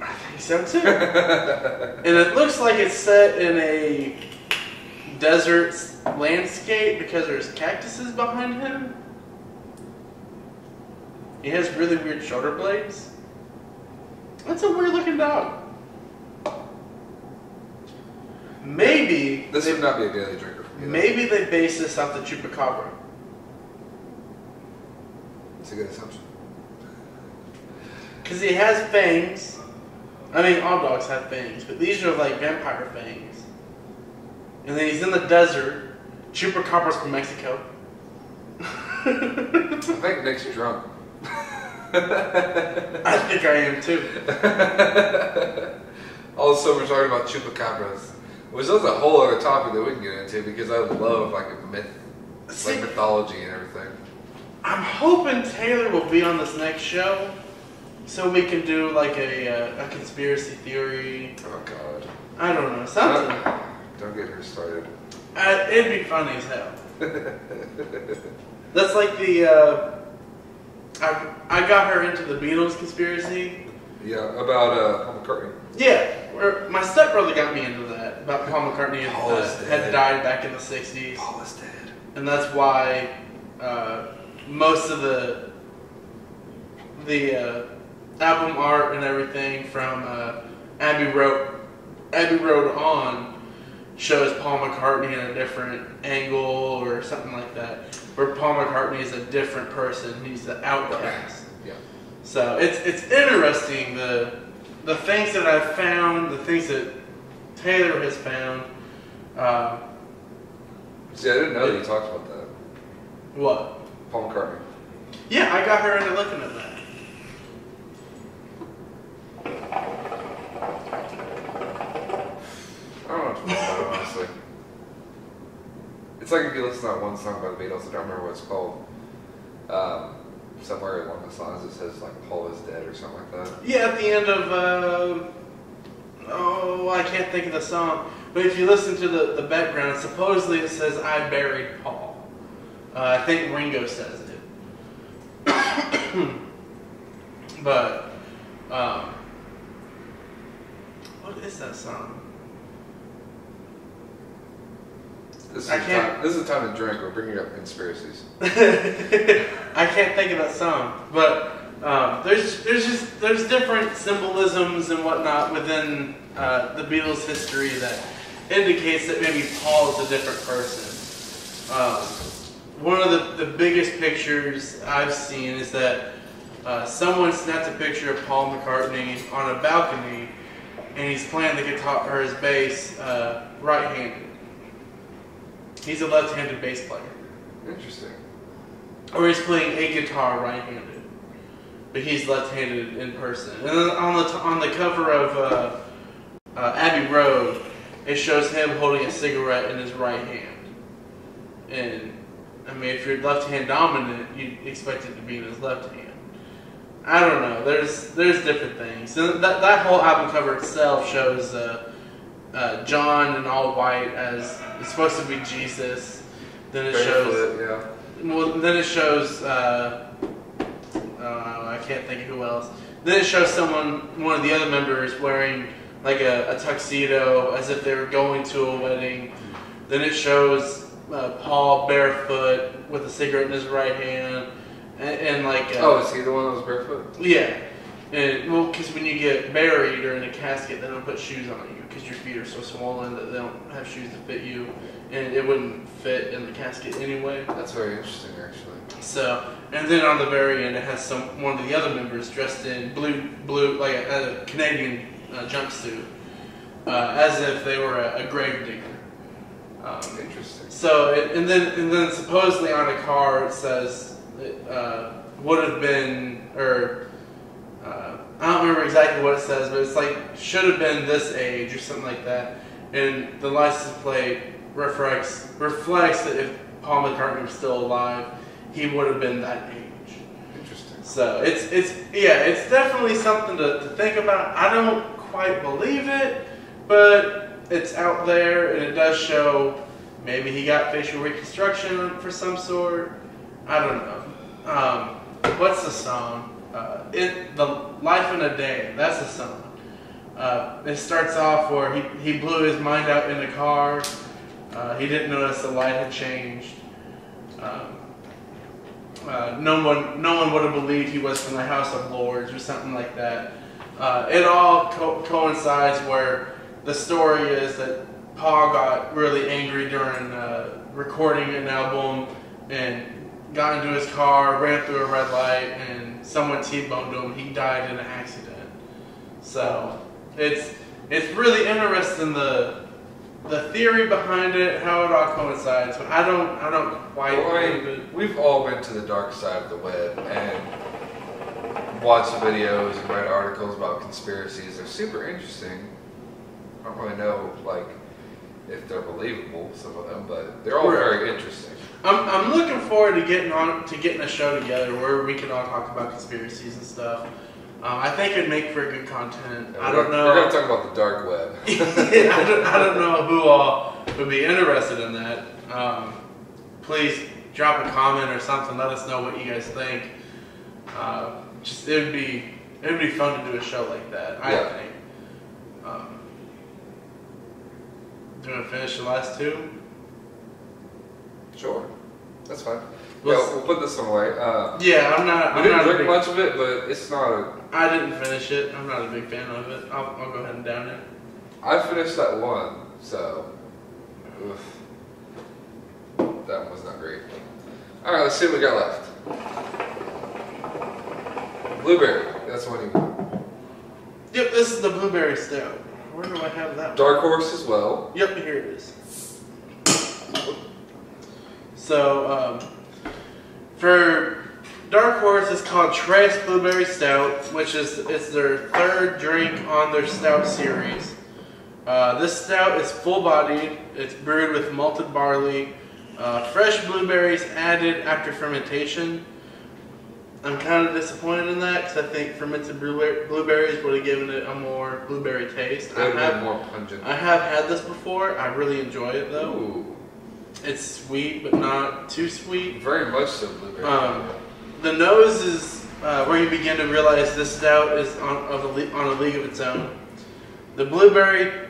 I think so too. and it looks like it's set in a desert landscape because there's cactuses behind him. He has really weird shoulder blades. That's a weird looking dog. Maybe This they- would not be a daily drinker for me. though. Maybe they base this off the chupacabra. It's a good assumption. Because he has fangs. I mean, all dogs have fangs, but these are like vampire fangs. And then he's in the desert. Chupacabras from Mexico. I think Nick's drunk. I think I am too. All of a sudden, we're talking about chupacabras, which is a whole other topic that we can get into because I love like myth, See, like mythology and everything. I'm hoping Taylor will be on this next show so we can do like a, uh, a conspiracy theory. Oh God! I don't know, something. Don't, don't get her started. Uh, it'd be funny as hell. That's like the. Uh, I, I got her into the Beatles conspiracy. Yeah, about uh, Paul McCartney. Yeah, where my stepbrother got me into that about Paul McCartney had, Paul uh, had died back in the '60s, Paul is dead. and that's why uh, most of the the uh, album art and everything from uh, Abbey Road Abbey Road on shows Paul McCartney in a different angle or something like that, where Paul McCartney is a different person. He's the outcast. Yeah. So it's it's interesting the the things that I've found, the things that Taylor has found. Uh, See, I didn't know that you talked about that. what? Paul McCartney. Yeah, I got her into looking at that. I don't know what to about honestly. It's like if you listen to that one song by the Beatles, I don't remember what it's called. Um, somewhere along the songs it says like Paul is dead or something like that. Yeah, at the end of uh, oh, I can't think of the song, but if you listen to the the background, supposedly it says "I buried Paul." Uh, I think Ringo says it, but um, what is that song? This is, I can't- time, this is time to drink. We're bringing up conspiracies. I can't think of that song, but um, there's there's just there's different symbolisms and whatnot within uh, the Beatles' history that indicates that maybe Paul is a different person. Um, one of the, the biggest pictures I've seen is that uh, someone snapped a picture of Paul McCartney on a balcony, and he's playing the guitar or his bass uh, right-handed. He's a left-handed bass player. Interesting. Or he's playing a guitar right-handed, but he's left-handed in person. And then on the on the cover of uh, uh, Abbey Road, it shows him holding a cigarette in his right hand. And I mean, if you're left-hand dominant, you expect it to be in his left hand. I don't know. There's there's different things. And that that whole album cover itself shows uh, uh, John in all white as it's supposed to be Jesus. Then it shows. Barefoot, yeah. Well, then it shows. Uh, uh, I can't think of who else. Then it shows someone, one of the other members, wearing like a, a tuxedo, as if they were going to a wedding. Then it shows uh, Paul barefoot with a cigarette in his right hand, and, and like. Uh, Oh, is he the one that was barefoot? yeah. And well, because when you get buried or in a casket, they don't put shoes on you because your feet are so swollen that they don't have shoes to fit you, and it wouldn't fit in the casket anyway. That's very interesting, actually. So, and then on the very end, it has some one of the other members dressed in blue, blue like a, a Canadian uh, jumpsuit, uh, as if they were a, a grave digger. Um, Interesting. so it, and then and then supposedly on a car it says it uh, would have been or uh, I don't remember exactly what it says, but it's like should have been this age or something like that. And the license plate reflects reflects that if Paul McCartney was still alive, he would have been that age. Interesting. So it's it's yeah, it's definitely something to, to think about. I don't quite believe it, but it's out there and it does show maybe he got facial reconstruction for some sort. I don't know. Um, what's the song? Uh, it the life in a day. That's the song. Uh, it starts off where he, he blew his mind out in the car. Uh, he didn't notice the light had changed. Um, uh, no one, no one would have believed he was from the House of Lords or something like that. Uh, it all co- coincides where the story is that Paul got really angry during recording an album and got into his car, ran through a red light, and someone T-boned him. He died in an accident. So it's it's really interesting the the theory behind it, how it all coincides. But I don't I don't quite Well, I mean, we've all been to the dark side of the web and watched videos and read articles about conspiracies. They're super interesting. I don't really know, like, if they're believable, some of them, but they're all very interesting. I'm, I'm looking forward to getting on to getting a show together where we can all talk about conspiracies and stuff. Um, I think it'd make for good content. And I don't gonna- We're gonna talk about the dark web. I, don't, I don't know who all would be interested in that. Um, please drop a comment or something. Let us know what you guys think. Uh, just it would be it would be fun to do a show like that. I Yeah. think. Um, do you want to finish the last two? Sure. That's fine. Let's- yeah, we'll put this one away. Uh, Yeah, I'm not. we I'm didn't not drink big- much of it, but it's not a. I didn't finish it. I'm not a big fan of it. I'll, I'll go ahead and down it. I finished that one, so. oof. That one was not great. Alright, let's see what we got left. Blueberry. That's the one you want. Yep, this is the blueberry stout. Where do I have that? one? Dark Horse as well. Yep, here it is. So, um, for Dark Horse, is called Tres Blueberry Stout, which is it's their third drink on their stout series. Uh, this stout is full-bodied. It's brewed with malted barley, uh, fresh blueberries added after fermentation. I'm kind of disappointed in that because I think fermented blueberries would have given it a more blueberry taste. I would have have, more pungent. I have had this before. I really enjoy it though. Ooh, It's sweet, but not too sweet. very much so blueberry. Um, The nose is uh, where you begin to realize this stout is on, of a on a league of its own. The blueberry,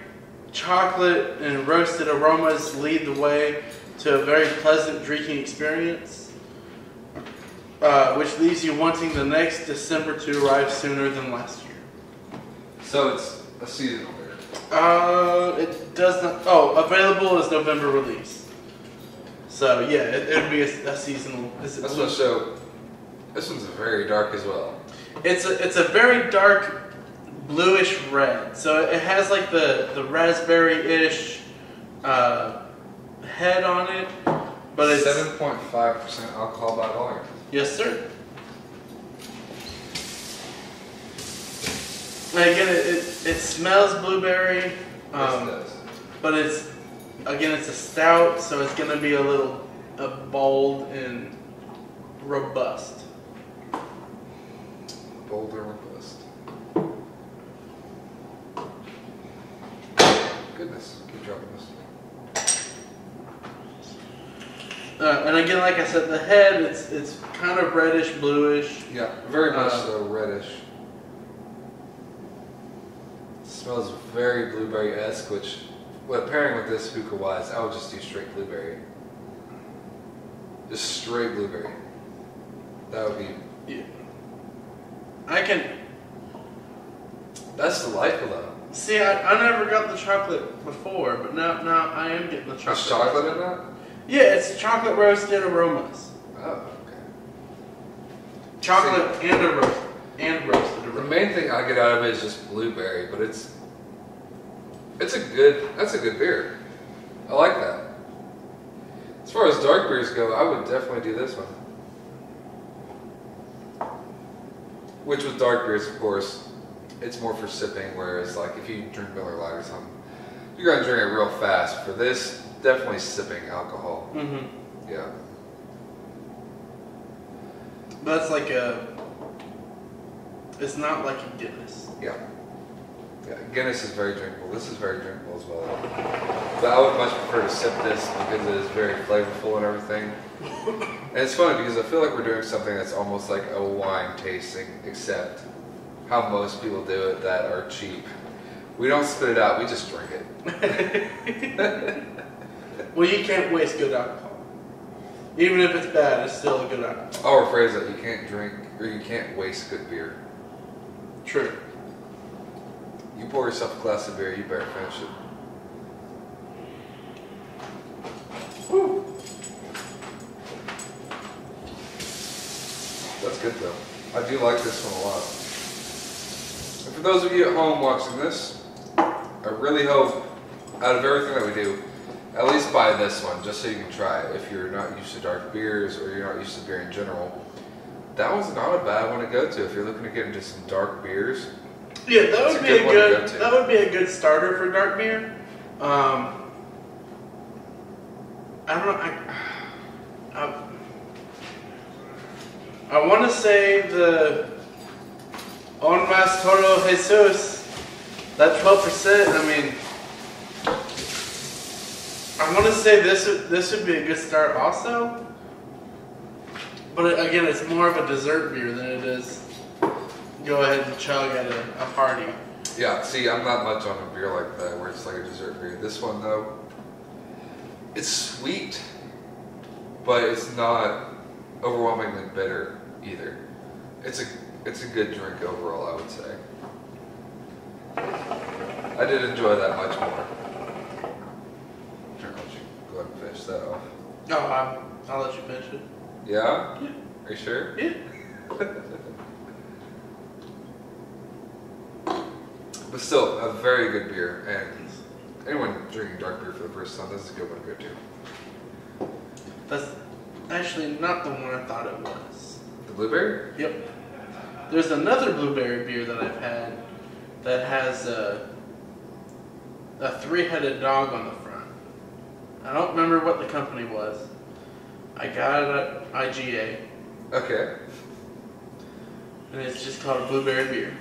chocolate, and roasted aromas lead the way to a very pleasant drinking experience, uh, which leaves you wanting the next December to arrive sooner than last year. so it's a seasonal beer. Uh, it does not. Oh, available as November release. So yeah, it, would be a, a seasonal. That's what show. This one's very dark as well. It's a it's a very dark bluish red. So it has like the the raspberry-ish uh, head on it, but it's Seven point five percent alcohol by volume. yes sir. And again, it, it, it smells blueberry, Yes, um, it does. but it's again it's a stout, so it's gonna be a little uh, bold and robust. And robust. Goodness, keep dropping this. Uh, and again, like I said, the head it's it's kind of reddish bluish. Yeah, very much Uh, so reddish. Smells very blueberry-esque, which, well, pairing with this hookah wise, I would just do straight blueberry. Just straight blueberry. That would be. Yeah. I can That's delightful though. see. I, I never got the chocolate before, but now now I am getting the chocolate. There's chocolate in that? Yeah, it's chocolate roasted aromas. Oh, okay. Chocolate and a roast and roasted The main thing I get out of it is just blueberry, but it's It's a good. That's a good beer. I like that. As far as dark beers go, I would definitely do this one. Which with dark beers, of course, it's more for sipping. Whereas, like if you drink Miller Lite or something, you're gonna drink it real fast. For this, definitely sipping alcohol. Mm-hmm. Yeah. But That's like a. It's not like a Guinness. Yeah. Yeah, Guinness is very drinkable. This is very drinkable as well. But I would much prefer to sip this because it is very flavorful and everything. And it's funny because I feel like we're doing something that's almost like a wine tasting, except how most people do it that are cheap. We don't spit it out, we just drink it. Well, you can't waste good alcohol. Even if it's bad, it's still a good alcohol. I'll rephrase that you can't drink or you can't waste good beer. True. You pour yourself a glass of beer, you better finish it. That's good though. I do like this one a lot. And for those of you at home watching this, I really hope out of everything that we do, at least buy this one just so you can try it. If you're not used to dark beers or you're not used to beer in general, that one's not a bad one to go to if you're looking to get into some dark beers. Yeah, that would a be good a good. go. That would be a good starter for dark beer. Um, I don't. I, I, I want to say the Aun Mas Todo Jesus. That twelve percent. I mean, I want to say this. This would be a good start also. But again, it's more of a dessert beer than it is go ahead and chug at a, a party. Yeah, see, I'm not much on a beer like that where it's like a dessert beer. This one though, it's sweet, but it's not overwhelmingly bitter either. It's a it's a good drink overall, I would say. I did enjoy that much more. Sure, I'll let you go ahead and finish that off. No, I'm, I'll let you finish it. Yeah? Yeah. Are you sure? Yeah. But still, a very good beer, and anyone drinking dark beer for the first time, this is a good one to go to. That's actually not the one I thought it was. The blueberry? Yep. There's another blueberry beer that I've had that has a, a three-headed dog on the front. I don't remember what the company was. I got it at IGA, Okay. and it's just called a blueberry beer.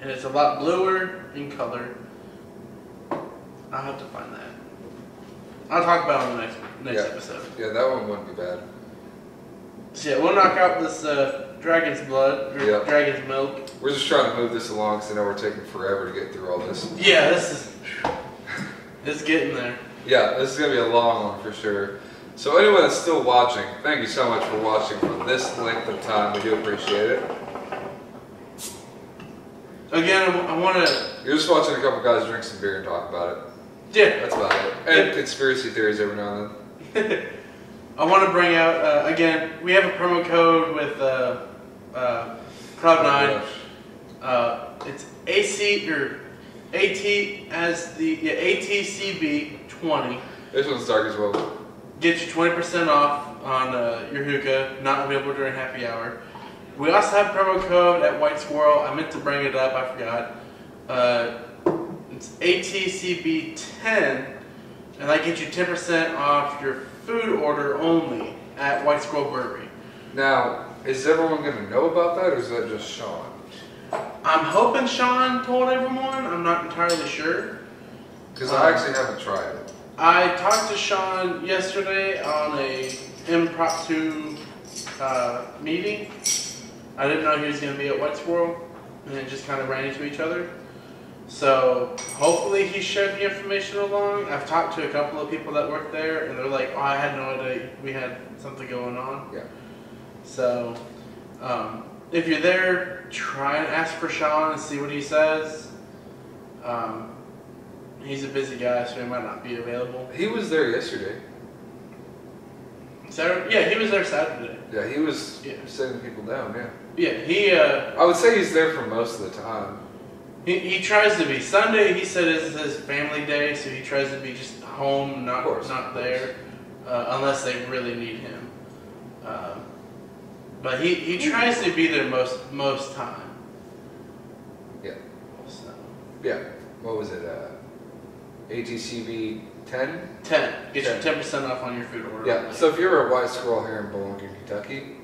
And it's a lot bluer in color. I'll have to find that. I'll talk about it in the next next Yeah. episode. Yeah, that one wouldn't be bad. So yeah, we'll knock out this uh, dragon's blood dragon's milk. We're just trying to move this along because I know we're taking forever to get through all this. Yeah, this is it's getting there. Yeah, this is going to be a long one for sure. So anyone that's still watching, thank you so much for watching for this length of time. We do appreciate it. Again, I, want to You're just watching a couple guys drink some beer and talk about it. Yeah, That's about it. And Yep. conspiracy theories every now and then. I want to bring out uh, again. We have a promo code with uh, uh, Cloud Nine. Uh, it's AC or AT as the yeah, ATCB twenty. This one's dark as well. Get you twenty percent off on uh, your hookah. Not available during happy hour. We also have promo code at White Squirrel. I meant to bring it up. I forgot. It's ATCB ten, and that gets you ten percent off your food order only at White Squirrel Brewery. Now, is everyone going to know about that or is that just Sean? I'm hoping Sean told everyone. I'm not entirely sure. Because I actually haven't tried it. I talked to Sean yesterday on a impromptu uh, meeting. I didn't know he was going to be at White Squirrel, and it just kind of ran into each other. So hopefully he shared the information along. I've talked to a couple of people that work there, and they're like, "Oh, I had no idea we had something going on." Yeah. So um, if you're there, try and ask for Sean and see what he says. Um, he's a busy guy, so he might not be available. He was there yesterday. Saturday? Yeah, he was there Saturday. Yeah, he was Yeah. sitting people down, yeah. Yeah, he uh, I would say he's there for most of the time. He, he tries to be Sunday. He said is his family day, so he tries to be just home, not course, not there, uh, unless they really need him. Um, but he, he tries to be there most most time. Yeah. So, Yeah. What was it? Uh, ATCB 10? ten get you Ten. ten percent off on your food order. Yeah. So if you're a white squirrel here in Bowling Green, Kentucky,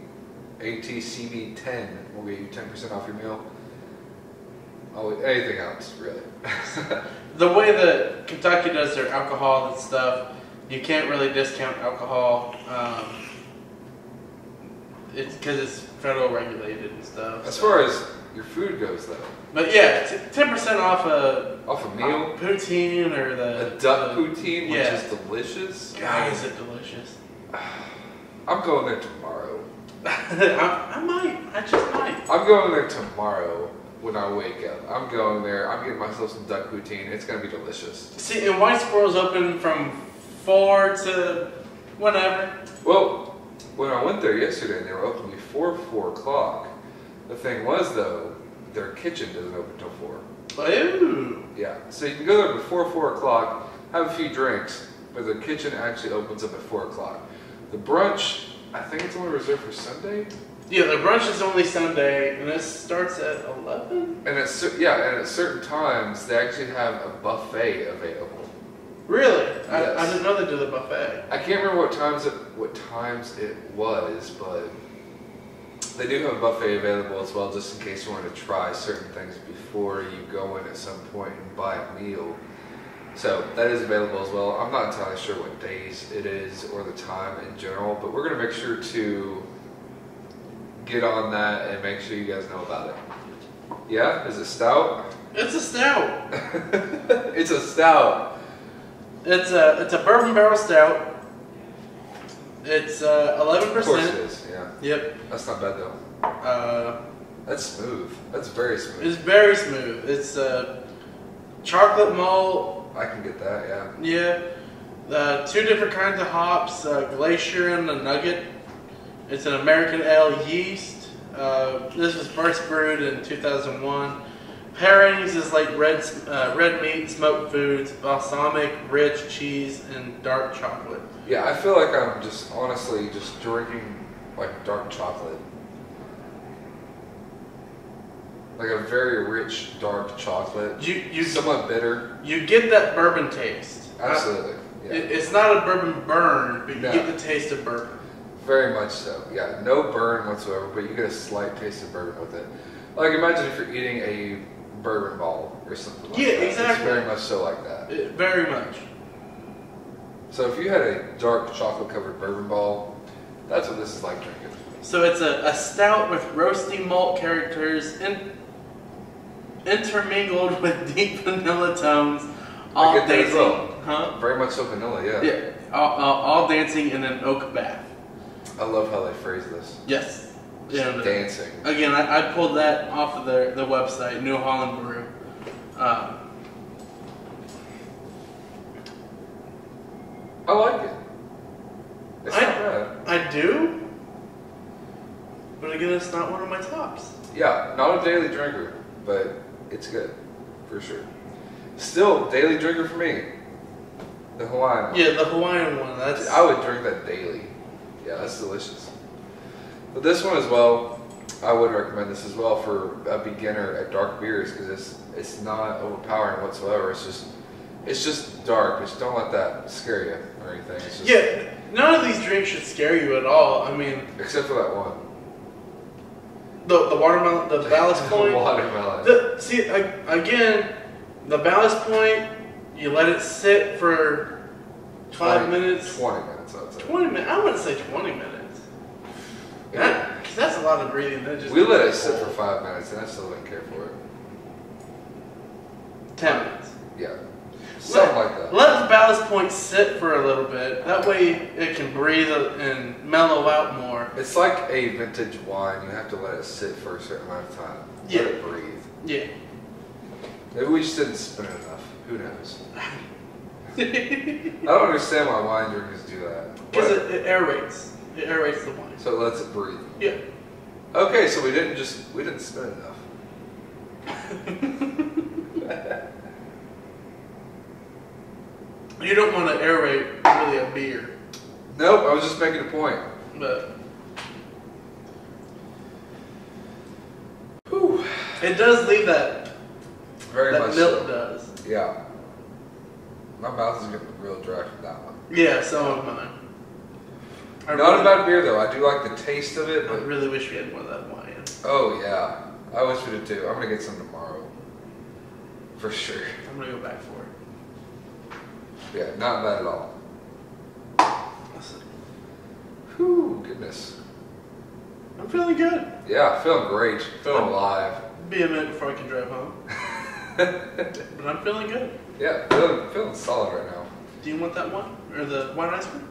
ATCB 10 will get you 10% off your meal. Oh, anything else, really. the way that Kentucky does their alcohol and stuff, you can't really discount alcohol. Um, it's because it's federal regulated and stuff. as so- far as your food goes, though, But yeah, ten percent off a off a meal, poutine or the a duck the- poutine, which yeah. is delicious. God, is it delicious? I'm going there tomorrow. I, I might. I just might. I'm going there tomorrow when I wake up. I'm going there. I'm getting myself some duck poutine. It's gonna be delicious. See, and White Squirrel's open from four to whenever. Well, when I went there yesterday, they were open before four o'clock. The thing was, though, their kitchen doesn't open till four. Ooh. Yeah, so you can go there before four o'clock, have a few drinks, but the kitchen actually opens up at four o'clock. The brunch, I think it's only reserved for Sunday, Yeah, the brunch is only Sunday, and it starts at eleven. and at yeah, and at certain times they actually have a buffet available. Really? I, I didn't know they do the buffet. I can't remember what times it what times it was, but they do have a buffet available as well, just in case you want to try certain things before you go in at some point and buy a meal. So that is available as well. I'm not entirely sure what days it is or the time in general, but we're gonna make sure to get on that and make sure you guys know about it. Yeah, is it stout? It's a stout. it's a stout. It's a it's a bourbon barrel stout. It's uh, eleven Of course it percent. Yeah, Yep. that's not bad though. Uh, That's smooth. That's very smooth. it's very smooth. It's uh, chocolate malt. I can get that. Yeah. Yeah. Uh, two different kinds of hops, uh, Glacier and the Nugget. It's an American ale yeast. Uh, this was first brewed in 2001. Pairings is like red uh, red meat, smoked foods, balsamic, rich cheese, and dark chocolate. Yeah, I feel like I'm just honestly just drinking like dark chocolate. Like a very rich dark chocolate. You you Somewhat bitter. you get that bourbon taste. Absolutely. Yeah. It, it's not a bourbon burn, but you No. get the taste of bourbon. Very much so. Yeah, no burn whatsoever, but you get a slight taste of bourbon with it. Like imagine if you're eating a bourbon ball or something like Yeah, that. It's exactly. very much so like that. It- very much. So if you had a dark chocolate covered bourbon ball, that's what this is like drinking. So it's a, a stout with roasty malt characters in, intermingled with deep vanilla tones, all get that as dancing, well. huh? Very much so vanilla, yeah. Yeah, all, all, all dancing in an oak bath. I love how they phrase this. Yes. Uh, dancing. Again, I, I pulled that off of their the website, New Holland Brew. Um, I like it. It's I- not bad. I do, but again, it's not one of my tops. Yeah, not a daily drinker, but it's good for sure. Still, daily drinker for me. The Hawaiian. one. Yeah, the Hawaiian one. That's I would drink that daily. Yeah, that's delicious. But this one as well, I would recommend this as well for a beginner at dark beers because it's it's not overpowering whatsoever. It's just it's just dark. Just don't let that scare you or anything. Just, yeah. None of these drinks should scare you at all. I mean, Except for that one. the the watermelon, the ballast point. the Watermelon. The, see, again, the ballast point, you let it sit for five 20 minutes. 20 minutes, I would say. 20 minutes. I wouldn't say 20 minutes. That, 'cause that's a lot of breathing. That just We let it sit for five minutes and I still didn't care for it. 10 minutes. Yeah. Something let, like that. Let the ballast point sit for a little bit. That way it can breathe and mellow out more. It's like a vintage wine. You have to let it sit for a certain amount of time. Yeah. Let it breathe. Yeah. Maybe we just didn't spin it enough. Who knows? I don't understand why wine drinkers do that. Because it, it aerates. It aerates the wine. So it lets it breathe. Yeah. Okay, so we didn't just we didn't spend enough. you don't want to aerate really a beer. Nope, I was just making a point. But Whew. it does leave that Very that much milk so. does. Yeah. My mouth is getting real dry from that one. Yeah, some of mine. I Not really, a bad beer though. I do like the taste of it, I but really wish we had more of that wine. oh yeah, I wish we did too. I'm gonna get some tomorrow, for sure. I'm gonna go back for it. Yeah, not bad at all. Listen, Whew, goodness. I'm feeling good. Yeah, feeling great. Feeling alive. Be a minute before I can drive home, but I'm feeling good. Yeah, feeling, feeling solid right now. Do you want that one or the white ice cream?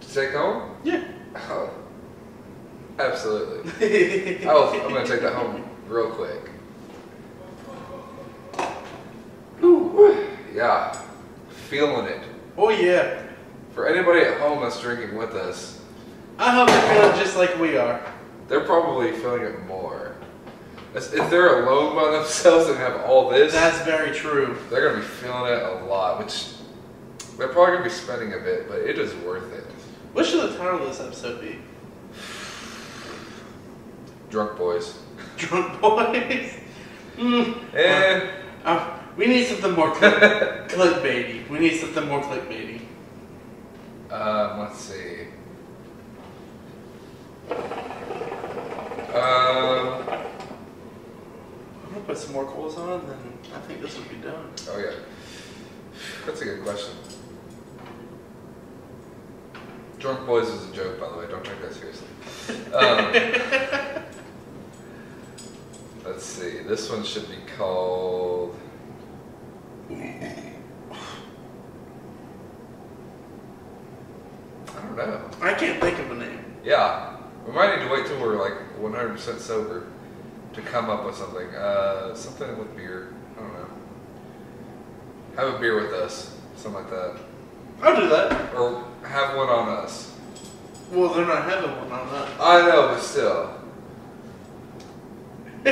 To take home? Yeah. Oh, absolutely. Oh, I'm gonna take that home real quick. Ooh, yeah, feeling it. oh yeah. For anybody at home that's drinking with us, I hope they're feeling just like we are. they're probably feeling it more. If they're alone by themselves and have all this, That's very true. they're gonna be feeling it a lot, which they're probably gonna be spending a bit, but it is worth it. What should the title of this episode be? Drunk boys. Drunk boys. Mm. And Uh, we need something more click, clickbaity. We need something more clickbaity. um, let's see. Um, I'm gonna put some more coals on, then I think this would be done. oh yeah, that's a good question. Drunk boys is a joke, by the way. Don't take that seriously. Um, let's see. This one should be called. I don't know. I can't think of a name. Yeah, we might need to wait till we're like 100% sober to come up with something. Uh, something with beer. I don't know. Have a beer with us, something like that, I'll do that. or have one on us. Well, they're not having one on that. I know, but still,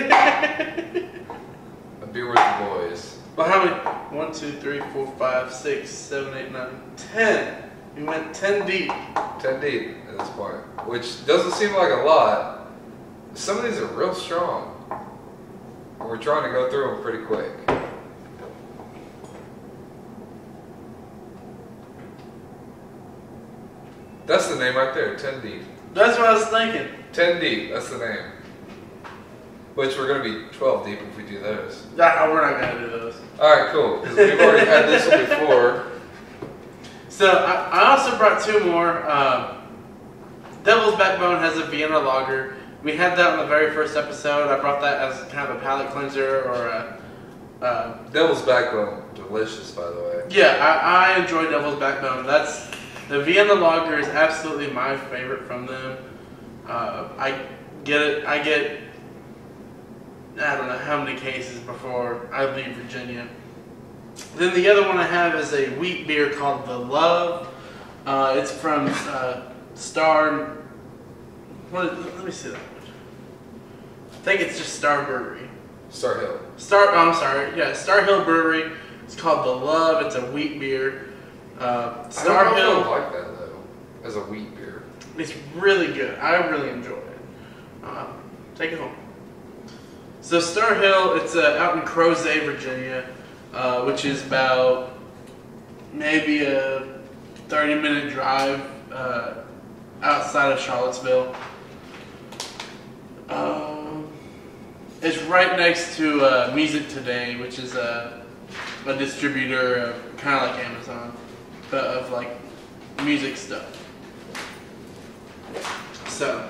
a beer with the boys. Well, how many? One, two, three, four, five, six, seven, eight, nine, ten. We went ten deep. 10 deep at this point, which doesn't seem like a lot. Some of these are real strong. We're trying to go through them pretty quick. That's the name right there, 10 deep. That's what I was thinking. 10 deep, that's the name. Which we're going to be 12 deep if we do those. Nah, we're not gonna do those. Alright, cool. Because we've already had this one before. So I, I also brought two more. Um, Devil's Backbone has a Vienna lager. We had that on the very first episode. I brought that as kind of a palate cleanser or a. Uh, Devil's Backbone, delicious by the way. yeah, I, I enjoy Devil's Backbone. That's the Vienna lager is absolutely my favorite from them. Uh, I get it. I get. I don't know how many cases before I leave Virginia. Then the other one I have is a wheat beer called The Love. Uh, it's from uh, Star. What, let me see that. I think it's just Star Brewery. Star Hill. Star. Oh, I'm sorry. Yeah, Star Hill Brewery. It's called The Love. It's a wheat beer. Uh, Star I don't Hill. I like that though, as a wheat beer. It's really good. I really enjoy it. Um, take it home. So Star Hill, it's uh, out in Crozet, Virginia, uh, which is about maybe a 30 minute drive uh, outside of Charlottesville. Um, it's right next to uh, Music Today, which is a, a distributor of kind of like Amazon, but of like music stuff. So,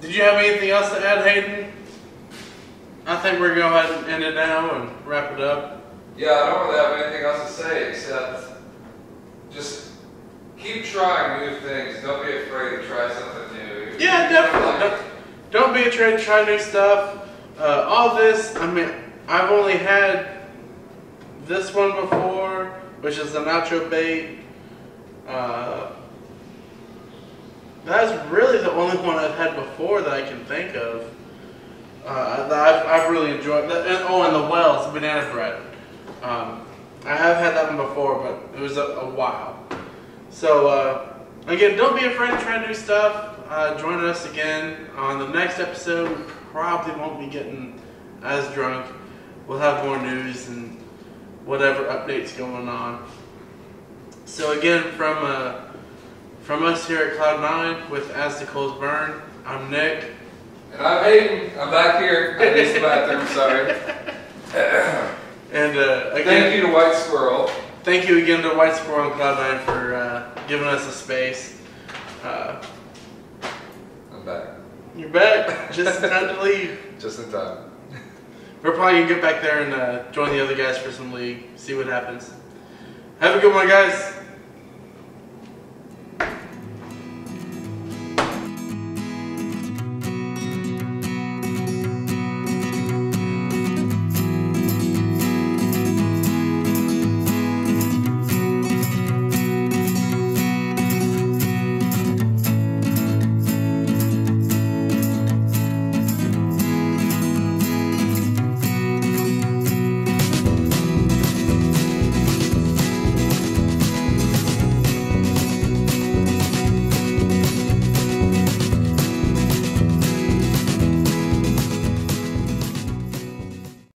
did you have anything else to add, Hayden? I think we're going to go ahead and end it now and wrap it up. Yeah, I don't really have anything else to say except just keep trying new things. Don't be afraid to try something new. Yeah, definitely. Don't, don't be afraid to try new stuff. Uh, all this, I mean, I've only had this one before, which is the nacho bait. Uh, that's really the only one I've had before that I can think of. Uh, that I've, I've really enjoyed. That, and, oh, and the Wells banana bread. Um, I have had that one before, but it was a, a while. So uh, again, don't be afraid to try new stuff. Uh, join us again on the next episode. We probably won't be getting as drunk. We'll have more news and whatever updates going on. So again, from uh, from us here at Cloud Nine with As the Coals Burn, I'm Nick. And I'm Hayden. I'm back here. I used the bathroom. Sorry. And uh, again, Thank you to White Squirrel. Thank you again to White Squirrel and Cloud9 for uh, giving us a space. Uh, I'm back. you're back, just in time to leave. Just in time. We're probably gonna get back there and uh, join the other guys for some league, see what happens. Have a good one, guys.